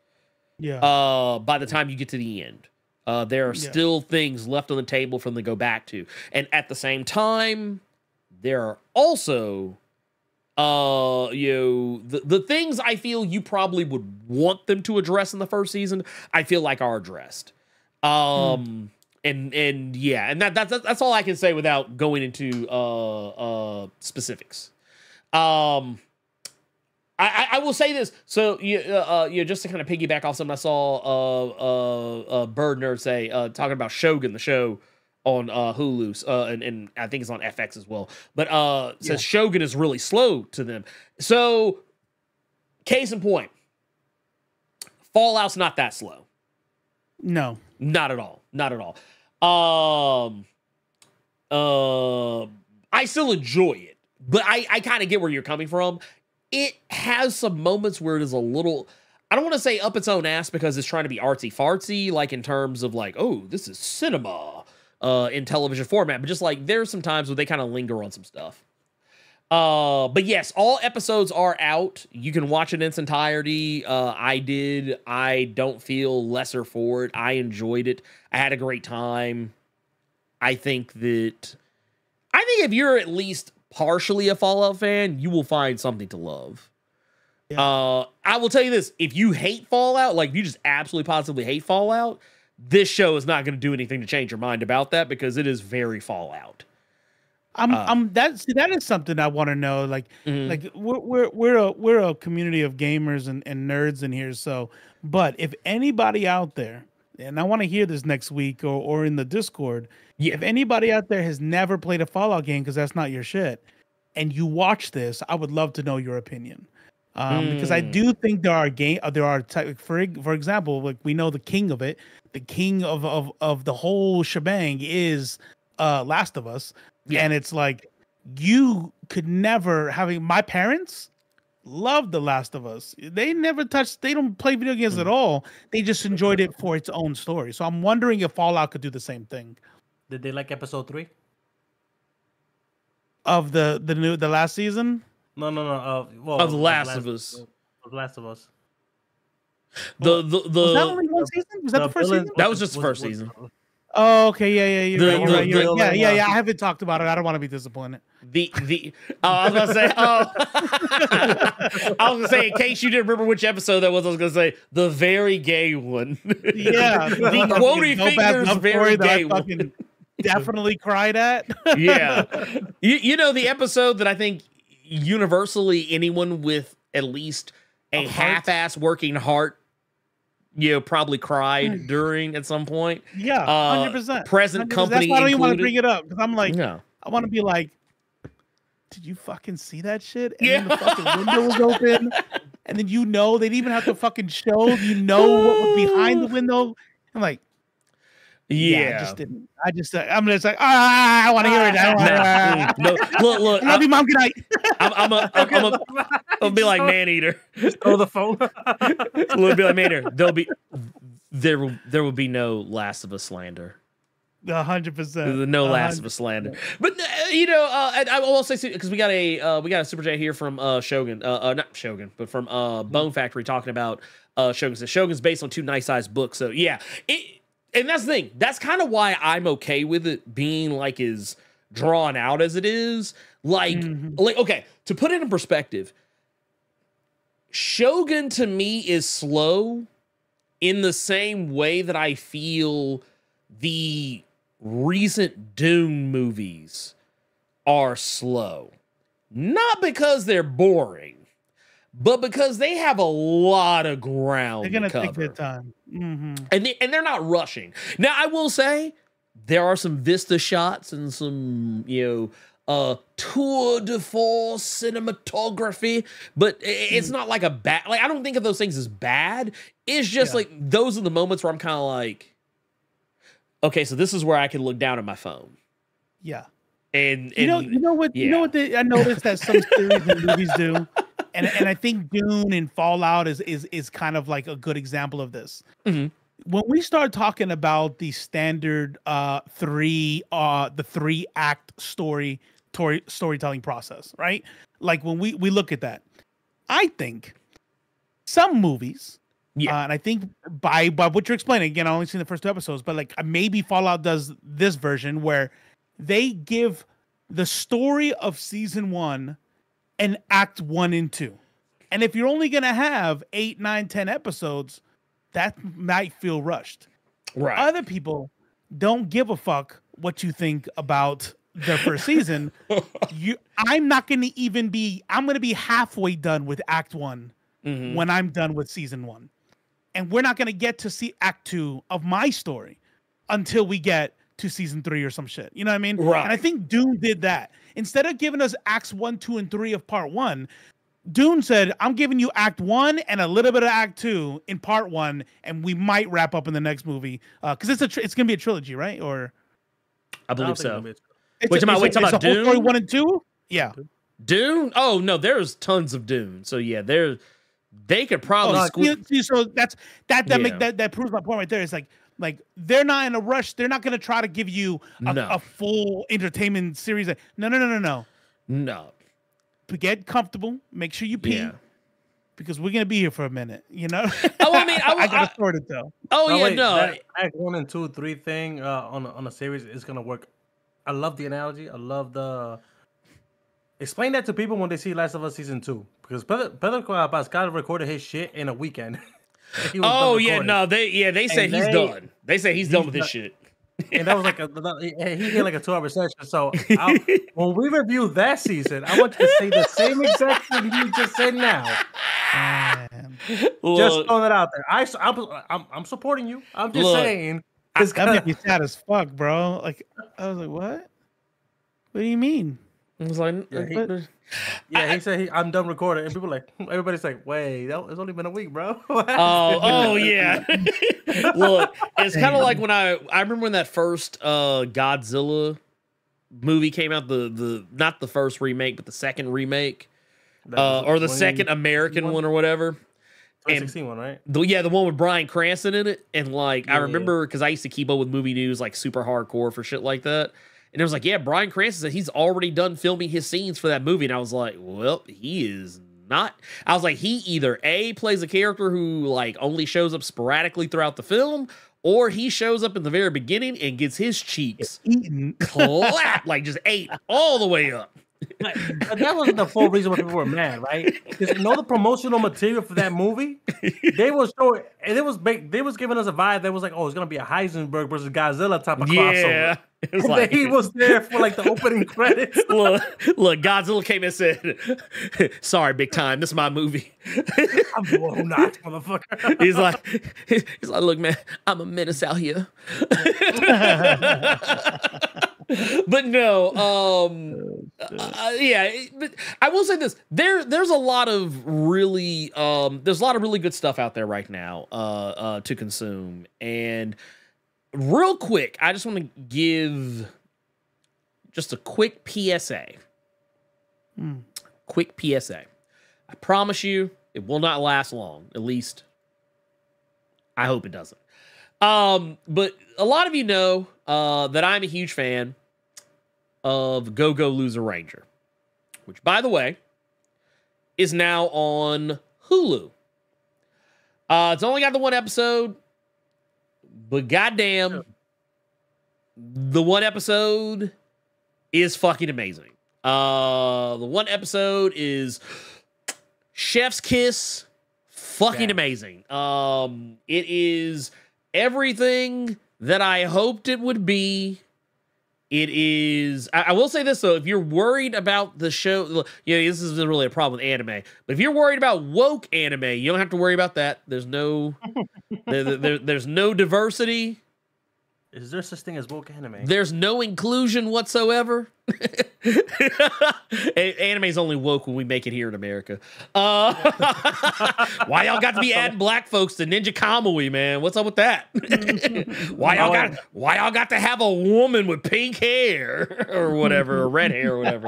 Yeah. uh, by the time you get to the end. Uh, there are Yeah. still things left on the table for them to go back to. And at the same time, there are also uh you know the, the things I feel you probably would want them to address in the first season, I feel like are addressed. Um and and yeah, and that that's that's all I can say without going into uh uh specifics. Um I, I, I will say this. So, you, uh, uh, you know, just to kind of piggyback off something I saw uh, uh, uh, Bird Nerd say, uh, talking about Shogun, the show on uh, Hulu, uh, and, and I think it's on FX as well. But uh, says Shogun is really slow to them. So, case in point, Fallout's not that slow. no. Not at all. Not at all. Um uh I still enjoy it, but I I kind of get where you're coming from. It has some moments where it is a little I don't want to say up its own ass because it's trying to be artsy fartsy, like in terms of like, oh, this is cinema uh in television format, but just like there's some times where they kind of linger on some stuff. Uh, but yes, all episodes are out. You can watch it in its entirety. Uh, I did. I don't feel lesser for it. I enjoyed it. I had a great time. I think that I think if you're at least partially a Fallout fan, you will find something to love. Yeah. Uh, I will tell you this: if you hate Fallout, like if you just absolutely positively hate Fallout, this show is not going to do anything to change your mind about that because it is very Fallout. I'm Uh, I'm that see that is something I want to know. Like Mhm. like we're we're we're a we're a community of gamers and, and nerds in here. So but if anybody out there, and I want to hear this next week or or in the Discord, Yeah. if anybody out there has never played a Fallout game because that's not your shit, and you watch this, I would love to know your opinion. Um, because I Mm. do think there are game uh, there are ty- for for example like we know the king of it, the king of of of the whole shebang is uh Last of Us, Yeah. and it's like you could never having my parents love the last of us they never touched they don't play video games Mm. at all they just enjoyed it for its own story so i'm wondering if fallout could do the same thing Did they like episode three? of the the new the last season No, no, no. Of well, Of The Last of Us. Of The Last of Us. The the the was that only one season was that the, first villain- season That was just the first season. oh okay yeah yeah you're The- right, you're the- right, you're the- right. yeah yeah uh, yeah i haven't talked about it i don't want to be disappointed The the oh, I was gonna say oh I was gonna say in case you didn't remember which episode that was I was gonna say the very gay one yeah the fucking quotey dope ass fingers love very that gay one fucking definitely cried at yeah you, you know the episode that I think universally anyone with at least a A half-ass working heart you know probably cried during at some point yeah Uh, 100% present 100%. company that's why i don't even want to bring it up because i'm like no I want to be like, did you fucking see that shit? And Yeah. then the fucking window was open, and then you know they didn't even have to fucking show you know what was behind the window. I'm like, yeah, yeah, I just didn't. I just, uh, I'm just like, ah, I want to hear it. I, Nah, wanna, mm, no, look, look, I love I, you, mom. Good night. I'm, I'm a, I'm, I'm a, I'll be like man eater. Throw the phone. We'll be like Maneater. There'll be, there will, there will be no Last of Us slander. A hundred percent. The no Last hundred- of a slander. But uh, you know, uh, and I will also say because we got a, uh, we got a super chat here from uh, Shogun, uh, uh, not Shogun, but from uh, Bone Factory talking about uh, Shogun. So Shogun's based on two nice sized books. So yeah, it, and that's the thing. That's kind of why I'm okay with it being like as drawn out as it is. Like, mm-hmm. like okay, to put it in perspective, Shogun to me is slow in the same way that I feel the recent Dune movies are slow. Not because they're boring, but because they have a lot of ground They're gonna to take their time. Hmm and they, and they're not rushing. Now, I will say there are some vista shots and some you know uh tour de force cinematography but it's not like a bad like i don't think of those things as bad it's just Yeah. like those are the moments where i'm kind of like okay so this is where i can look down at my phone Yeah. and, and You know, you know what? You know what? The, I noticed that some series and movies do, and and I think Dune and Fallout is is is kind of like a good example of this. Mhm. When we start talking about the standard uh three uh the three act story story storytelling process, right? Like when we we look at that, I think some movies. Yeah. Uh, and I think by by what you're explaining again, I only seen the first two episodes, but like maybe Fallout does this version where they give the story of season one and act one and two. And if you're only gonna have eight, nine, ten episodes, that might feel rushed. right Other people don't give a fuck what you think about their first season. you I'm not gonna even be I'm gonna be halfway done with act one Mhm. when I'm done with season one. And we're not gonna get to see act two of my story until we get to season three or some shit. You know what I mean? Right. And I think Dune did that. Instead of giving us acts one, two, and three of part one, Dune said, I'm giving you act one and a little bit of act two in part one, and we might wrap up in the next movie. Uh, because it's a tr- it's gonna be a trilogy, right? Or i I believe think so it'll be- it's Wait, a, talking about- it's a- wait, talking it's about a whole story Dune? one and two? Yeah. dune oh no there's tons of dune so yeah there they could probably Oh, squeeze see- see, so that's that that Yeah. make that that proves my point right there. It's like like they're not in a rush. They're not gonna try to give you a, No. a full entertainment series. No, no, no, no, no. no But get comfortable. Make sure you pee yeah because we're gonna be here for a minute. You know. Oh, I mean, I- I got I- a story to tell. oh No, yeah wait, no that act one and two, three thing uh, on on a series is gonna work. I love the analogy. I love the. Explain that to people when they see Last of Us season two, because Pedro, Pedro Pascal recorded his shit in a weekend. He was done Oh yeah, no, they yeah they say he's they- done. They say he's, done with this shit. and that was like a he he did like a two hour session. So I'll, when we review that season, I want you to say the same exact thing you just said now. Man, Just Look, throwing it out there. I I'm, I'm, I'm supporting you. I'm just Look, saying. It's that gonna, made me sad as fuck, bro. Like I was like, what? What do you mean? I was like, Yeah, he- yeah, he said he, I'm done recording, and people like everybody's like, wait, that, it's only been a week, bro. Oh, oh yeah. Look, it's kind of like when I I remember when that first uh Godzilla movie came out. The the not the first remake, but the second remake, uh, or the second American one or whatever. 2016 one, right? The, yeah, the one with Bryan Cranston in it. And like, I Yeah, yeah. remember because I used to keep up with movie news, like super hardcore for shit like that. And it was like, yeah, Bryan Cranston said he's already done filming his scenes for that movie. And I was like, well, he is not. I was like, he either A, plays a character who like only shows up sporadically throughout the film, or he shows up in the very beginning and gets his cheeks clapped, like just ate all the way up. But but that wasn't the full reason why people were mad, right? Because you know the promotional material for that movie, they was showing, and it was ba- they was giving us a vibe that was like, oh, it's gonna be a Heisenberg versus Godzilla type of Yeah. crossover. It was And like, then he was there for like the opening credits. look, look, Godzilla came and said, sorry, big time. This is my movie. I'm the one who knocked, motherfucker. He's like, he's like, look, man, I'm a menace out here. but no, um, uh, yeah, but I will say this: there, there's a lot of really, um, there's a lot of really good stuff out there right now, uh, uh, to consume. And real quick, I just want to give just a quick PSA. Hmm. Quick PSA. I promise you, it will not last long. At least, I hope it doesn't. Um, but a lot of you know uh, that I'm a huge fan of Go Go Loser Ranger, which, by the way, is now on Hulu. Uh, it's only got the one episode, but goddamn, the one episode is fucking amazing. Uh, the one episode is Chef's Kiss, fucking Yeah. amazing. Um, it is everything that I hoped it would be. It is. I, I will say this though: if you're worried about the show, you know, this isn't really a problem with anime. But if you're worried about woke anime, you don't have to worry about that. There's no, there, there- there's no diversity Is there such thing as woke anime? There's no inclusion whatsoever. A- Anime's only woke when we make it here in America. Uh, why y'all got to be adding black folks to Ninja Kamui, man? What's up with that? why y'all got why y'all got to have a woman with pink hair or whatever, or red hair or whatever?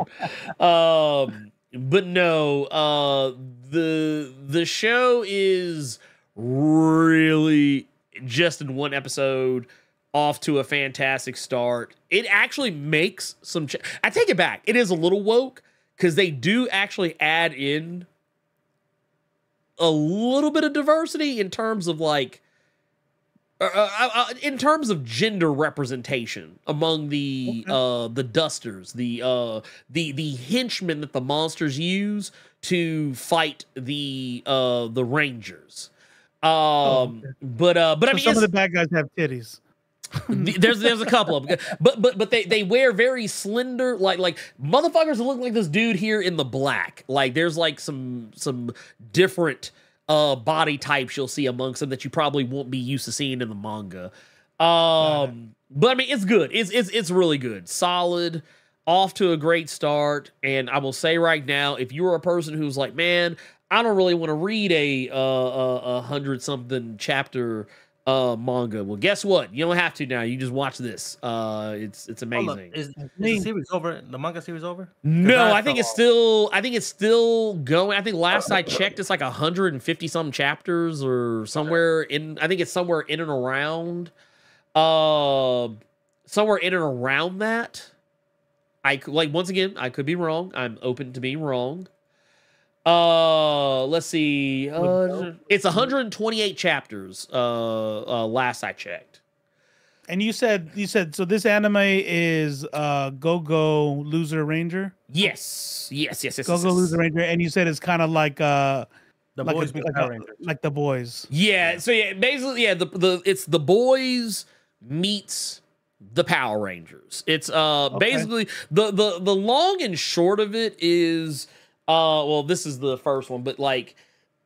Um, but no, uh, the the show is really just in one episode off to a fantastic start. It actually makes some. Ch- I take it back. It is a little woke because they do actually add in a little bit of diversity in terms of like. Uh, uh, uh, in terms of gender representation among the uh the dusters the uh the the henchmen that the monsters use to fight the uh the rangers um but uh but i mean some of the bad guys have titties. Th- there's there's a couple of them, but but but they they wear very slender like like motherfuckers look like this dude here in the black. Like there's like some some different uh body types you'll see amongst them that you probably won't be used to seeing in the manga. Um, but I mean it's good. It's it's it's really good. Solid. Off to a great start, and I will say right now, if you're a person who's like, man, I don't really want to read a uh, a, a hundred something chapter uh manga. Well, guess what? You don't have to now. You just watch this. Uh it's it's Hold up, amazing. Is, is the series over? The manga series over? No, I I think it's off. still I think it's still going. I think last I checked it's like 150 some chapters or somewhere in I think it's somewhere in and around uh somewhere in and around that. I could like once again, I could be wrong. I'm open to being wrong. Uh let's see. Uh, it's 128 chapters uh, uh last I checked. And you said you said so. This anime is uh Go Go Loser Ranger. Yes. Yes, yes, yes. Go Go yes. Loser Ranger, and you said it's kind of like uh The like boys a, like, Power a- like the boys. Yeah, so yeah, basically, yeah, the the it's the boys meets the Power Rangers. It's uh basically the the the long and short of it is uh well, this is the first one, but like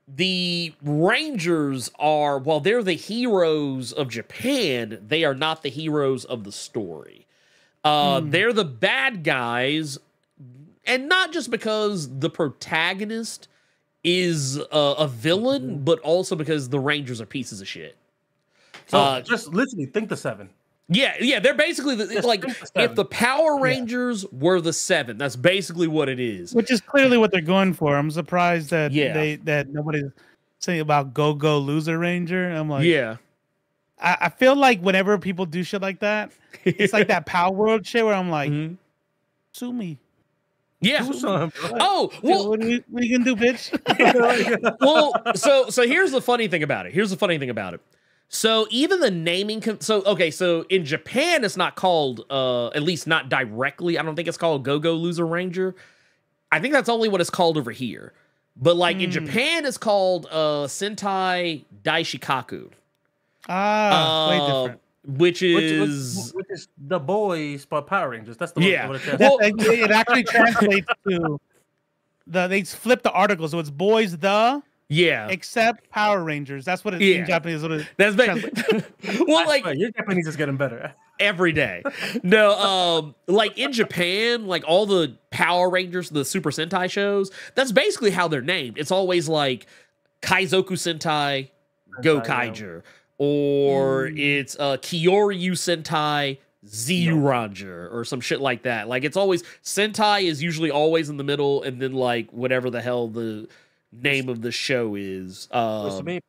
the Rangers are while they're the heroes of Japan, they are not the heroes of the story. Uh they're the bad guys and not just because the protagonist is uh, a villain, but also because the Rangers are pieces of shit. So Uh, just literally think the seven. Yeah, yeah, they're basically the, Just like the if the Power Rangers were the seven, that's basically what it is. which is clearly what they're going for. I'm surprised that Yeah. they that nobody's saying about Go Go Loser Ranger. I'm like, yeah, I, I feel like whenever people do shit like that, it's like that Power World shit where I'm like, Mhm. sue me. yeah. Do something, bro. Oh Well, well, what, are you, what are you gonna do, bitch? well. So so here's the funny thing about it. Here's the funny thing about it. So even the naming, con- so okay, so in Japan it's not called, uh, at least not directly. I don't think it's called Go Go Loser Ranger. I think that's only what it's called over here. But like in Japan, it's called uh, Sentai Daishikkaku, ah, way uh, different. which Which, which, is which is the boys but Power Rangers. That's the Yeah. one. what it says. Well- it, it actually translates to the they flip the article, so it's boys the yeah. except Power Rangers. That's what it Yeah. in Japanese. is What it, That's ba- well, like swear, your Japanese is getting better. every day. No, um, like in Japan, like all the Power Rangers, the Super Sentai shows, that's basically how they're named. It's always like Kaizoku Sentai Go Sentai. Kaiger, or it's uh Kyoryu Sentai Zyuranger, or some shit like that. Like it's always Sentai is usually always in the middle, and then like whatever the hell the name of the show is. Which to Um, me,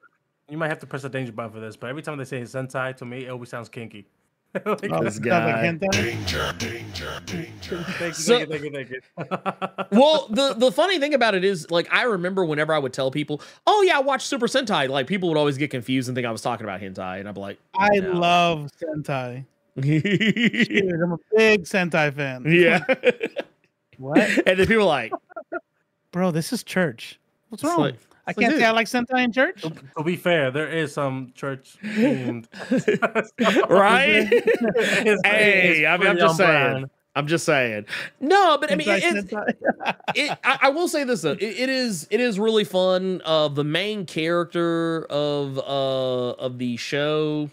you might have to press the danger button for this, but every time they say Sentai, to me, it always sounds kinky. Like, oh, This sounds like guy. hentai? thank you, So- thank you, thank you, thank you. well, the the funny thing about it is, like, I remember whenever I would tell people, "Oh yeah, I watch Super Sentai," like people would always get confused and think I was talking about hentai, and I'd be like, I No. love Sentai. "Yeah." Dude, I'm a big Sentai fan. Yeah. what? and then people are like, Bro, this is church. What's wrong? like- I can't say I like Sentai in church. to, to be fair, there is some church themed. right? It's- hey, it's I mean, I'm just saying. brand. I'm just saying. No, but I mean, Sentai, it's, it, I, I will say this though, it, it is it is really fun. Uh, the main character of uh of the show,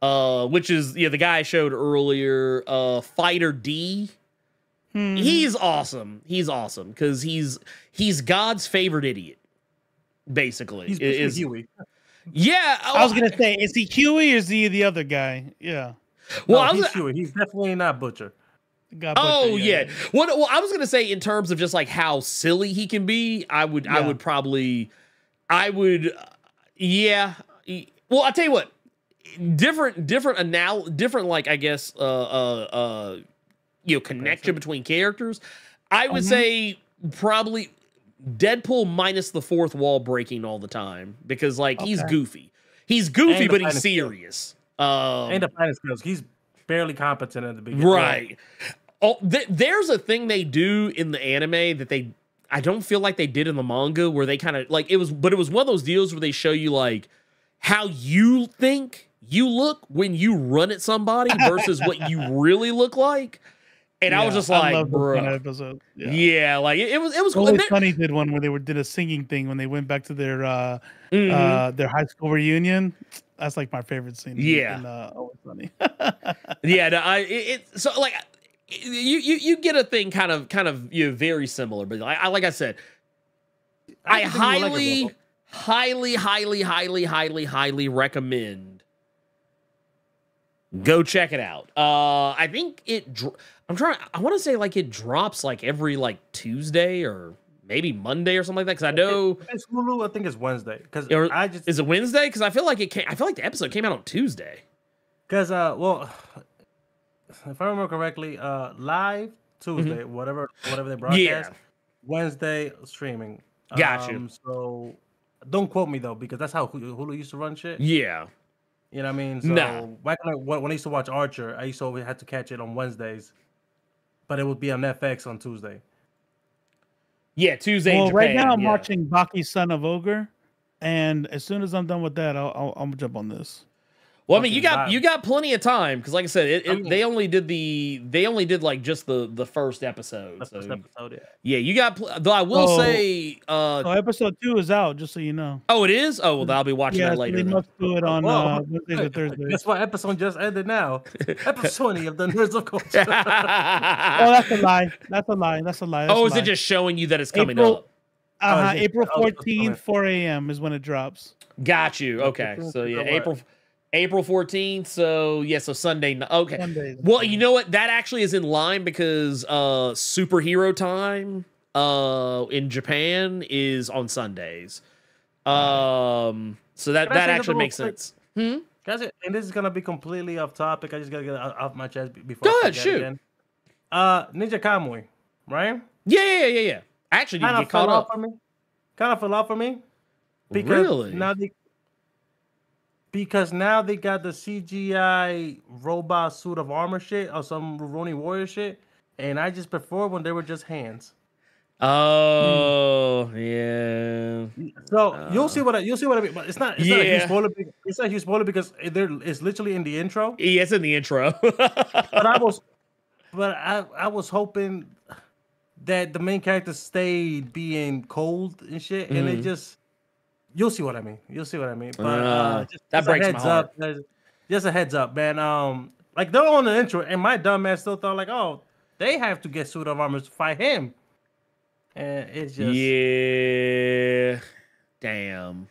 uh, which is yeah the guy I showed earlier, uh, Fighter D. Hmm. He's awesome. He's awesome because he's he's God's favorite idiot. Basically, He's is Huey. yeah. I was oh, gonna say, is he Huey or is he the other guy? Yeah. well, no, I was, he's Huey. He's definitely not Butcher. Got Oh Butcher, yeah. What well, I was gonna say in terms of just like how silly he can be, I would I would probably I would uh, yeah. Well, I'll tell you what. Different different anal different like I guess uh uh uh you know connection between characters. I would Mhm. say probably Deadpool minus the fourth wall breaking all the time because like he's goofy. He's goofy, but he's serious. Um, and the finest skills. He's barely competent at the beginning. Right. Oh, th- there's a thing they do in the anime that they I don't feel like they did in the manga where they kind of like it was but it was one of those deals where they show you like how you think you look when you run at somebody versus what you really look like. And I was just like, love those kind bro. Yeah. Yeah. like it, it was it was cool. And Sunny did one where they were did a singing thing when they went back to their uh Mhm. uh their high school reunion. That's like my favorite scene. Yeah. in, uh, Always Sunny. yeah, no, I it, it so like you you you get a thing kind of kind of you know, very similar, but like I like I said, I, like highly, highly, highly, highly, highly, highly recommend. Go check it out. Uh, I think it. Dro- I'm trying. I want to say like it drops like every like Tuesday or maybe Monday or something like that. Because I know it's Hulu. I think it's Wednesday. Because I just is it Wednesday? Because I feel like it came. I feel like the episode came out on Tuesday. because uh well, if I remember correctly, uh live Tuesday, whatever whatever they broadcast. Mm-hmm. Yeah. Wednesday streaming. Got you. Um, So don't quote me though, because that's how Hulu used to run shit. Yeah. You know what I mean? So Nah. back when I, when when I used to watch Archer, I used to always have to catch it on Wednesdays, but it will be on FX on Tuesday. Yeah. Tuesday. in well, right now I'm yeah. watching Baki Son of Ogre, and as soon as I'm done with that, I'll I'll, I'll jump on this. Well, I mean, you got vibe. you got plenty of time because, like I said, it, I it, mean- they only did the they only did like just the the first episode. That's so first episode. Yeah. yeah, you got. pl- Though I will Oh. say, uh, So episode two is out, just so you know. oh, it is. Oh, well, I'll be watching Yeah, that later. they must do it on Whoa. uh, Wednesdays or Thursdays. Guess what episode just ended now? Episode 20 of the Nerds of Culture. Oh, that's a lie. That's a lie. That's a lie. That's oh, a is lie. it just showing you that it's coming April- up? uh-huh, Oh, it? April Oh, it's coming. 14th, 4 a.m. is when it drops. Got you. Okay, so yeah, what? April April fourteenth. So yeah, so Sunday. Okay. Sundays. Well, you know what? That actually is in line because uh superhero time uh in Japan is on Sundays. Um so that that actually makes quick? sense. Hmm? Guys, and this is gonna be completely off topic. I just gotta get it off my chest be- before. Go I ahead, forget shoot. Again. Uh, Ninja Kamui, right? Yeah, yeah, yeah, yeah, yeah. Actually need Kind of get fell caught off up. for me. Kind of fell off for me. Really? now they because now they got the CGI robot suit of armor shit or some Ronin warrior shit, and I just prefer when they were just hands. Oh, yeah. So you'll see what I, you'll see what I mean. But it's not it's not a huge Uh, spoiler. It's not a huge spoiler because it- there it's literally in the intro. Yeah, it's in the intro. But I was, but I I was hoping that the main character stayed being cold and shit, and Mm-hmm. it just you'll see what I mean. You'll see what I mean. But Uh, just, that just a breaks my heads heart. up. Just a heads up, man. Um, like they're on the intro, and my dumb ass still thought like, oh, they have to get suit of armor to fight him, and it's just yeah. Damn.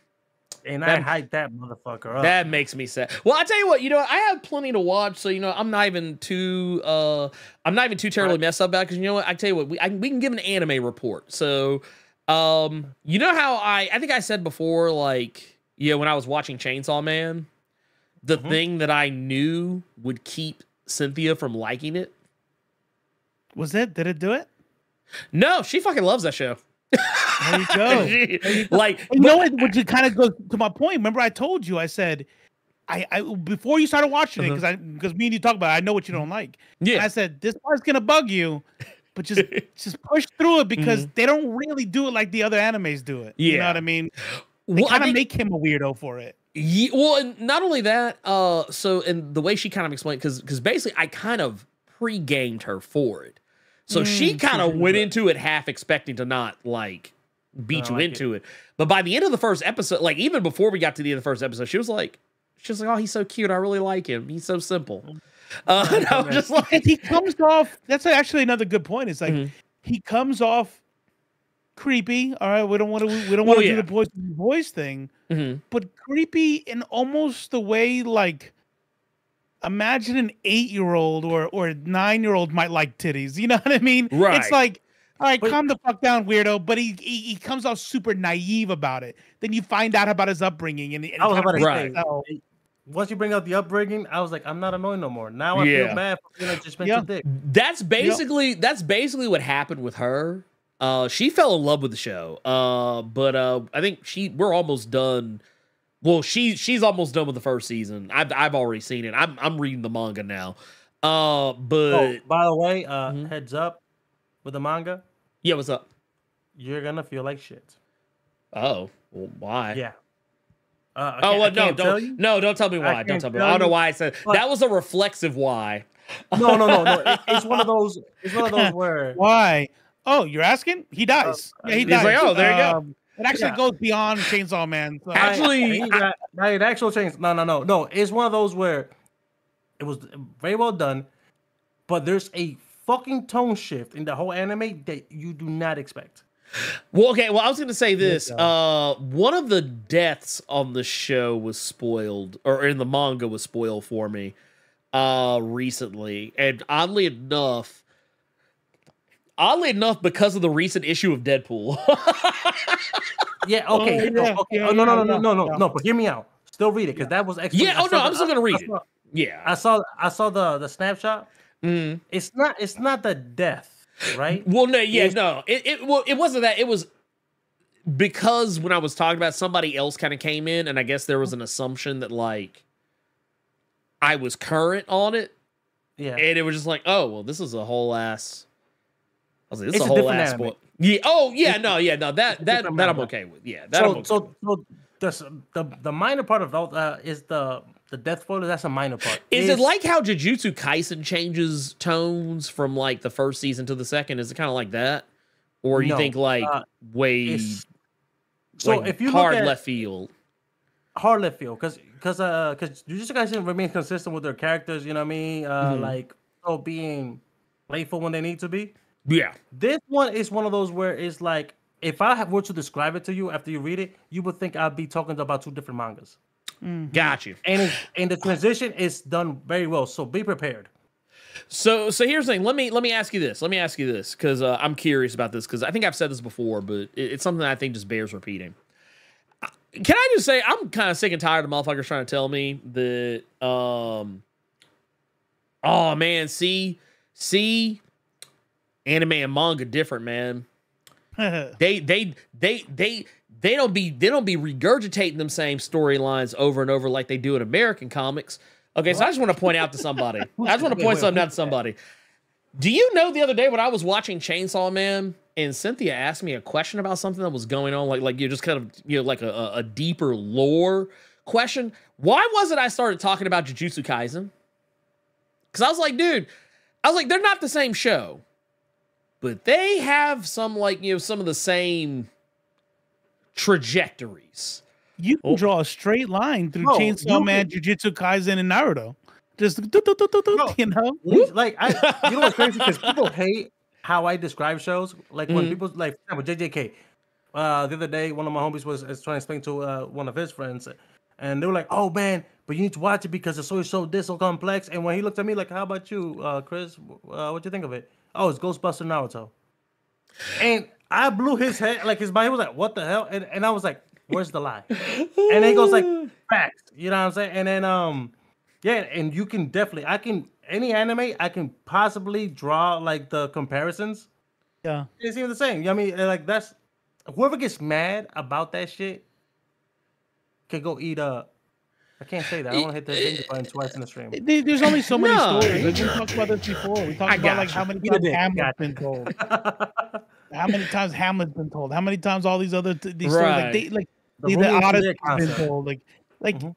and that- I hyped that motherfucker up. That makes me sad. Well, I tell you what, you know, I have plenty to watch, so you know, I'm not even too, uh, I'm not even too terribly messed up about because you know what, I tell you what, we I, we can give an anime report. So, um, you know how I, I think I said before, like, yeah, when I was watching Chainsaw Man, the Mm-hmm. thing that I knew would keep Cynthia from liking it. Was it? Did it do it? No, she fucking loves that show. There you go. She- like, you know what? Which kind of goes to my point. Remember, I told you. I said, I, I before you started watching it because I because me and you talk about. It, I know what you don't like. And Uh-huh. yeah, I said this part's gonna bug you, but just just push through it because they don't really do it like the other animes do it. Yeah. You know Mm-hmm. What I mean? They Well, I kind of make him a weirdo for it. Ye- well, and not only that, uh, so and the way she kind of explained, because because basically I kind of pre-gamed her for it, so she kind of went into it half expecting to not like beat you like into it. but by the end of the first episode, like even before we got to the end of the first episode, she was like, She's like, oh, he's so cute. I really like him. He's so simple. Uh, and I was just like, he comes off. That's actually another good point. It's like Mhm. he comes off creepy. All right, we don't want to. We don't want to yeah. do the voice voice thing, Mhm. but creepy in almost the way like. Imagine an eight-year-old or or nine year old might like titties. You know what I mean? Right. It's like, all right, But- calm the fuck down, weirdo. But he, he he comes off super naive about it. Then you find out about his upbringing, and, and was about kinda Right. makes sense. say, once you bring out the upbringing, I was like, I'm not annoyed no more. Now I Yeah. feel bad for being a judgmental Yeah. dick. that's basically that's basically what happened with her. Uh, she fell in love with the show. Uh, but uh, I think she we're almost done. Well, she she's almost done with the first season. I've I've already seen it. I'm I'm reading the manga now. Uh, but Oh, by the way, uh, Mhm. heads up with the manga, yeah, what's up? you're gonna feel like shit. Oh, well, why? Yeah. Uh, I Oh well, no, can't tell don't you. no, don't tell me I why. Don't tell me. tell I don't know why I said but- that was a reflexive why. No, no, no, no. It- it's one of those. It's one of those where. Why? Oh, you're asking? He dies. yeah, he he's dies. like, oh, there you go. Um, It actually Yeah. goes beyond Chainsaw Man. So. Actually, I, I, I, the actual change. No, no, no, no. It's one of those where it was very well done, but there's a fucking tone shift in the whole anime that you do not expect. Well, okay. Well, I was going to say this. Uh, one of the deaths on the show was spoiled, or in the manga was spoiled for me, uh, recently, and oddly enough, oddly enough, because of the recent issue of Deadpool. Yeah. Okay. Oh, no, yeah, okay. yeah, oh, no, no, yeah, no, no, yeah, no, no, no. But hear me out. Still read it because that was extra. Yeah, oh, saw no, I'm still gonna read I it. saw- yeah. I saw. I saw the the snapshot. Mhm. It's not. It's not the death, right? Well, no, yeah, Yes. no. It, it well, it wasn't that. It was because when I was talking about somebody else kind of came in, and I guess there was an assumption that like I was current on it, Yeah. and it was just like, oh, well, this is a whole ass. I was like, this It's is a a whole ass. Spoil- yeah. Oh, yeah. No. Yeah. No. That that that I'm okay with. Yeah. That so, okay so, so the, the the minor part of all uh, is the the death spoiler. That's a minor part. Is it like how Jujutsu Kaisen changes tones from like the first season to the second? Is it kind of like that, or you No, think like uh, way so like, if you hard look at left field? hard left field because because uh because Jujutsu Kaisen remain consistent with their characters. You know what I mean? Uh, Mhm. like oh being playful when they need to be. Yeah. This one is one of those where it's like if I were to describe it to you after you read it, you would think I'd be talking about two different mangas. Got you. And and the transition is done very well. So be prepared. So so here's the thing. Let me let me ask you this. Let me ask you this because uh, I'm curious about this because I think I've said this before, but it, it's something I think just bears repeating. Can I just say I'm kind of sick and tired of motherfuckers trying to tell me that um oh man, see see anime and manga different, man. They they they they they don't be they don't be regurgitating them same storylines over and over like they do in American comics. Okay, so I just want to point out to somebody. I just want to point something out to somebody. Do you know the other day when I was watching Chainsaw Man and Cynthia asked me a question about something that was going on, like like you just kind of you know like a, a, a deeper lore question? Why was it I started talking about Jujutsu Kaisen? Because I was like, dude, I was like, they're not the same show, but they have some like you know some of the same trajectories. You can Oh. draw a straight line through No, Chainsaw you Man, can- Jujutsu Kaisen, and Naruto. Just do, do, do, do, do, No. you know. Like I, you know what's crazy? Because people hate how I describe shows. Like when Mhm. people like with JJK. Uh, the other day, one of my homies was, was trying to explain to uh, one of his friends, and they were like, "Oh man, but you need to watch it because it's so so this so complex." And when he looked at me like, "How about you, uh, Chris? Uh, what you think of it?" Oh, it's Ghostbuster Naruto. And I blew his head like his mind. He was like, "What the hell?" And, and I was like, "Where's the lie?" and he goes like, "Facts." You know what I'm saying? And then um, yeah, and you can definitely I can any anime I can possibly draw like the comparisons. Yeah. It's even the same. You know what I mean? Like that's whoever gets mad about that shit can go eat uh I can't say that. I don't want to hit the danger button twice in the stream. There's only so many No. stories. Like, we talked about this before. We talked about like you. how many times dick. Hamlet's been told. how many times Hamlet's been told. How many times all these other these stories Right. like they like The the Odyssey's been told. Like like Mhm.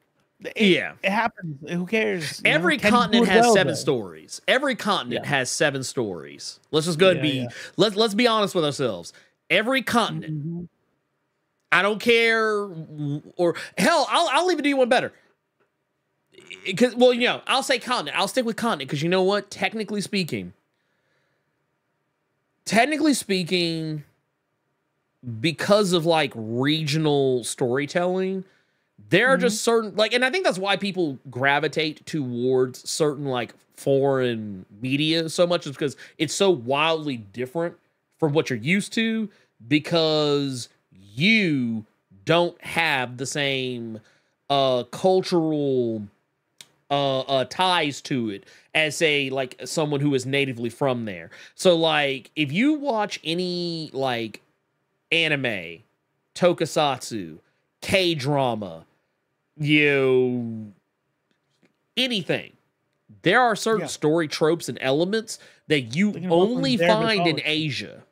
it, Yeah. it happens. Who cares? Know? Every do continent has well, seven though? stories. Every continent Yeah. has seven stories. Let's just go ahead and be yeah. let's let's be honest with ourselves. Every continent. Mhm. I don't care or hell, I'll I'll even do you one better. because well, you know, I'll say continent. I'll stick with continent because you know what? Technically speaking, technically speaking, because of like regional storytelling, there are just certain like, and I think that's why people gravitate towards certain like foreign media so much is because it's so wildly different from what you're used to because you don't have the same uh cultural uh, uh ties to it as a like someone who is natively from there. So like if you watch any like anime, tokusatsu, K drama, you anything, there are certain Yeah. story tropes and elements that you only find in. Asia.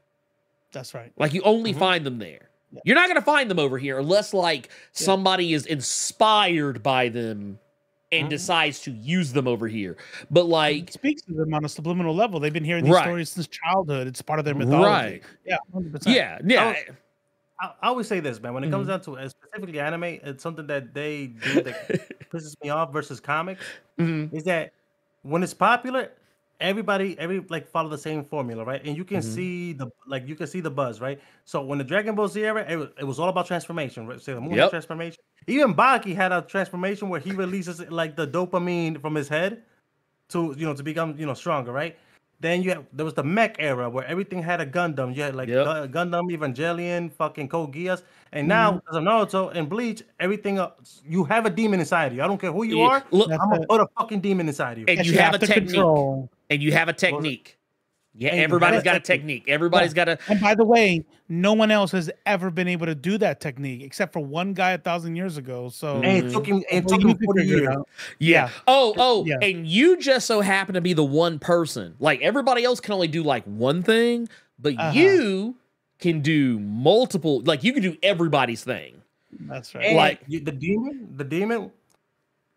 That's right. Like you only find them there. You're not gonna find them over here unless like somebody is inspired by them and decides to use them over here. But like It speaks to them on a subliminal level. They've been hearing these Right. stories since childhood. It's part of their mythology. Right. Yeah, 100%. yeah, yeah. I, I always say this, man. When it comes down to uh, specifically anime, it's something that they do that pisses me off versus comics. Mhm. Is that when it's popular, everybody every like follow the same formula, right? And you can Mhm. see the like you can see the buzz, right? So when the Dragon Ball Z era, it was, it was all about transformation, right? Say the moon Yep. transformation. Even Baki had a transformation where he releases like the dopamine from his head to you know to become you know stronger, right? Then you have there was the mech era where everything had a Gundam. You had like Yep. Gu- Gundam, Evangelion, fucking Code Geass, and now Mm-hmm. as a Naruto and Bleach, everything else, you have a demon inside you. I don't care who you Yeah, are. look- I'm gonna put a fucking demon inside you. and That you have a technique. control. And you have a technique. Yeah, And you everybody's have a got a technique. technique. Everybody's got a And by the way, no one else has ever been able to do that technique except for one guy a thousand years ago. So and it took him. It took him can 40 figure years. Yeah. Yeah. Oh, oh, Yeah. and you just so happen to be the one person. Like everybody else can only do like one thing, but Uh-huh. you can do multiple. Like you can do everybody's thing. that's right. And Like- you, the demon, the demon,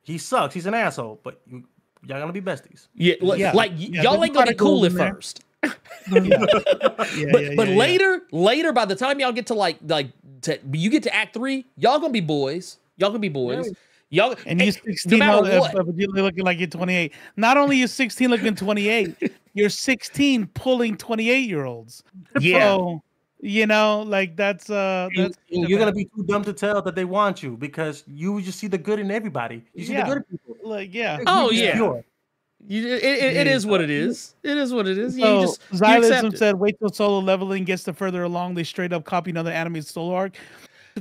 he sucks. He's an asshole. But you, y'all gonna be besties. Yeah, li- Yeah. like y- Yeah, y'all ain't gonna be cool at there. first. Yeah. Yeah, but yeah, but yeah, yeah. later, later, by the time y'all get to like like to, you get to Act Three, y'all gonna be boys. Y'all gonna be boys. Y'all And you're no 16, matter uh, what. but you're looking like you're 28. Not only you're 16 looking 28, you're 16 pulling 28 year olds. Yeah. So, you know, like that's uh that's and you're gonna be too dumb to tell that they want you because you just see the good in everybody. You see Yeah. the good in people. like yeah. Oh, yeah. pure. You, it, it, it is what it is. It is what it is. Yeah, So you just you Xylism it. said, "Wait till solo leveling gets to further along. They straight up copy another anime solo arc."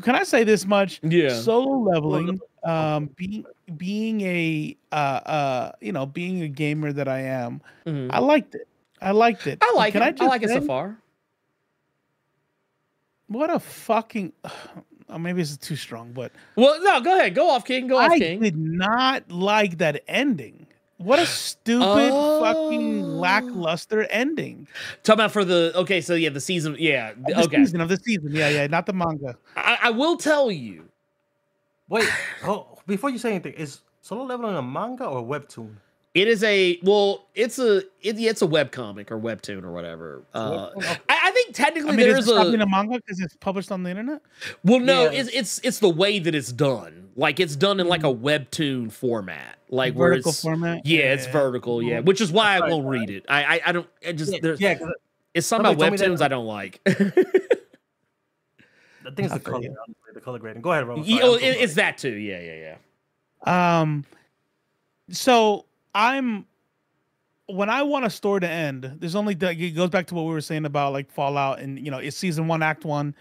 Can I say this much? Yeah. Solo leveling, um, being being a uh uh you know being a gamer that I am, Mhm. I liked it. I liked it. I like Can it. I, just like it so far. What a fucking. Oh, maybe is too strong, but Well, no, go ahead. Go off, King. Go off, I King. did not like that ending. What a stupid, fucking Oh. lackluster ending. Talking about for the okay, so yeah, the season, yeah, Of the okay. season of the season. Yeah, yeah, not the manga. I, I will tell you, Wait, oh, before you say anything, is solo leveling a manga or a webtoon? it is a well, it's a it, it's a web comic or webtoon or whatever. Uh, I, I think technically I mean, there is is a a manga because it's published on the internet? well, no, Yeah. it's it's it's the way that it's done. Like it's done in like a webtoon format, like where Vertical it's format? yeah, it's vertical, yeah, which is why I won't read it. I I, I don't. I just Yeah, there's yeah, 'cause it's something about somebody webtoons I don't like. I think it's the color, the color grading. Go ahead, Roman. Yeah, oh, it- it's that too. Yeah, yeah, yeah. Um, so I'm when I want a story to end. There's only the, it goes back to what we were saying about like Fallout, and you know, it's season one act one,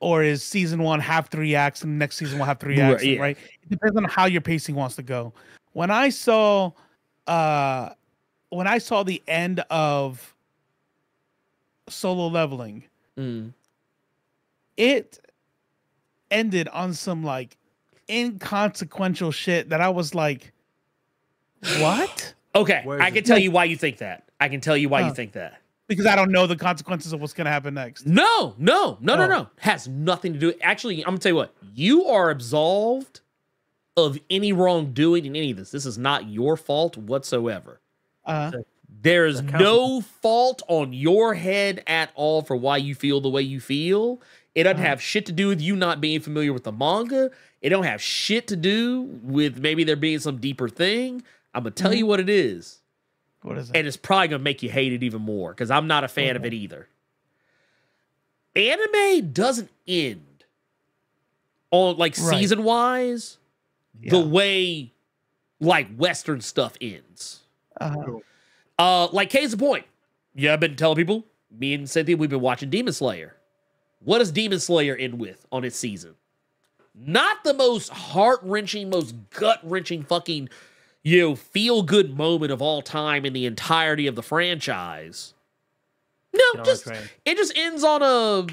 or is season one have three acts, and next season will have three Right, acts, yeah. right? It depends on how your pacing wants to go. When I saw, uh, when I saw the end of solo leveling, Mm. it ended on some like inconsequential shit that I was like, what? Okay, Where is I it? can tell you why you think that. I can tell you why you think that. Because I don't know the consequences of what's gonna happen next. No, no, no, no, Oh. no. Has nothing to do. Actually, I'm gonna tell you what. You are absolved of any wrongdoing in any of this. This is not your fault whatsoever. Uh, There is no fault on your head at all for why you feel the way you feel. It doesn't have shit to do with you not being familiar with the manga. It don't have shit to do with maybe there being some deeper thing. I'm gonna tell you what it is, What is it? and it's probably gonna make you hate it even more because I'm not a fan of it either. Anime doesn't end on like Right. season wise Yeah. the way like Western stuff ends. Uh-huh. Uh, like case in point, yeah, I've been telling people, me and Cynthia, we've been watching Demon Slayer. What does Demon Slayer end with on its season? Not the most heart wrenching, most gut wrenching fucking, you know, feel good moment of all time in the entirety of the franchise. No, Get on the just it just ends on a,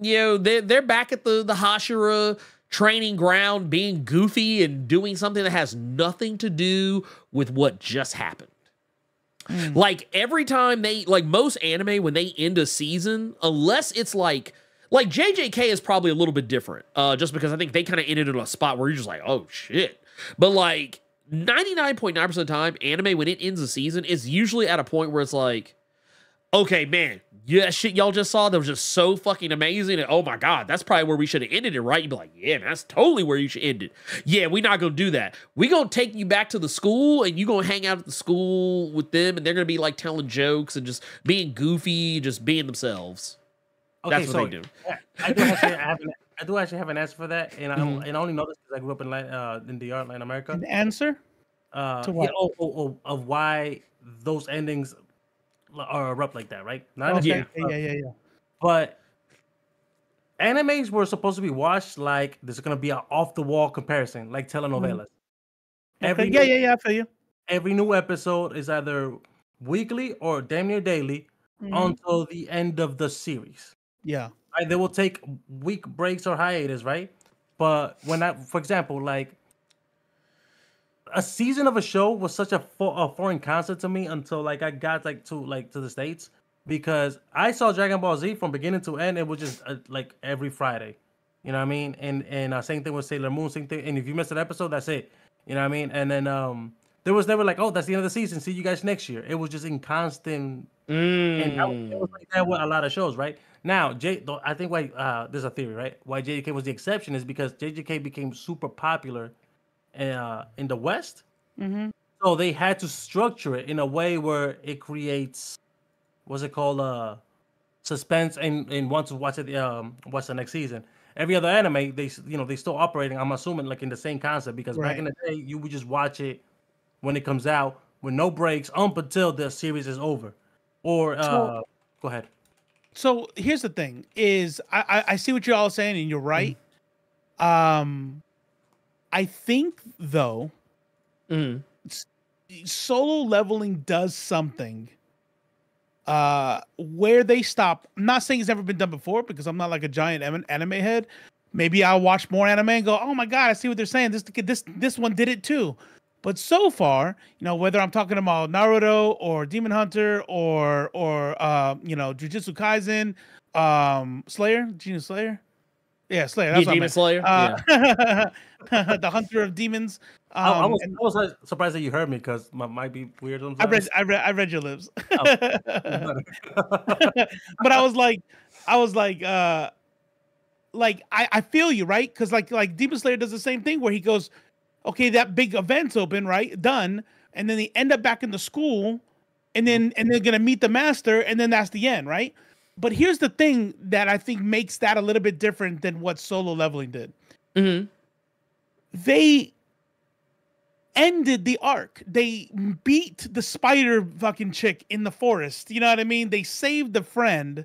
you know, they're they're back at the the Hashira training ground, being goofy and doing something that has nothing to do with what just happened. Like every time they like most anime when they end a season, unless it's like like JJK is probably a little bit different. Uh just because I think they kind of ended in a spot where you're just like, "Oh shit." But like 99.9% of the time, anime when it ends a season is usually at a point where it's like, "Okay, man, yeah, shit y'all just saw that was just so fucking amazing and oh my god, that's probably where we should have ended it, right?" You'd be like, "Yeah, man, that's totally where you should end it." Yeah, we're not going to do that. We're going to take you back to the school and you're going to hang out at the school with them and they're going to be like telling jokes and just being goofy, just being themselves. That's what they do. yeah, I do actually have an, I do actually have an answer for that, and I Mhm. and I only know this because I grew up in Latin, uh, in the art Latin America. An answer? Uh, to yeah, what? oh, oh, oh, of why those endings are abrupt like that, right? Not necessarily Yeah, yeah, yeah, yeah. but animes were supposed to be watched like there's gonna be an off the wall comparison, like telenovelas. Okay. Yeah, yeah, yeah. I feel you. every new episode is either weekly or damn near daily Mhm. until the end of the series. Yeah. Right? They will take week breaks or hiatus, right? But when I, for example, like a season of a show was such a, fo- a foreign concept to me until like I got like to like to the states because I saw Dragon Ball Z from beginning to end. It was just uh, like every Friday, you know what I mean? And and uh, same thing with Sailor Moon, same thing. And if you missed an episode, that's it, you know what I mean? And then um, there was never like, oh, that's the end of the season. See you guys next year. It was just in constant and that, was- it was like that with a lot of shows, right? Now, J, I think why uh, there's a theory, right? Why JJK was the exception is because JJK became super popular uh, in the West, Mm-hmm. so they had to structure it in a way where it creates what's it called, uh, suspense, and and want to watch it, um, watch the next season. Every other anime, they you know they still operating. I'm assuming like in the same concept because back in the day, you would just watch it when it comes out with no breaks up until the series is over. Or uh, So- go ahead. So here's the thing: is I I, I see what you're all saying, and you're right. Um, I think though, Mhm. solo leveling does something. Uh, where they stop. I'm not saying it's never been done before because I'm not like a giant anime, anime head. Maybe I'll watch more anime and go, "Oh my god, I see what they're saying. This this this one did it too." But so far, you know, whether I'm talking about Naruto or Demon Hunter or or uh, you know, Jujutsu Kaisen, um, Slayer, Genius Slayer, yeah, Slayer. Yeah, That's what I Demon meant. Slayer. yeah. Uh, the Hunter of Demons. Um, I, I was, and I was surprised that you heard me because my might be weird. I read, I read, I read your lips. Oh. but I was like, I was like, uh, like I, I feel you, right? Because like like Demon Slayer does the same thing where he goes, okay, that big event's open, right? Done, and then they end up back in the school, and then and they're gonna meet the master, and then that's the end, right? But here's the thing that I think makes that a little bit different than what solo leveling did. Mhm. They ended the arc. They beat the spider fucking chick in the forest. You know what I mean? They saved the friend.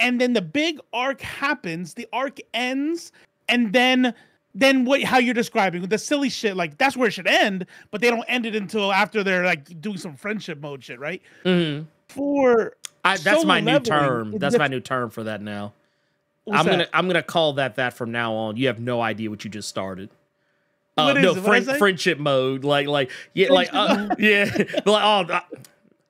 And then the big arc happens, the arc ends, and then then what how you're describing the silly shit, like that's where it should end, but they don't end it until after they're like doing some friendship mode shit, right? Mhm. For I, that's my new term. That's my new term for that now. what's I'm that? gonna I'm gonna call that that from now on. You have no idea what you just started. Uh, What is no, it? Friend, friendship mode. Like like yeah, like uh, yeah. like oh, uh,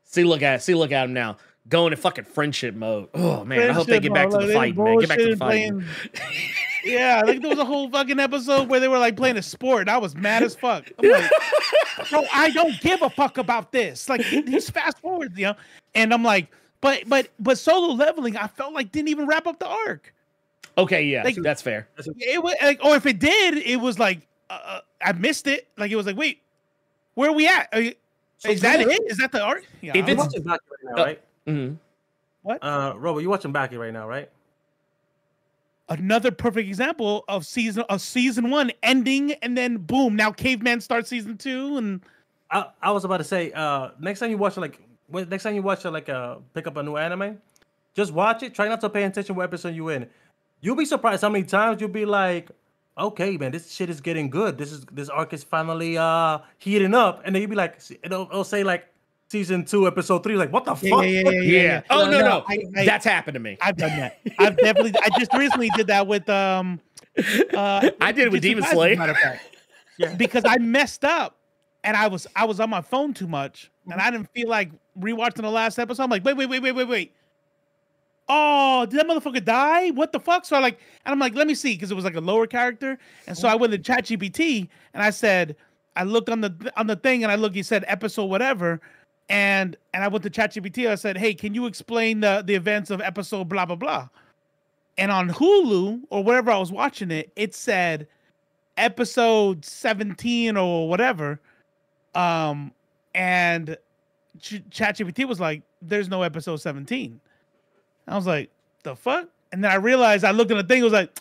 see look at see look at him now going in fucking friendship mode. Oh man, I hope they get back to the like, fight, man. Get back to the bullshit fight. playing- yeah, like there was a whole fucking episode where they were like playing a sport, and I was mad as fuck. I'm like, bro, I don't give a fuck about this. Like, he's fast forward, you know, and I'm like, but but but solo leveling, I felt like didn't even wrap up the arc. Okay, yeah, Like- that's fair. It was like, or if it did, it was like uh, uh, I missed it. Like it was like, wait, where are we at? Are you, So is that it? Is that the art? Yeah, If I You're don't it's- know. watching Baki right now, Uh, right? hmm Uh, Robo, you watching Baki right now, right? another perfect example of season of season one ending, and then boom, now caveman starts season two, and I, I was about to say, uh, next time you watch like, when- next time you watch uh, like uh, pick up a new anime, just watch it. Try not to pay attention what episode you in. You'll be surprised how many times you'll be like, okay, man, this shit is getting good. This is this arc is finally uh heating up, and then you'll be like, it'll, it'll say like season two, episode three, like what the yeah, fuck? yeah, yeah, yeah, yeah, Yeah. Oh no, No, no, I- I- that's happened to me. I've done that. I've definitely. I just recently did that with um. Uh, I did it with Demon Kaisen, as a Slayer. matter of fact. Yeah. because I messed up, and I was I was on my phone too much, and I didn't feel like rewatching the last episode. I'm like, wait, wait, wait, wait, wait, wait. Oh, did that motherfucker die? What the fuck? So I like, and I'm like, let me see, because it was like a lower character, and so I went to ChatGPT and I said, I looked on the on the thing, and I looked, he said episode whatever, and and I went to ChatGPT. I said, hey, can you explain the the events of episode blah blah blah? And on Hulu or wherever I was watching it, it said episode 17 or whatever. Um, and Ch- ChatGPT was like, "There's no episode 17." I was like, "The fuck?" And then I realized I looked at the thing. It was like,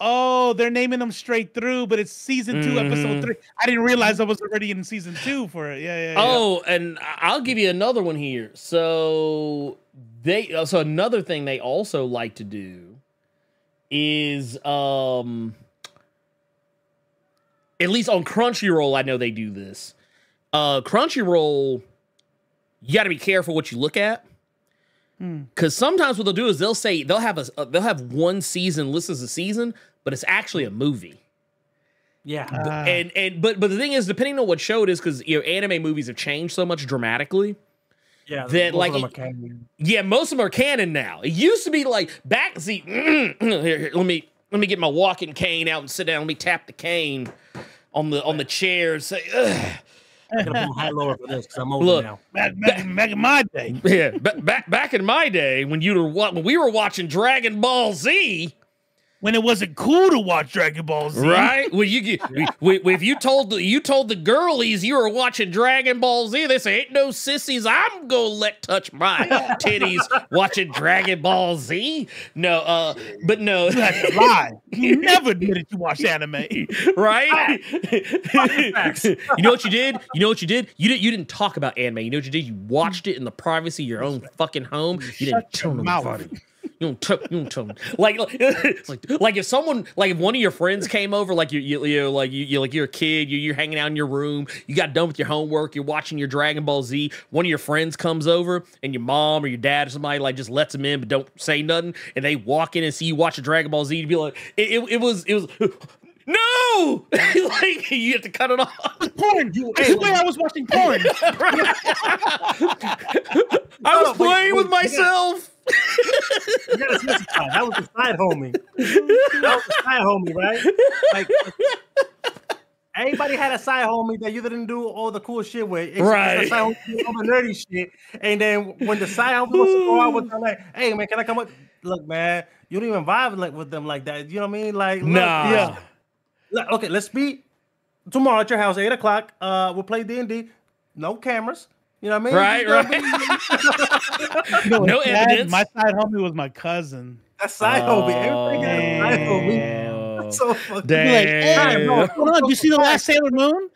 "Oh, they're naming them straight through, but it's season 2 Mhm. episode three. I didn't realize I was already in season two for it. Yeah, yeah. yeah. Oh, and I- I'll give you another one here. So they uh, so another thing they also like to do is um at least on Crunchyroll, I know they do this. Uh Crunchyroll, you got to be careful what you look at. Because sometimes what they'll do is they'll say they'll have a uh, they'll have one season listed as a season, but it's actually a movie. Yeah. Ah. and and but but the thing is, depending on what show it is, because you know anime movies have changed so much dramatically. Yeah. that, most like, of them are canon. Yeah, most of them are canon now. It used to be like back. See, here, here, let me let me get my walking cane out and sit down. Let me tap the cane on the on the chair. And say, Ugh. I'm gonna put my lower for this because I'm older Look. now. back, back, back in my day. yeah. back back in my day when you were when we were watching Dragon Ball Z, When it wasn't cool to watch Dragon Ball Z, right? Well, you get we, we, if you told the you told the girlies you were watching Dragon Ball Z, they say ain't no sissies. I'm gonna let touch my titties watching Dragon Ball Z. No, uh, but no, You had to lie. You never admitted you watched anime. right? You know what you did? You know what you did? You didn't. You didn't talk about anime. You know what you did? You watched it in the privacy of your own fucking home. You didn't Shut tell your mouth. nobody. You don't tell. You don't tell. them. Like, like, like, if someone, like if one of your friends came over, like you, you, you know, like you, you, like you're a kid, you, you're hanging out in your room, you got done with your homework, you're watching your Dragon Ball Z. One of your friends comes over, and your mom or your dad or somebody like just lets them in, but don't say nothing, and they walk in and see you watching Dragon Ball Z, you'd be like, it, it, it was, it was. No, like you have to cut it off. porn. You, I swear I was watching porn. I was oh, wait, playing wait, with wait. myself. You gotta specify. That was the side homie. That was the side homie, right? Like everybody had a side homie that you didn't do all the cool shit with. It's- Right. the side homie all the nerdy shit. And then when the side homie wants to go out with them, like, hey man, can I come up? Look, man, you don't even vibe like with them like that. You know what I mean? Like, look, Nah. yeah. Look, okay, let's meet tomorrow at your house, eight o'clock. Uh, we'll play D and D. No cameras. You know what I mean? Right, Just, You know No what's sad? evidence. My side homie was my cousin. That's side homie. Everybody got a side homie. Damn. That's so fucking Be like, hey, Damn. bro, what's on? You see the last Sailor Moon?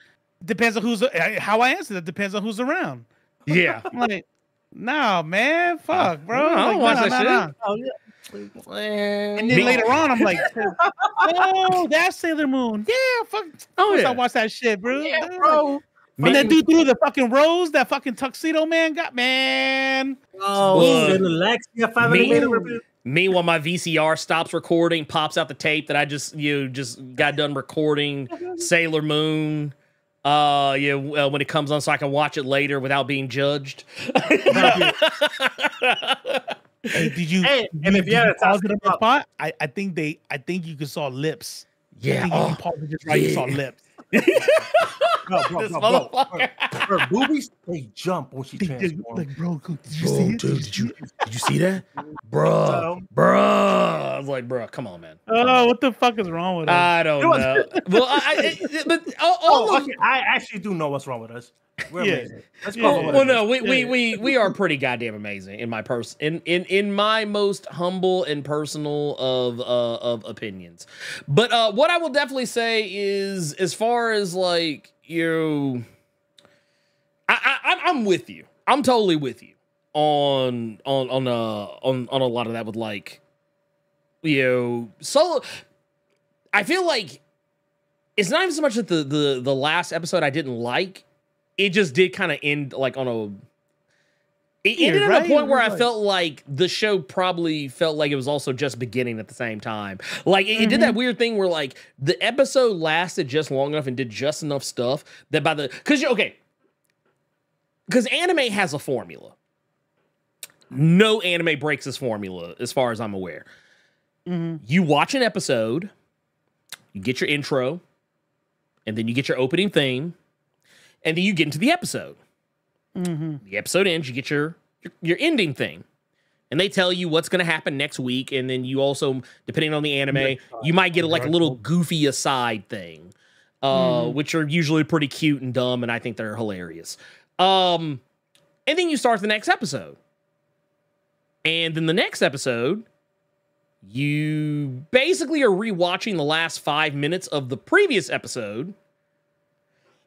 Depends on who's uh, how I answer that. Depends on who's around. Yeah. I'm like, nah, man, fuck, bro. I don't Like, watch nah, that nah, shit. nah. Oh, yeah. And And then Me- later on, I'm like, oh, that's Sailor Moon. Yeah, fuck. Oh, Oh, yeah. I watch that shit, bro. yeah, Yeah. Bro. When that dude threw the fucking rose, that fucking tuxedo man got, man. Oh, Look. and the Me- made. Meanwhile, my VCR stops recording, pops out the tape that I just you know, just got done recording Sailor Moon. Uh, yeah, uh, when it comes on, so I can watch it later without being judged. Hey, did you? Hey, did and you- if you did had you a pause it on the top- spot, I, I think they, I think you could saw lips. I yeah, think you oh, can pause it just right. You saw lips. Bro, bro, This bro, bro, motherfucker. her, her boobies they jump when she Did- did- transforms. like, bro, did you Bro, see it? dude, did you did you see that, So- bruh, bruh? I was like, bro, come on, man. Oh, what the fuck is wrong with us? I don't know. well, I, I, but all, all Oh, oh, oh of, okay, I actually do know what's wrong with us. We're Yeah. amazing. Yeah. go. well, for well, it. no, we, we we we are pretty goddamn amazing in my pers in in in my most humble and personal of uh of opinions. But uh what I will definitely say is as far as like you I, I I'm- I'm with you. I'm totally with you on on on uh on on a lot of that with like you know solo I feel like it's not even so much that the the the last episode I didn't like. It just did kind of end like on a. It Weird, ended at right? a point where I felt like the show probably felt like it was also just beginning at the same time. Like it, it did Mm-hmm. that weird thing where like the episode lasted just long enough and did just enough stuff that by the because you okay because anime has a formula. No anime breaks this formula, as far as I'm aware. Mhm. You watch an episode, you get your intro, and then you get your opening theme, and then you get into the episode. Mhm. The episode ends, you get your your, your ending thing. And they tell you what's going to happen next week. And then you also, depending on the anime, you might get like a little goofy aside thing, uh, which are usually pretty cute and dumb. And I think they're hilarious. Um, and then you start the next episode. And then the next episode, you basically are rewatching the last five minutes of the previous episode.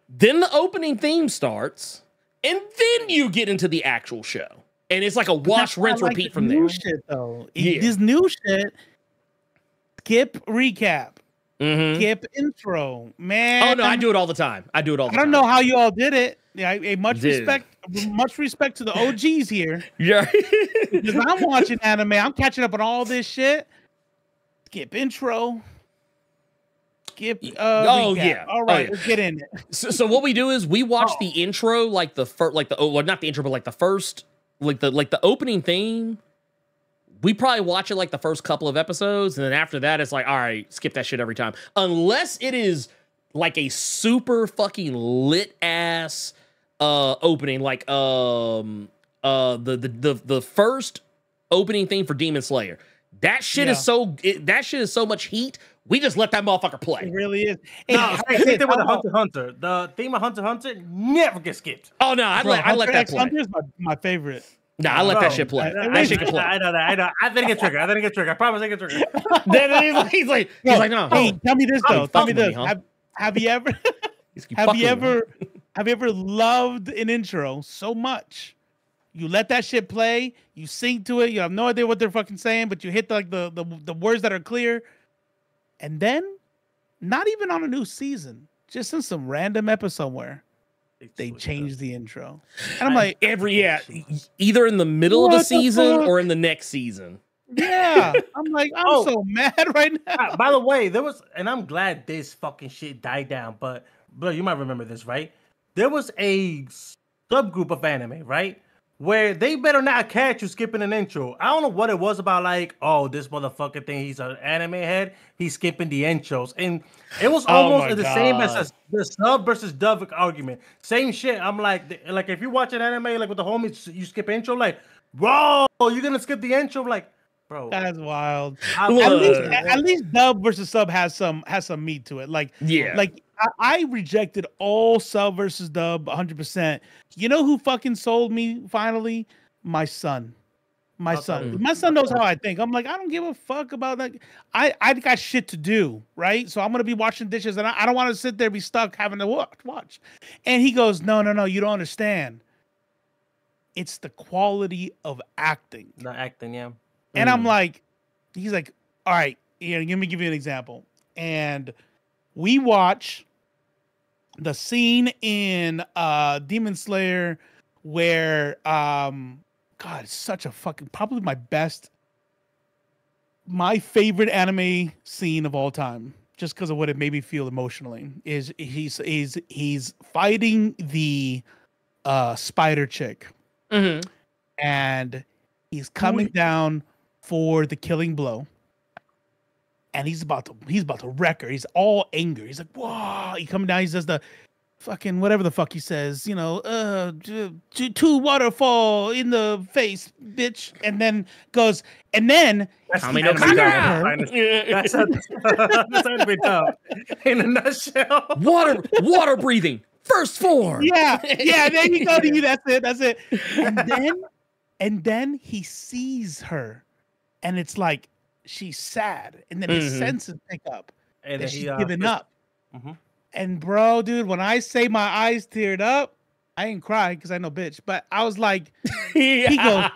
Then the opening theme starts, and then you get into the actual show. And it's like a wash, That's why I rinse, like repeat the from new there. Shit though, Yeah. this new shit. Skip recap, Mhm. skip intro, man. Oh no, I do it all the time. I do it all the time. I don't time. know how you all did it. Yeah, I- I- much Dude. respect, much respect to the OGs here. Yeah. Because I'm watching anime, I'm catching up on all this shit. Skip intro. Skip. Uh, Oh, recap. yeah. All right, Oh, yeah. let's get in it. so, so what we do is we watch Oh. the intro, like the first, like the oh, well, not the intro, but like the first, like the like the opening theme. We probably watch it like the first couple of episodes, and then after that, it's like, all right, skip that shit every time, unless it is like a super fucking lit ass uh opening, like um uh the the the, the first opening theme for Demon Slayer. That shit Yeah. is so it, that shit is so much heat. We just let that motherfucker play. It really is. Hey, No, how- same same thing with the Hunter Hunter. The theme of Hunter Hunter never gets skipped. Oh no, I Bro, let I let Hunter that x play. Hunter is my, my favorite. No, I let that shit play. I- I- That shit can play. I know that. I know. I didn't get triggered. I didn't get triggered. I promise I get triggered. then he's like, he's like, he's like, no. Hey, tell me this though. Tell me this. me, huh? Have, have you ever have you with me, ever have you ever loved an intro so much? You let that shit play, you sing to it, you have no idea what they're fucking saying, but you hit like the, the the words that are clear. And then not even on a new season, just in some random episode somewhere, they changed the intro. And I'm I- like, every yeah, e- either in the middle of a season fuck? or in the next season. yeah. I'm like, I'm Oh. so mad right now. Ah, By the way, there was, and I'm glad this fucking shit died down. But, bro, you might remember this, right? There was a subgroup of anime, right, where they better not catch you skipping an intro. I don't know what it was about, like, oh, this motherfucker thing, he's an anime head, he's skipping the intros, and it was Oh almost my the same as a, the sub versus dub argument. Same shit. I'm like, like if you watch an anime like with the homies, you skip intro, like, bro, you're gonna skip the intro, like, bro. That's wild. At least at, at least dub versus sub has some has some meat to it. Like Yeah. like I, I rejected all sub versus dub 100. percent You know who fucking sold me finally? My son. My son. My son knows how I think. I'm like, I don't give a fuck about that. I I got shit to do, right? So I'm gonna be washing dishes, and I, I don't want to sit there be stuck having to watch. Watch. And he goes, No, no, no, you don't understand. It's the quality of acting. Not acting, yeah. And Mm. I'm like, he's like, all right, you know, let me give you an example. And we watch the scene in uh Demon Slayer where um God, it's such a fucking probably my best my favorite anime scene of all time, just because of what it made me feel emotionally, is he's he's he's fighting the uh spider chick Mhm. and he's coming down for the killing blow. And he's about to he's about to wreck her. He's all anger. He's like, whoa. He coming down. He says the fucking whatever the fuck he says. You know, uh, two, two waterfall in the face, bitch. And then goes, and then That's Tommy, the no anime cock. That's how that's how we dub. In a nutshell. water water breathing first form. yeah, yeah. There you go. To you. That's it. That's it. And then, and then he sees her, and it's like she's sad, and then his Mhm. senses pick up And that then she's he, uh, giving up. Mhm. And bro, dude, when I say my eyes teared up, I ain't crying because I know bitch, but I was like, he goes-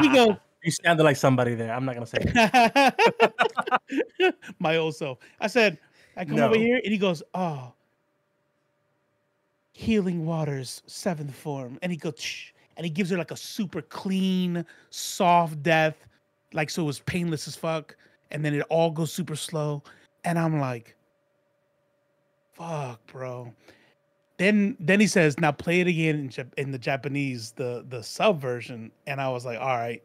he goes, You sounded like somebody there. I'm not gonna say. My old self. I said, I come No. over here, and he goes, oh, healing waters, seventh form, and he goes, Shh, and he gives her like a super clean, soft death, like so it was painless as fuck, and then it all goes super slow, and I'm like, fuck, bro. Then then he says, now play it again in, Jap- in the Japanese, the the sub version, and I was like, all right.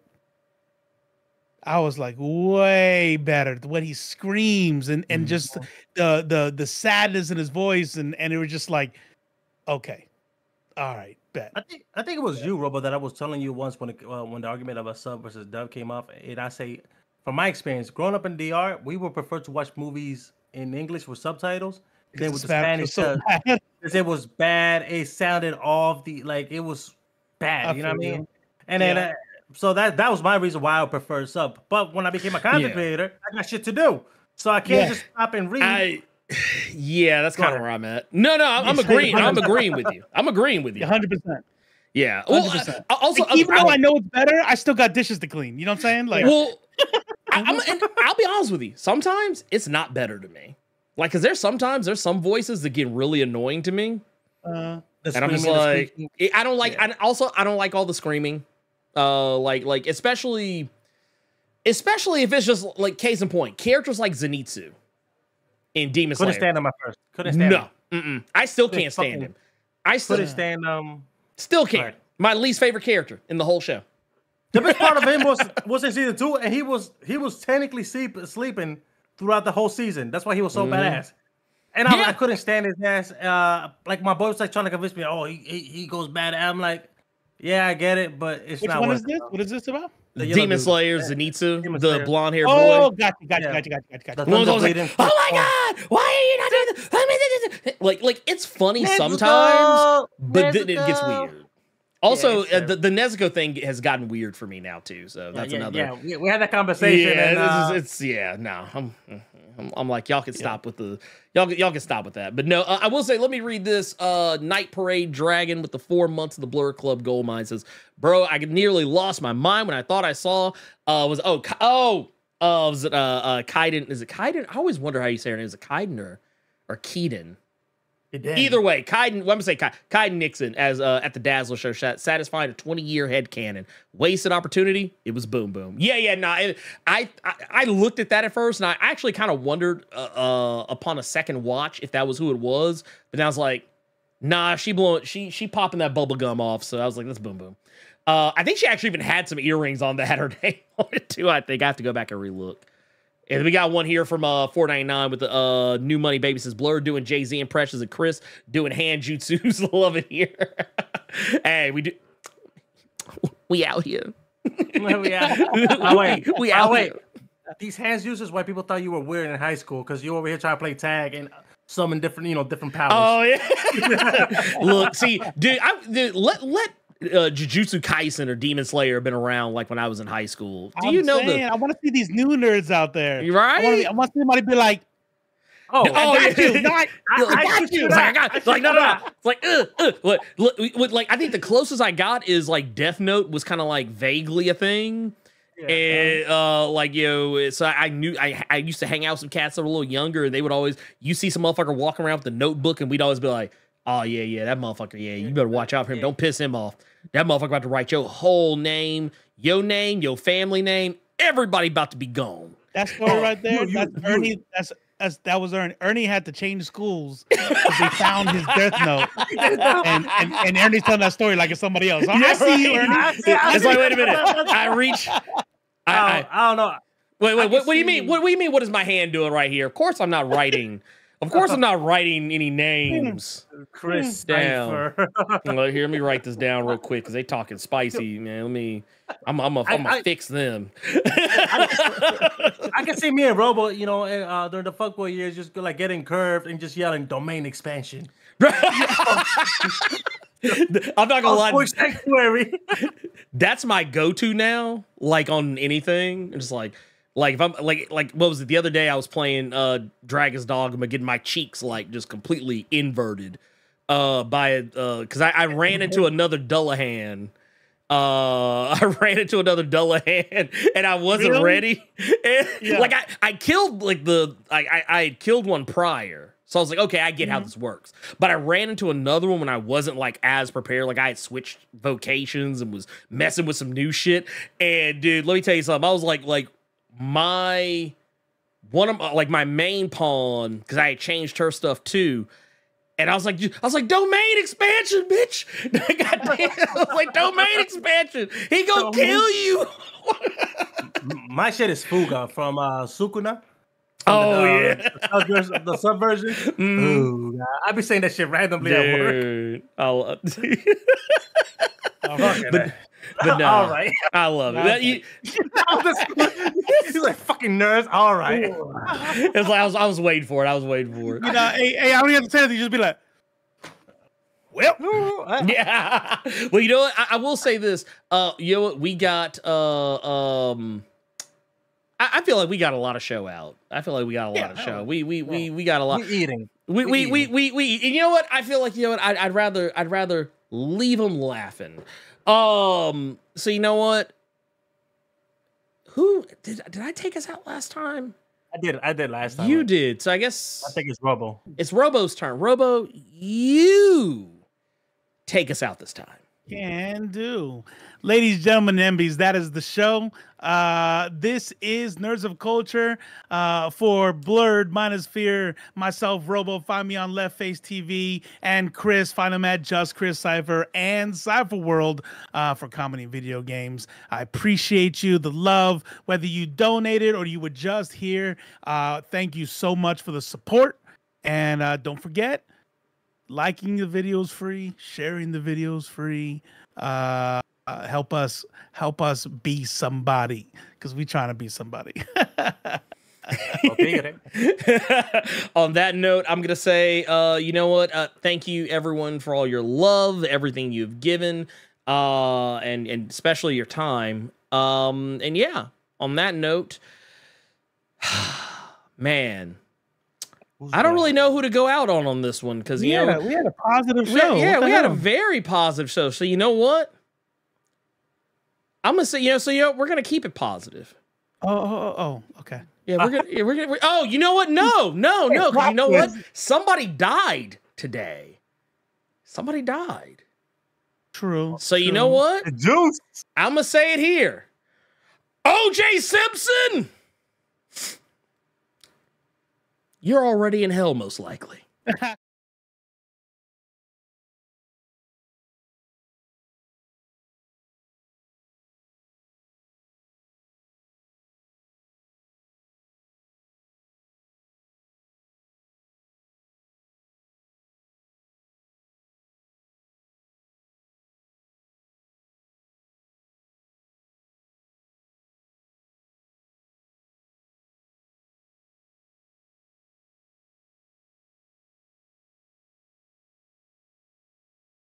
I was like way better when he screams and and just mm-hmm. the the the sadness in his voice and and it was just like, okay, all right, bet. I think I think it was you, Robo, that I was telling you once when it, uh, when the argument of a sub versus dub came up. And I say, from my experience, growing up in DR, we would prefer to watch movies in English with subtitles than with the Spanish Spanish. was so dub. it was bad. It sounded off the like it was bad. I you know what I mean? And then uh, so that that was my reason why I prefer sub. But when I became a content Yeah. creator, I got shit to do, so I can't Yeah. just stop and read. I yeah, that's kind of where I'm at. No, no, I'm, I'm agreeing. I'm agreeing with you. I'm agreeing with you. hundred percent. Yeah. Well, 100%. I- also, Like, even though I- I know it's better, I still got dishes to clean. You know what I'm saying? Like, well, I, I'm, and I'll be honest with you. Sometimes it's not better to me. Like, cause there's sometimes there's some voices that get really annoying to me, uh, and I'm just like. I don't like. I also I don't like all the screaming. Uh, like like especially, especially if it's just like case in point, characters like Zenitsu in Demon couldn't Slayer. stand him at first. Couldn't stand him. No, mm-mm. I still Couldn't can't stand him. I still Couldn't stand um. still can't. Right. My least favorite character in the whole show. The best part of him was was in season two, and he was he was technically sleep, sleeping throughout the whole season. That's why he was so badass. And I. Yeah. I couldn't stand his ass. Uh, like my boy was like trying to convince me, oh, he he, he goes bad. I'm like, yeah, I get it, but it's which not. one worth is it, this? though. What is this about? The Demon dude. Slayer, Zenitsu, Demon the Slayer. blonde haired Oh, boy. gotcha, gotcha, Yeah. gotcha, gotcha, gotcha, gotcha. The One of those like, oh my god, why are you not doing this? Like, like it's funny Nezuko! sometimes, but then it gets weird. Also, it's uh, the, the Nezuko thing has gotten weird for me now too. So that's yeah, another. Yeah, we, we had that conversation. Yeah, and, uh, is- it's yeah. No, I'm, I'm, I'm like y'all can stop with the y'all y'all can stop with that. But no, uh, I will say, let me read this. Uh, Night Parade Dragon with the four months of the Blur Club Gold Mine says, "Bro, I nearly lost my mind when I thought I saw uh was oh oh uh was it uh uh Kaiden is it Kaiden? I always wonder how you say her name. Is it Kaiden or or Keaton? Either way, Kaiden, well, I'm gonna say Ka- Kaiden Nixon as uh, at the Dazzler show sat- satisfied a 20 year head canon. Wasted opportunity. It was boom boom. Yeah, yeah. Nah, I, I I looked at that at first, and I actually kind of wondered uh, uh, upon a second watch if that was who it was. But then I was like, nah, she blowing, she she popping that bubble gum off. So I was like, that's boom boom. Uh, I think she actually even had some earrings on that her name on it too. I think I have to go back and relook. And we got one here from uh 499 with the uh new money baby says Blerd doing Jay-Z impressions and Chris doing hand jutsus. Love it here. hey, we do we out here. yeah. Oh, wait. we Oh, out wait. here. These hands uses why people thought you were weird in high school because you over here trying to play tag and summon different, you know, different powers. Oh yeah. Look, see, dude, I dude, let let uh, Jujutsu Kaisen or Demon Slayer have been around like when I was in high school. Do I'm you know saying, the I want to see these new nerds out there. You right? I want, to, I want somebody be like, oh, Oh, I got yeah. you. No, I, I, Look, I got you. Like, I got, it's like no, no, no. It's like, uh, uh. What, look, what, like, I think the closest I got is like Death Note was kind of like vaguely a thing. And uh, like you know, so I, I knew I I used to hang out with some cats that were a little younger, and they would always you see some motherfucker walking around with a notebook, and we'd always be like, "Oh yeah, yeah, that motherfucker, yeah, you better watch out for him. Don't piss him off. That motherfucker about to write your whole name, your name, your family name, everybody about to be gone." That story Oh, right there, you- you- that's you- Ernie. That's, that's that was Ernie. Ernie had to change schools because he found his death note, and, and and Ernie's telling that story like it's somebody else. Oh, I Yeah, see you, right. Ernie. Yeah, I It's like, wait a minute, I reach, I, oh, I, I, don't, I don't know. Wait, wait, what, what do you mean? What, what do you mean? What is my hand doing right here? Of course, I'm not writing. Of course, I'm not writing any names. Chris Damn. Cipher. Well, here, let me write this down real quick because they talking spicy, man. Let me. I'm, I'm, gonna- I'm gonna fix them. I can see me and Robo, you know, uh, during the fuckboy years, just like getting curved and just yelling domain expansion. I'm not gonna lie. Fuckboy sanctuary. that's my go-to now like on anything just like like if i'm like like what was it? The other day i was playing uh dragon's dogma getting my cheeks like just completely inverted uh by uh because I, I ran into another dullahan uh i ran into another dullahan and i wasn't Really? ready. And, Yeah. like i i killed like the I, I i had killed one prior. So i was like okay i get how this works. But i ran into another one when i wasn't like as prepared. Like i had switched vocations and was messing with some new shit. And dude let me tell you something. I was like like my one of my, like my main pawn because i had changed her stuff too and I was like, I was like, domain expansion, bitch. I was like, domain expansion. He gonna kill you. My shit is Fuga from uh, Sukuna. Oh Uh, yeah. the subversion. The subversion. Mm. Fuga. I be saying that shit randomly at work. Dude, I love, Fucking but, A. but no, All right. I love it. That- you- He's like fucking nerds. All right. it's like I was, I was waiting for it. I was waiting for it. You know, hey, hey, I don't even have to say anything. You just be like, well, Yeah. well, you know what? I, I will say this. Uh, you know what? We got uh um. I, I feel like we got a lot of show out. I feel like we got a lot Yeah, of show. We we we we got a lot. We eating. We we we we we, we and you know what? I feel like you know what? I'd, I'd rather I'd rather leave them laughing. Um. So you know what? Who did did I take us out last time? I did. I did last time. You did. So I guess I think it's Robo. it's Robo's turn. Robo, you take us out this time. Can do. Ladies, gentlemen, MBs, that is the show. Uh, this is Nerds of Culture uh, for Blerd, Minus Fear, myself, Robo. Find me on Left Face TV, and Chris. Find him at Just Chris Cipher and Cipher World uh, for comedy video games. I appreciate you, the love, whether you donated or you were just here. Uh, thank you so much for the support. And uh, don't forget, liking the videos free sharing the videos free uh, uh help us help us be somebody because we trying to be somebody On that note, I'm gonna say, uh, you know what? Uh, thank you everyone for all your love, everything you've given, uh, and and especially your time. Um, and yeah, on that note, man, I don't really know who to go out on on this one because you know we had a positive we- show yeah, What we had a very positive show. So you know what? I'm gonna say, you know, so you know, we're gonna keep it positive. oh, oh oh oh okay Yeah, we're gonna. Yeah, we're gonna. we oh, you know what? No, no, no. 'cause you know what? Somebody died today. Somebody died. true So you know what? Juice. I'm gonna say it here. O.J. Simpson. You're already in hell, most likely.